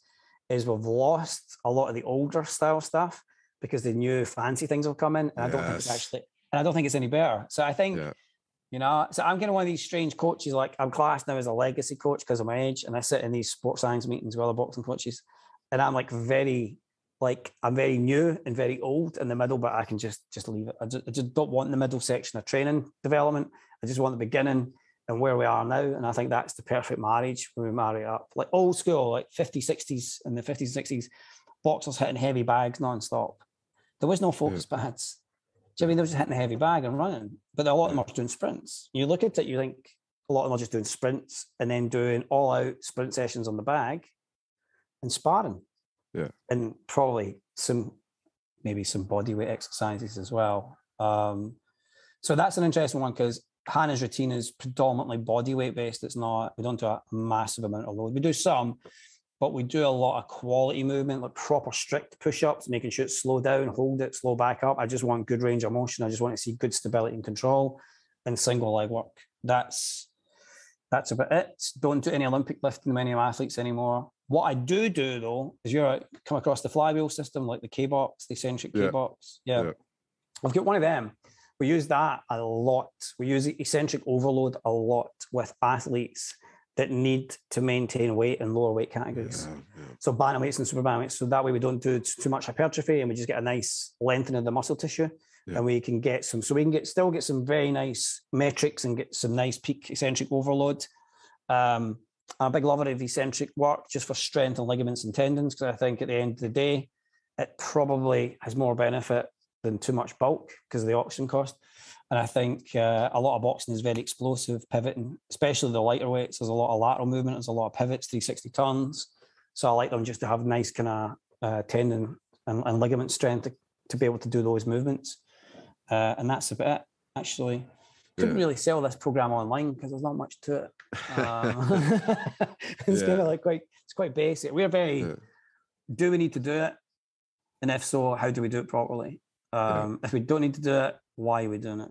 is we've lost a lot of the older style stuff because the new fancy things will come in, and I don't think it's actually, and I don't think it's any better. So I think Yeah. You know, so I'm kind of one of these strange coaches. Like I'm classed now as a legacy coach because of my age, and I sit in these sports science meetings with other boxing coaches, and I'm like very, like I'm very new and very old in the middle, but I can just just leave it. I just, I just don't want the middle section of training development. I just want the beginning and where we are now, and I think that's the perfect marriage when we marry up. Like old school, like 50s, 60s, and the 50s 60s, boxers hitting heavy bags non-stop. There was no focus pads. Do you know what I mean they were just hitting a heavy bag and running? But a lot of them are doing sprints. You look at it, you think a lot of them are just doing sprints and then doing all out sprint sessions on the bag and sparring. Yeah. And probably some maybe some body weight exercises as well. Um, so that's an interesting one because Hannah's routine is predominantly body weight based. It's not, we don't do a massive amount of load. We do some, but we do a lot of quality movement, like proper strict push ups, making sure it's slow down, hold it, slow back up. I just want good range of motion. I just want to see good stability and control and single leg work. That's that's about it. Don't do any Olympic lifting, with many athletes anymore. What I do do though is you're come across the flywheel system, like the K box, the eccentric K-box. Yeah. Yeah. I've got one of them. We use that a lot. We use eccentric overload a lot with athletes that need to maintain weight in lower weight categories. Yeah, yeah. So bantamweights and super bantamweights. So that way we don't do too much hypertrophy and we just get a nice lengthening of the muscle tissue. Yeah. And we can get some, so we can get still get some very nice metrics and get some nice peak eccentric overload. Um, I'm a big lover of eccentric work just for strength and ligaments and tendons because I think at the end of the day, it probably has more benefit than too much bulk because of the oxygen cost. And I think uh, a lot of boxing is very explosive, pivoting, especially the lighter weights. There's a lot of lateral movement, there's a lot of pivots, 360 turns. So I like them just to have nice kind of uh, tendon and, and ligament strength to, to be able to do those movements. Uh, and that's about it, actually. Couldn't Yeah. really sell this program online because there's not much to it. Um, it's Yeah. kind of like quite it's quite basic. We're very Yeah. do we need to do it? And if so, how do we do it properly? Um, If we don't need to do it, why are we doing it?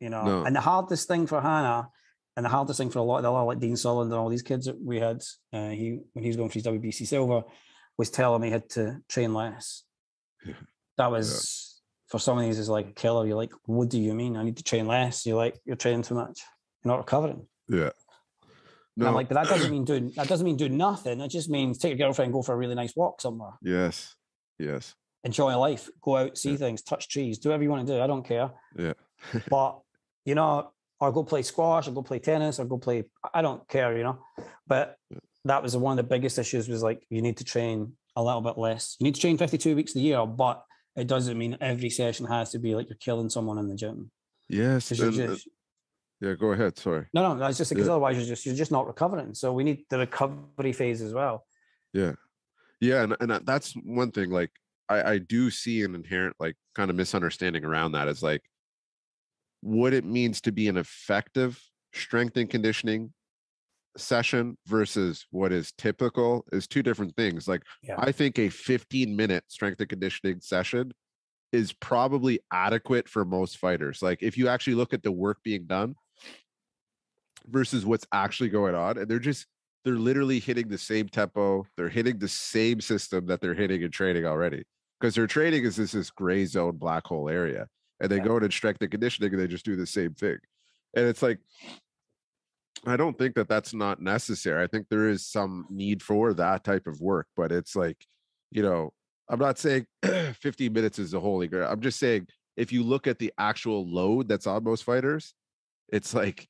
You know, No. and the hardest thing for Hannah and the hardest thing for a lot of the other, like Dean Sullivan and all these kids that we had, uh, he when he was going for his WBC silver, was telling me he had to train less. Yeah. That was for some of these is like a killer. You're like, what do you mean? I need to train less. You're like, you're training too much. You're not recovering. Yeah. And I'm like, but that doesn't mean doing that doesn't mean doing nothing. It just means take your girlfriend go for a really nice walk somewhere. yes. Yes. Enjoy life. Go out, see Yeah. things, touch trees, do whatever you want to do. I don't care. Yeah. But you know, or go play squash, or go play tennis, or go play. I don't care, you know. But that was one of the biggest issues. Was like you need to train a little bit less. You need to train 52 weeks a year, but it doesn't mean every session has to be like you're killing someone in the gym. Yes. uh, yeah. Go ahead. Sorry. no, no, that's just because Yeah. otherwise you're just you're just not recovering. So we need the recovery phase as well. Yeah. Yeah. And, and uh, that's one thing, like, I, I do see an inherent, like, kind of misunderstanding around that is like what it means to be an effective strength and conditioning session versus what is typical is two different things. Like, Yeah. I think a 15 minute strength and conditioning session is probably adequate for most fighters. Like, if you actually look at the work being done versus what's actually going on, and they're just they're literally hitting the same tempo, they're hitting the same system that they're hitting in training already. Because their training is this this gray zone black hole area. And they Yeah. go in and strength and conditioning and they just do the same thing. And it's like I don't think that that's not necessary. I think there is some need for that type of work, but it's like, you know, I'm not saying 15 minutes is the holy grail. I'm just saying if you look at the actual load that's on most fighters, it's like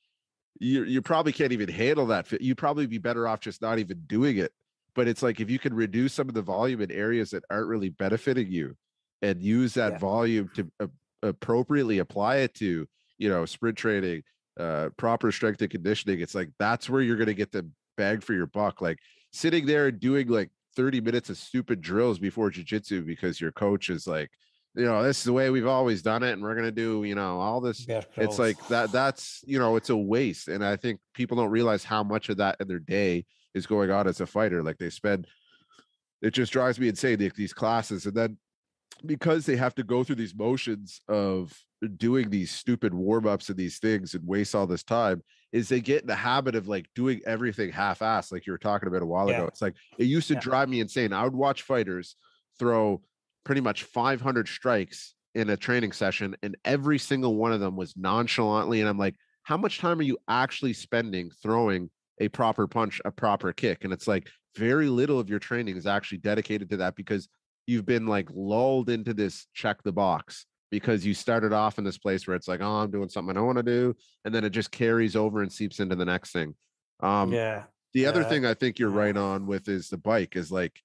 you you probably can't even handle that. You'd probably be better off just not even doing it. But it's like if you can reduce some of the volume in areas that aren't really benefiting you, and use that Yeah. volume to a- appropriately apply it to, you know, sprint training, uh, proper strength and conditioning. It's like that's where you're going to get the bang for your buck. Like sitting there and doing like 30 minutes of stupid drills before jujitsu because your coach is like, you know, this is the way we've always done it, and we're gonna do, you know, all this Bear it's like that that's you know it's a waste and i think people don't realize how much of that in their day is going on as a fighter like they spend it just drives me insane these classes and then because they have to go through these motions of doing these stupid warm-ups and these things and waste all this time is they get in the habit of like doing everything half-assed like you were talking about a while ago. It's like it used to Yeah. drive me insane. I would watch fighters throw pretty much 500 strikes in a training session and every single one of them was nonchalantly and i'm like how much time are you actually spending throwing a proper punch a proper kick? And it's like very little of your training is actually dedicated to that because you've been like lulled into this check the box because you started off in this place where it's like oh i'm doing something i don't want to do and then it just carries over and seeps into the next thing um yeah, the other Yeah. thing I think you're Yeah. right on with is the bike is like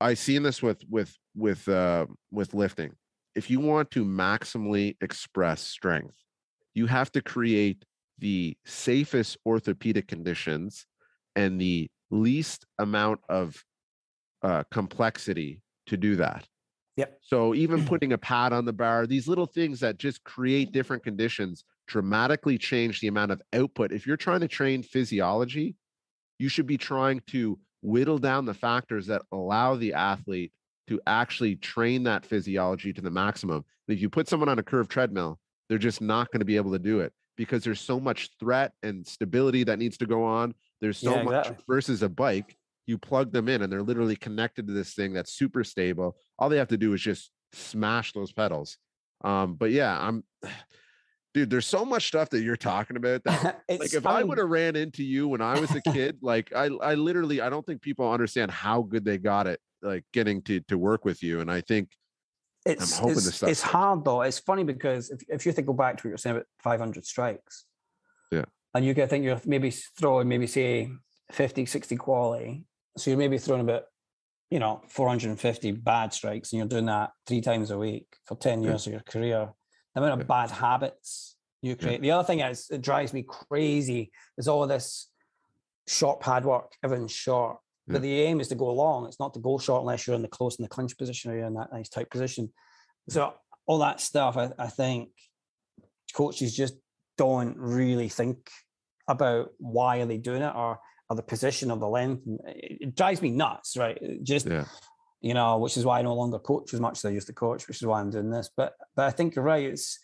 I seen this with with with uh with lifting. If you want to maximally express strength, you have to create the safest orthopedic conditions and the least amount of uh, complexity to do that. Yep. So even putting a pad on the bar, these little things that just create different conditions dramatically change the amount of output. If you're trying to train physiology, you should be trying to whittle down the factors that allow the athlete to actually train that physiology to the maximum. And if you put someone on a curved treadmill, they're just not going to be able to do it because there's so much threat and stability that needs to go on. There's so Yeah, much exactly. versus a bike. You plug them in and they're literally connected to this thing that's super stable. All they have to do is just smash those pedals. Um, but yeah, I'm dude, there's so much stuff that you're talking about that like if I, would have ran into you when I was a kid, like I I literally I don't think people understand how good they got it, like getting to to work with you. And I think it's, hoping it's, it's hard though. It's funny because if, if you think go back to what you're saying about 500 strikes, Yeah. and you can think you're maybe throwing maybe say 50, 60 quality, so you're maybe throwing about you know 450 bad strikes, and you're doing that three times a week for 10 Yeah. years of your career. The amount of Yeah. bad habits you create. The other thing is it drives me crazy is all this short pad work. Everyone's short. But the aim is to go long. It's not to go short unless you're in the close in the clinch position or you're in that nice tight position. So all that stuff, I, I think coaches just don't really think about why are they doing it or or the position of the length. It, it drives me nuts, right? It just Yeah. you know, which is why I no longer coach as much as I used to coach, which is why I'm doing this. But but I think you're right. It's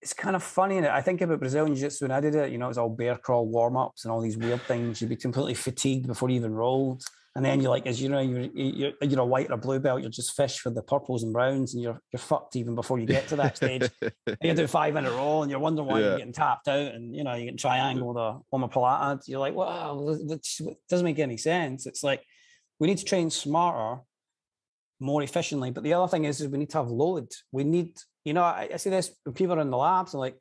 it's kind of funny. And I think about Brazilian Jiu-Jitsu when I did it, you know, it was all bear crawl warm-ups and all these weird things. You'd be completely fatigued before you even rolled. And then you're like, as you know, you're you're, you're a white or a blue belt, you're just fish for the purples and browns, and you're you're fucked even before you get to that stage. You do five in a row, and you're wondering why Yeah. you're getting tapped out, and you know you get triangle the omoplata. You're like, wow, this doesn't make any sense. It's like we need to train smarter, more efficiently. But the other thing is, is we need to have load. We need, you know, I, I see this when people are in the labs and like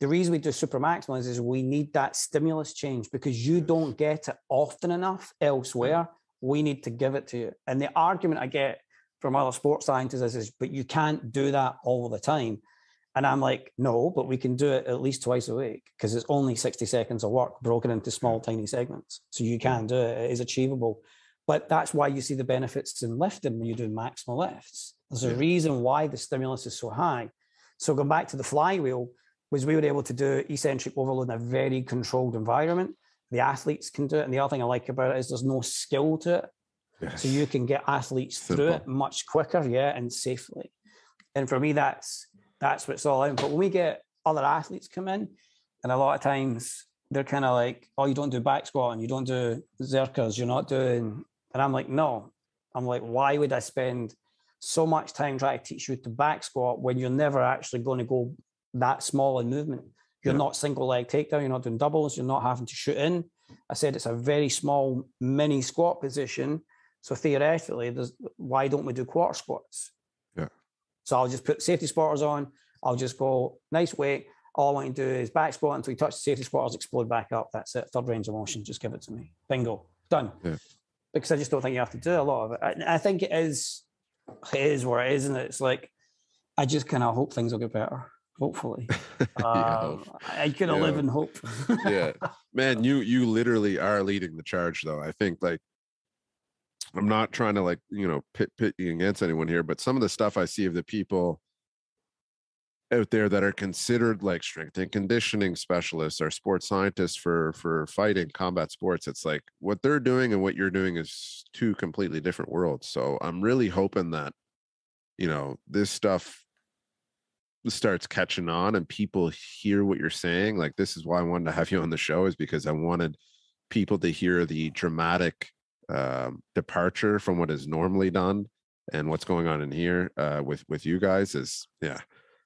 the reason we do super maximals is we need that stimulus change because you don't get it often enough elsewhere. We need to give it to you. And the argument I get from other sports scientists is, is but you can't do that all the time. And I'm like, no, but we can do it at least twice a week because it's only 60 seconds of work broken into small, tiny segments. So you can do it. It is achievable. But that's why you see the benefits in lifting when you're doing maximal lifts. There's a reason why the stimulus is so high. So going back to the flywheel, was we were able to do eccentric overload in a very controlled environment. The athletes can do it. And the other thing I like about it is there's no skill to it. So you can get athletes through it much quicker, yeah, and safely. And for me, that's that's what it's all in. But when we get other athletes come in, and a lot of times they're kind of like, "Oh, you don't do back squat and you don't do Zerchers, you're not doing," and I'm like, "No." I'm like, "Why would I spend so much time trying to teach you to back squat when you're never actually going to go that small in movement? You're Yeah. not single leg takedown. You're not doing doubles. You're not having to shoot in." I said it's a very small mini squat position. So theoretically, there's why don't we do quarter squats? Yeah. So I'll just put safety spotters on. I'll just go nice weight. All I want to do is back squat until you touch the safety spotters, explode back up. That's it. Third range of motion. Just give it to me. Bingo. Done. Yeah. Because I just don't think you have to do a lot of it. I, I think it is it is where it is, and it's like I just kind of hope things will get better. Hopefully. Yeah. Um, I can Yeah. live in hope. yeah man you you literally are leading the charge though i think like i'm not trying to like you know pit pit against anyone here but some of the stuff i see of the people out there that are considered like strength and conditioning specialists or sports scientists for for fighting combat sports it's like what they're doing and what you're doing is two completely different worlds so i'm really hoping that you know this stuff starts catching on and people hear what you're saying like this is why i wanted to have you on the show is because i wanted people to hear the dramatic um, departure from what is normally done and what's going on in here uh, with with you guys is yeah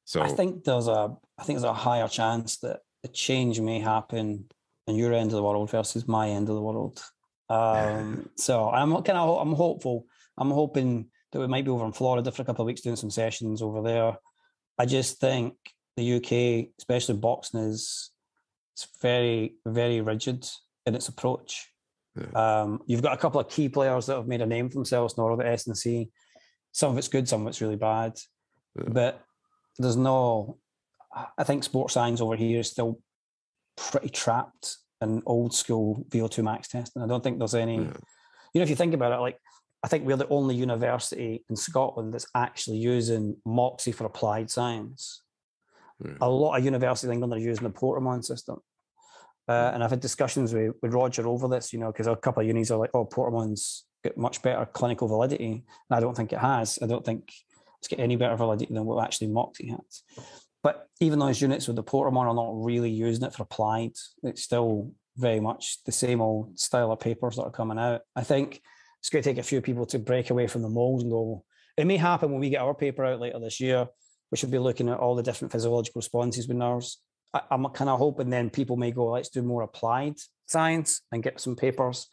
so I think there's a I think there's a higher chance that a change may happen in your end of the world versus my end of the world. Um, so I'm kind of I'm hopeful. I'm hoping that we might be over in Florida for a couple of weeks doing some sessions over there. I just think the UK, especially boxing, is it's very very rigid in its approach. Um, you've got a couple of key players that have made a name for themselves now, the S and C. Some of it's good, some of it's really bad. Yeah. But there's no I- I think sports science over here is still pretty trapped in old school VO2 max testing. I don't think there's any, Yeah. you know, if you think about it, like I think we're the only university in Scotland that's actually using Moxy for applied science. Yeah. A lot of universities in England are using the Portamon system. Uh, and I've had discussions with, with Roger over this, you know, because a couple of unis are like, oh, Portamon's got much better clinical validity. And I don't think it has. I don't think it's got any better validity than what actually Moxy has. But even those units with the Portamon are not really using it for applied. It's still very much the same old style of papers that are coming out. I think it's going to take a few people to break away from the mold and go, it may happen when we get our paper out later this year. We should be looking at all the different physiological responses with nerves. I, I'm kind of hoping then people may go, let's do more applied science and get some papers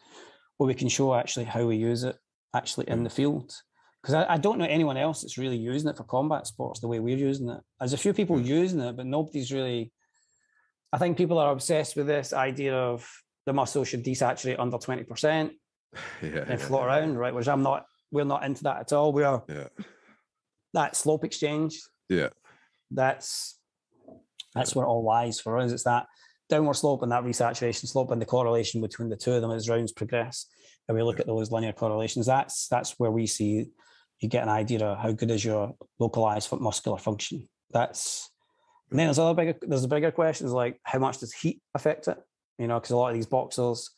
where we can show actually how we use it actually in hmm. the field. Because I, I don't know anyone else that's really using it for combat sports the way we're using it. There's a few people hmm. using it, but nobody's really. I think people are obsessed with this idea of the muscle should desaturate under 20% yeah, and yeah, float around, right? Which I'm not, we're not into that at all. We are yeah that slope exchange. yeah That's that's where it all lies for us. It's that downward slope and that resaturation slope and the correlation between the two of them as rounds progress. and we look at those linear correlations, that's that's where we see you get an idea of how good is your localized muscular function. That's and then there's other bigger there's a bigger questions like how much does heat affect it? You know, because a lot of these boxers,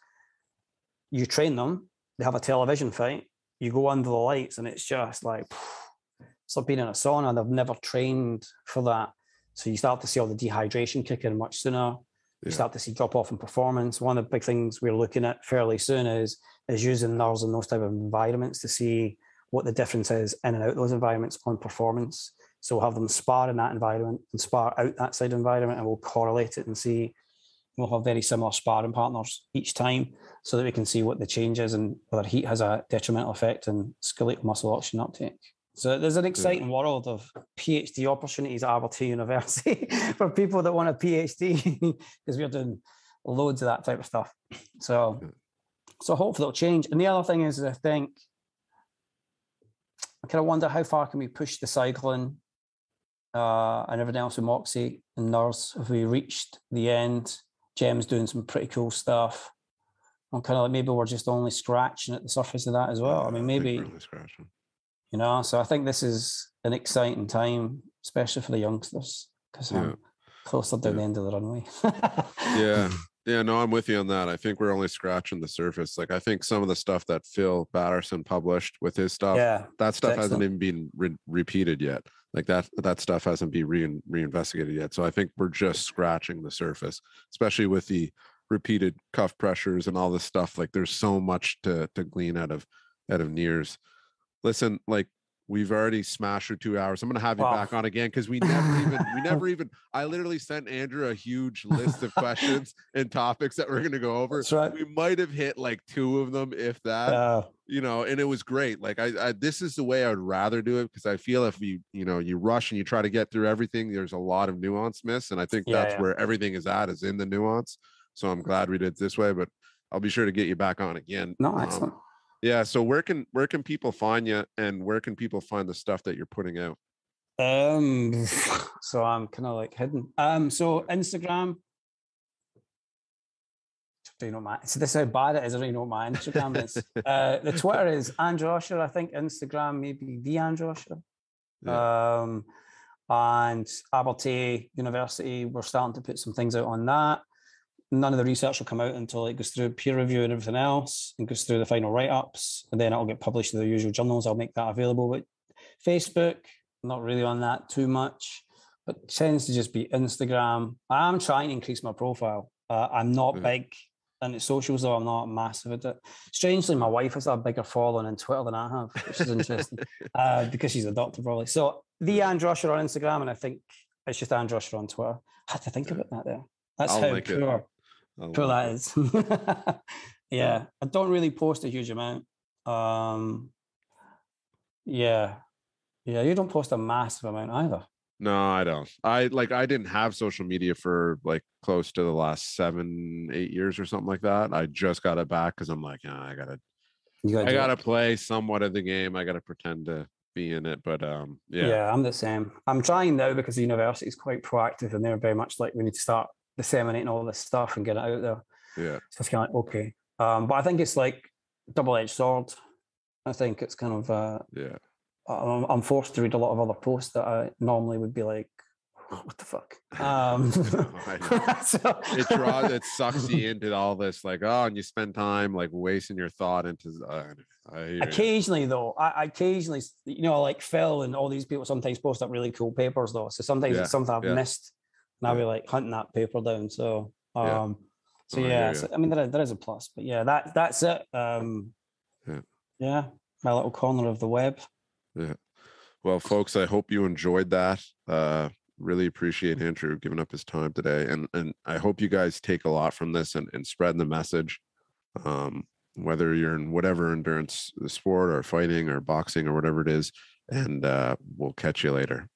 you train them, they have a television fight, you go under the lights, and it's just like it's like being in a sauna. They've never trained for that. So you start to see all the dehydration kick in much sooner. You Yeah. start to see drop off in performance. One of the big things we're looking at fairly soon is is using NIRS in those type of environments to see what the difference is in and out those environments on performance. So we'll have them spar in that environment and spar out that side environment, and we'll correlate it and see. We'll have very similar sparring partners each time, so that we can see what the change is and whether heat has a detrimental effect on skeletal muscle oxygen uptake. So there's an exciting world of PhD opportunities at Abertay University for people that want a PhD because we're doing loads of that type of stuff. So, Yeah. so hopefully it'll change. And the other thing is, I think I kind of wonder how far can we push the cycling uh, and everything else with Moxy and NIRS. Have we reached the end? Jem's doing some pretty cool stuff. I'm kind of like maybe we're just only scratching at the surface of that as well. I mean, maybe scratching. you know so i think this is an exciting time especially for the youngsters because i'm um, Yeah. closer down Yeah. the end of the runway Yeah. Yeah, no, I'm with you on that. I think we're only scratching the surface. Like, I think some of the stuff that Phil Batterson published with his stuff, yeah that stuff hasn't even been re- repeated yet. Like that, that stuff hasn't been re- reinvestigated yet. So I think we're just scratching the surface, especially with the repeated cuff pressures and all this stuff. Like, there's so much to to glean out of out of NIRS. Listen, like we've already smashed through two hours. I'm gonna have you Wow. back on again because we never even we never even I literally sent Andrew a huge list of questions and topics that we're gonna go over. that's right We might have hit like two of them, if that uh, you know, and it was great. Like I, I this is the way I would rather do it because I feel if you, you know, you rush and you try to get through everything, there's a lot of nuance miss. And I think Yeah, that's yeah. where everything is at, is in the nuance. So I'm glad we did it this way, but I'll be sure to get you back on again. no Um, excellent yeah. So where can where can people find you and where can people find the stuff that you're putting out? um so i'm kind of like hidden um so instagram do you know my so this is how bad it is i don't even know what my instagram is uh the twitter is andrew usher i think instagram maybe the andrew usher Um, and Abertay University, we're starting to put some things out on that. None of the research will come out until it goes through peer review and everything else and goes through the final write ups. And then it'll get published in the usual journals. I'll make that available. But Facebook, not really on that too much, but tends to just be Instagram. I'm trying to increase my profile. Uh, I'm not Yeah. big into socials, though. I'm not massive at it. Strangely, my wife has a bigger following on Twitter than I have, which is interesting uh, because she's a doctor, probably. So the Andrew Usher on Instagram, and I think it's just Andrew Usher on Twitter. I had to think about that there. That's I'll how link it. poor link that it. is. yeah, I don't really post a huge amount. Um, yeah, yeah, you don't post a massive amount either. No, I don't. I like I didn't have social media for like close to the last seven, eight years or something like that. I just got it back because I'm like, "Ah, I gotta gotta I gotta play somewhat of the game. I gotta pretend to be in it. But um, yeah, Yeah. I'm the same. I'm trying now because the university is quite proactive and they're very much like we need to start disseminating all this stuff and get it out there. yeah, So it's kind of like, okay. Um, but I think it's like double-edged sword. I think it's kind of uh, yeah, I'm, I'm forced to read a lot of other posts that I normally would be like, what the fuck? Um, so- it draws, it sucks you into all this, like, oh, and you spend time like wasting your thought into. Uh, occasionally though, I, I occasionally, you know, like Phil and all these people sometimes post up really cool papers though. So sometimes Yeah, it's something I've yeah. missed, and I'll be like hunting that paper down. So, Yeah. um, so Oh, I yeah, ya. so, I mean there, is- there is a plus, but yeah, that that's it. Um, Yeah. yeah, my little corner of the web. Yeah. Well, folks, I hope you enjoyed that. Uh, really appreciate Andrew giving up his time today, and and I hope you guys take a lot from this and and spread the message. Um, whether you're in whatever endurance sport or fighting or boxing or whatever it is, and uh, we'll catch you later.